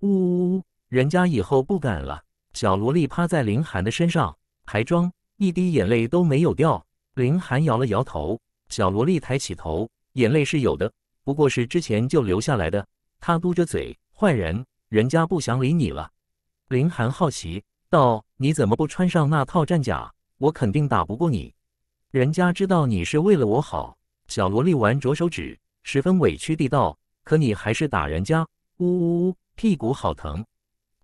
呜呜呜！人家以后不敢了。小萝莉趴在林寒的身上，还装一滴眼泪都没有掉。林寒摇了摇头，小萝莉抬起头，眼泪是有的。不过是之前就流下来的。他嘟着嘴：“坏人，人家不想理你了。”林寒好奇道：“你怎么不穿上那套战甲？我肯定打不过你。人家知道你是为了我好。”小萝莉玩着手指，十分委屈地道：“可你还是打人家，呜呜呜，屁股好疼。”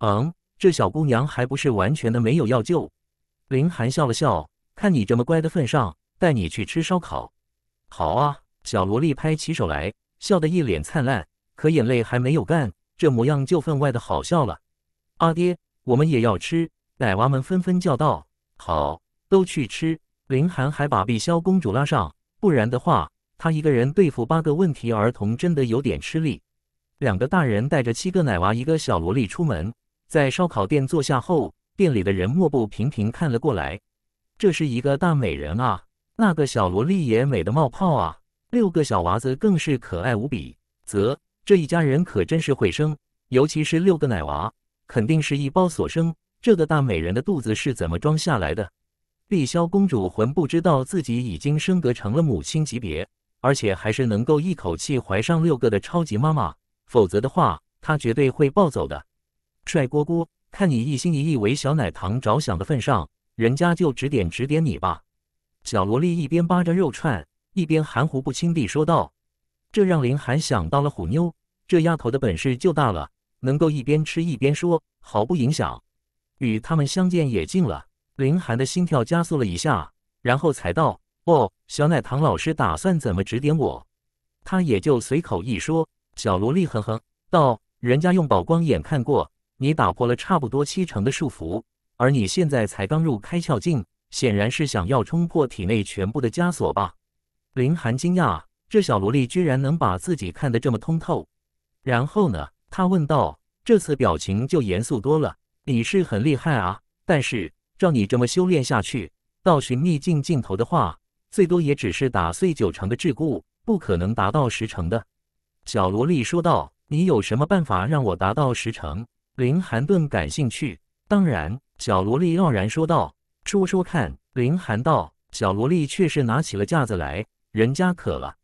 嗯，这小姑娘还不是完全的没有药救。林寒笑了笑：“看你这么乖的份上，带你去吃烧烤。”好啊！小萝莉拍起手来。笑得一脸灿烂，可眼泪还没有干，这模样就分外的好笑了。阿爹，我们也要吃！奶娃们纷纷叫道：“好，都去吃！”林寒还把碧霄公主拉上，不然的话，他一个人对付八个问题儿童真的有点吃力。两个大人带着七个奶娃、一个小萝莉出门，在烧烤店坐下后，店里的人莫不频频看了过来。这是一个大美人啊，那个小萝莉也美得冒泡啊。六个小娃子更是可爱无比，啧，这一家人可真是会生，尤其是六个奶娃，肯定是一包所生。这个大美人的肚子是怎么装下来的？碧霄公主浑不知道自己已经升格成了母亲级别，而且还是能够一口气怀上六个的超级妈妈，否则的话，她绝对会暴走的。帅锅锅，看你一心一意为小奶糖着想的份上，人家就指点指点你吧。小萝莉一边扒着肉串。一边含糊不清地说道：“这让林寒想到了虎妞，这丫头的本事就大了，能够一边吃一边说，毫不影响。与他们相见也近了，林寒的心跳加速了一下，然后才道：‘哦，小奶糖老师打算怎么指点我？’他也就随口一说。小萝莉哼哼道：‘人家用宝光眼看过，你打破了差不多七成的束缚，而你现在才刚入开窍境，显然是想要冲破体内全部的枷锁吧？’”林寒惊讶，这小萝莉居然能把自己看得这么通透。然后呢？他问道，这次表情就严肃多了。你是很厉害啊，但是照你这么修炼下去，到寻秘境尽头的话，最多也只是打碎九成的桎梏，不可能达到十成的。小萝莉说道：“你有什么办法让我达到十成？”林寒顿感兴趣。当然，小萝莉傲然说道：“说说看。”林寒道。小萝莉却是拿起了架子来。人家渴了，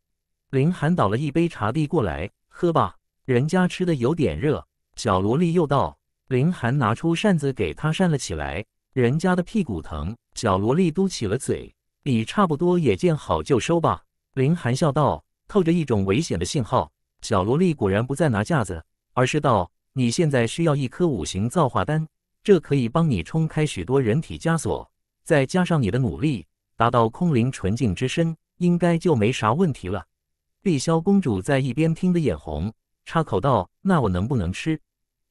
林寒倒了一杯茶递过来，喝吧。人家吃的有点热。小萝莉又道。林寒拿出扇子给他扇了起来。人家的屁股疼。小萝莉嘟起了嘴。你差不多也见好就收吧。林寒笑道，透着一种危险的信号。小萝莉果然不再拿架子，而是道：你现在需要一颗五行造化丹，这可以帮你冲开许多人体枷锁，再加上你的努力，达到空灵纯净之身。应该就没啥问题了。碧霄公主在一边听得眼红，插口道：“那我能不能吃？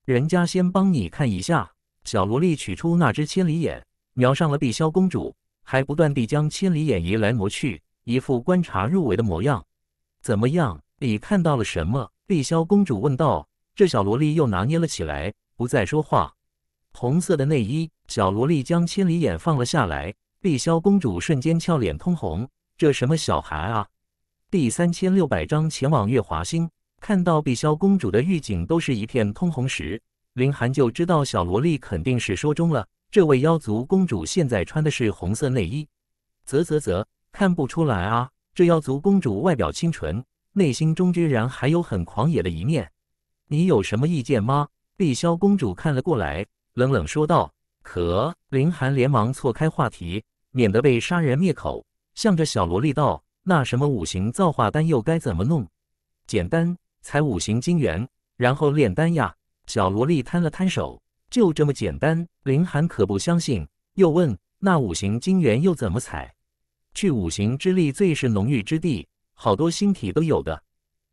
人家先帮你看一下。”小萝莉取出那只千里眼，瞄上了碧霄公主，还不断地将千里眼移来挪去，一副观察入微的模样。怎么样？你看到了什么？碧霄公主问道。这小萝莉又拿捏了起来，不再说话。红色的内衣，小萝莉将千里眼放了下来。碧霄公主瞬间俏脸通红。这什么小孩啊！第三千六百章前往月华星，看到碧霄公主的玉颈都是一片通红时，林寒就知道小萝莉肯定是说中了。这位妖族公主现在穿的是红色内衣，啧啧啧，看不出来啊！这妖族公主外表清纯，内心中居然还有很狂野的一面。你有什么意见吗？碧霄公主看了过来，冷冷说道。可林寒连忙错开话题，免得被杀人灭口。向着小萝莉道：“那什么五行造化丹又该怎么弄？简单，采五行精元，然后炼丹呀。”小萝莉摊了摊手：“就这么简单？”林寒可不相信，又问：“那五行精元又怎么采？去五行之力最是浓郁之地，好多星体都有的。”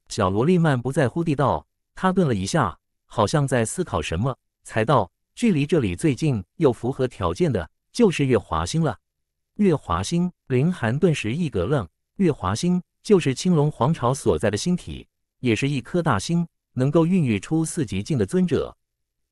小萝莉漫不在乎地道：“他顿了一下，好像在思考什么，才道：距离这里最近又符合条件的。”就是月华星了。月华星，林寒顿时一格愣。月华星就是青龙皇朝所在的星体，也是一颗大星，能够孕育出四极境的尊者。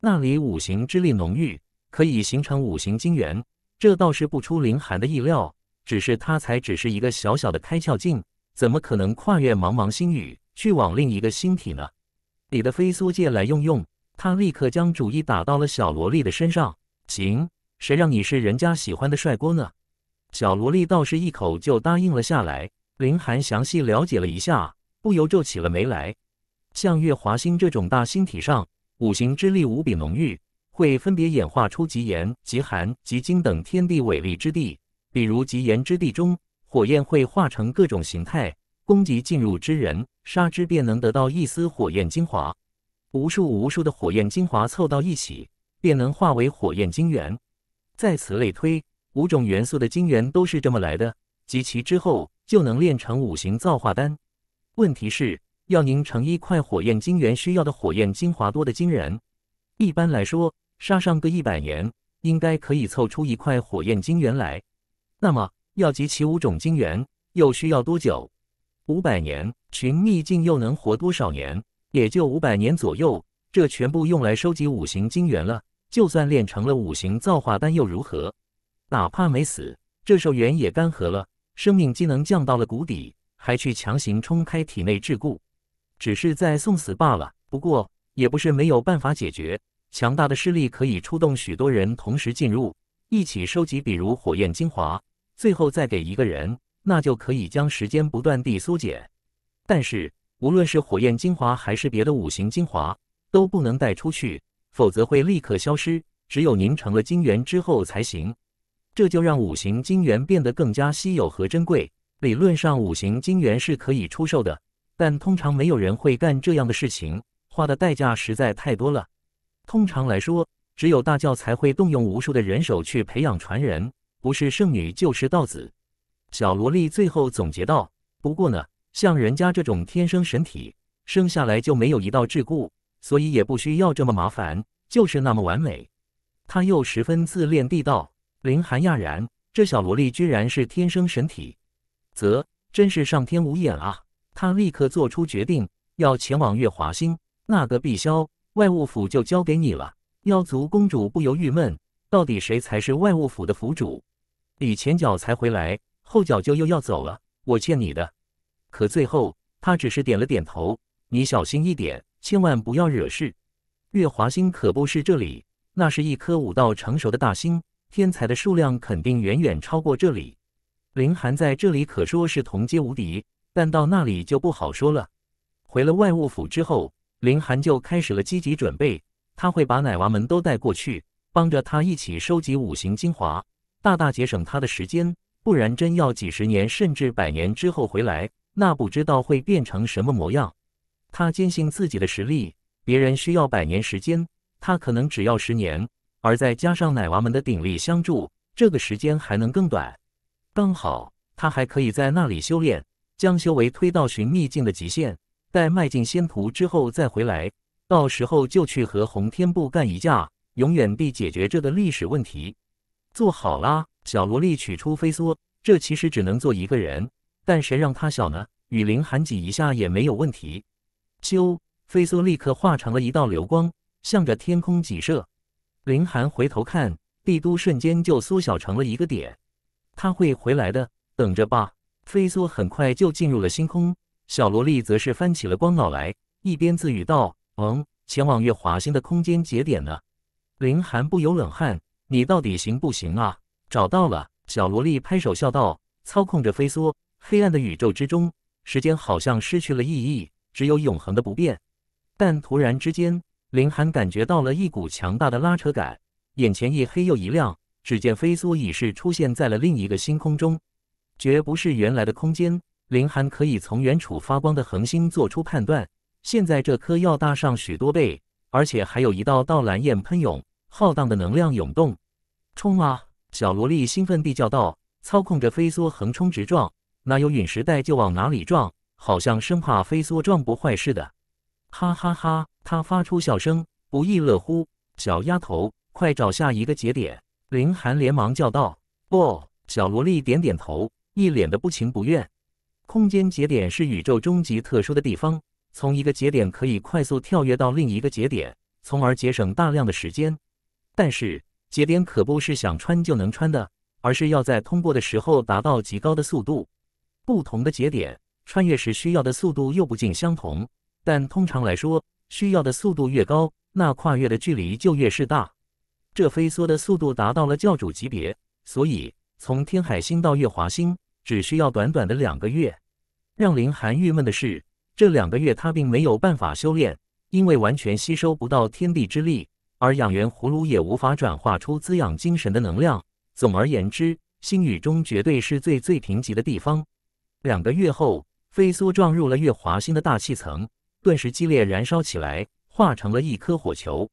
那里五行之力浓郁，可以形成五行金元，这倒是不出林寒的意料。只是他才只是一个小小的开窍境，怎么可能跨越茫茫星宇去往另一个星体呢？你的飞梭借来用用。他立刻将主意打到了小萝莉的身上。行，谁让你是人家喜欢的帅哥呢？小萝莉倒是一口就答应了下来。林寒详细了解了一下，不由皱起了眉来。像月华星这种大星体上，五行之力无比浓郁，会分别演化出极炎、极寒、极金等天地伟力之地。比如极炎之地中，火焰会化成各种形态，攻击进入之人，杀之便能得到一丝火焰精华。无数无数的火焰精华凑到一起，便能化为火焰晶元。在此类推，五种元素的晶元都是这么来的。集齐之后，就能炼成五行造化丹。问题是，要凝成一块火焰晶元，需要的火焰精华多的惊人。一般来说，杀上个一百年，应该可以凑出一块火焰晶元来。那么要集齐五种晶元，又需要多久？五百年。群秘境又能活多少年？也就五百年左右。这全部用来收集五行精元了。就算炼成了五行造化丹又如何？哪怕没死，这寿元也干涸了，生命机能降到了谷底，还去强行冲开体内桎梏，只是在送死罢了。不过也不是没有办法解决。强大的势力可以出动许多人同时进入，一起收集，比如火焰精华。最后再给一个人，那就可以将时间不断地缩减。但是，无论是火焰精华还是别的五行精华，都不能带出去，否则会立刻消失。只有凝成了晶元之后才行。这就让五行晶元变得更加稀有和珍贵。理论上，五行晶元是可以出售的，但通常没有人会干这样的事情，花的代价实在太多了。通常来说，只有大教才会动用无数的人手去培养传人。不是圣女就是道子，小萝莉最后总结道。不过呢，像人家这种天生神体，生下来就没有一道桎梏，所以也不需要这么麻烦，就是那么完美。他又十分自恋地道。林寒讶然，这小萝莉居然是天生神体，则真是上天无眼啊！他立刻做出决定，要前往月华星。那个碧霄外务府就交给你了。妖族公主不由郁闷，到底谁才是外务府的府主？你前脚才回来，后脚就又要走了，我欠你的。可最后他只是点了点头。你小心一点，千万不要惹事。月华星可不是这里，那是一颗武道成熟的大星，天才的数量肯定远远超过这里。林寒在这里可说是同阶无敌，但到那里就不好说了。回了外务府之后，林寒就开始了积极准备，他会把奶娃们都带过去，帮着他一起收集五行精华。大大节省他的时间，不然真要几十年甚至百年之后回来，那不知道会变成什么模样。他坚信自己的实力，别人需要百年时间，他可能只要十年，而再加上奶娃们的鼎力相助，这个时间还能更短。刚好他还可以在那里修炼，将修为推到寻秘境的极限，待迈进仙途之后再回来，到时候就去和洪天部干一架，永远地解决这个历史问题。做好啦！小萝莉取出飞梭，这其实只能做一个人，但谁让它小呢？与林寒挤一下也没有问题。啾，飞梭立刻化成了一道流光，向着天空挤射。林寒回头看，帝都瞬间就缩小成了一个点。他会回来的，等着吧。飞梭很快就进入了星空，小萝莉则是翻起了光脑来，一边自语道：“嗯，前往月华星的空间节点呢？”林寒不由冷汗。你到底行不行啊？找到了，小萝莉拍手笑道：“操控着飞梭，黑暗的宇宙之中，时间好像失去了意义，只有永恒的不变。”但突然之间，林寒感觉到了一股强大的拉扯感，眼前一黑又一亮，只见飞梭已是出现在了另一个星空中，绝不是原来的空间。林寒可以从远处发光的恒星做出判断，现在这颗要大上许多倍，而且还有一道道蓝焰喷涌，浩荡的能量涌动。冲啊！小萝莉兴奋地叫道，操控着飞梭横冲直撞，哪有陨石带就往哪里撞，好像生怕飞梭撞不坏似的。哈哈哈！她发出笑声，不亦乐乎。小丫头，快找下一个节点。林寒连忙叫道：“不！”小萝莉点点头，一脸的不情不愿。空间节点是宇宙中极特殊的地方，从一个节点可以快速跳跃到另一个节点，从而节省大量的时间。但是节点可不是想穿就能穿的，而是要在通过的时候达到极高的速度。不同的节点穿越时需要的速度又不尽相同，但通常来说，需要的速度越高，那跨越的距离就越是大。这飞梭的速度达到了教主级别，所以。从天海星到月华星只需要短短的两个月，让林寒郁闷的是，这两个月他并没有办法修炼，因为完全吸收不到天地之力，而养元葫芦也无法转化出滋养精神的能量。总而言之，星宇中绝对是最最贫瘠的地方。两个月后，飞梭撞入了月华星的大气层，顿时激烈燃烧起来，化成了一颗火球。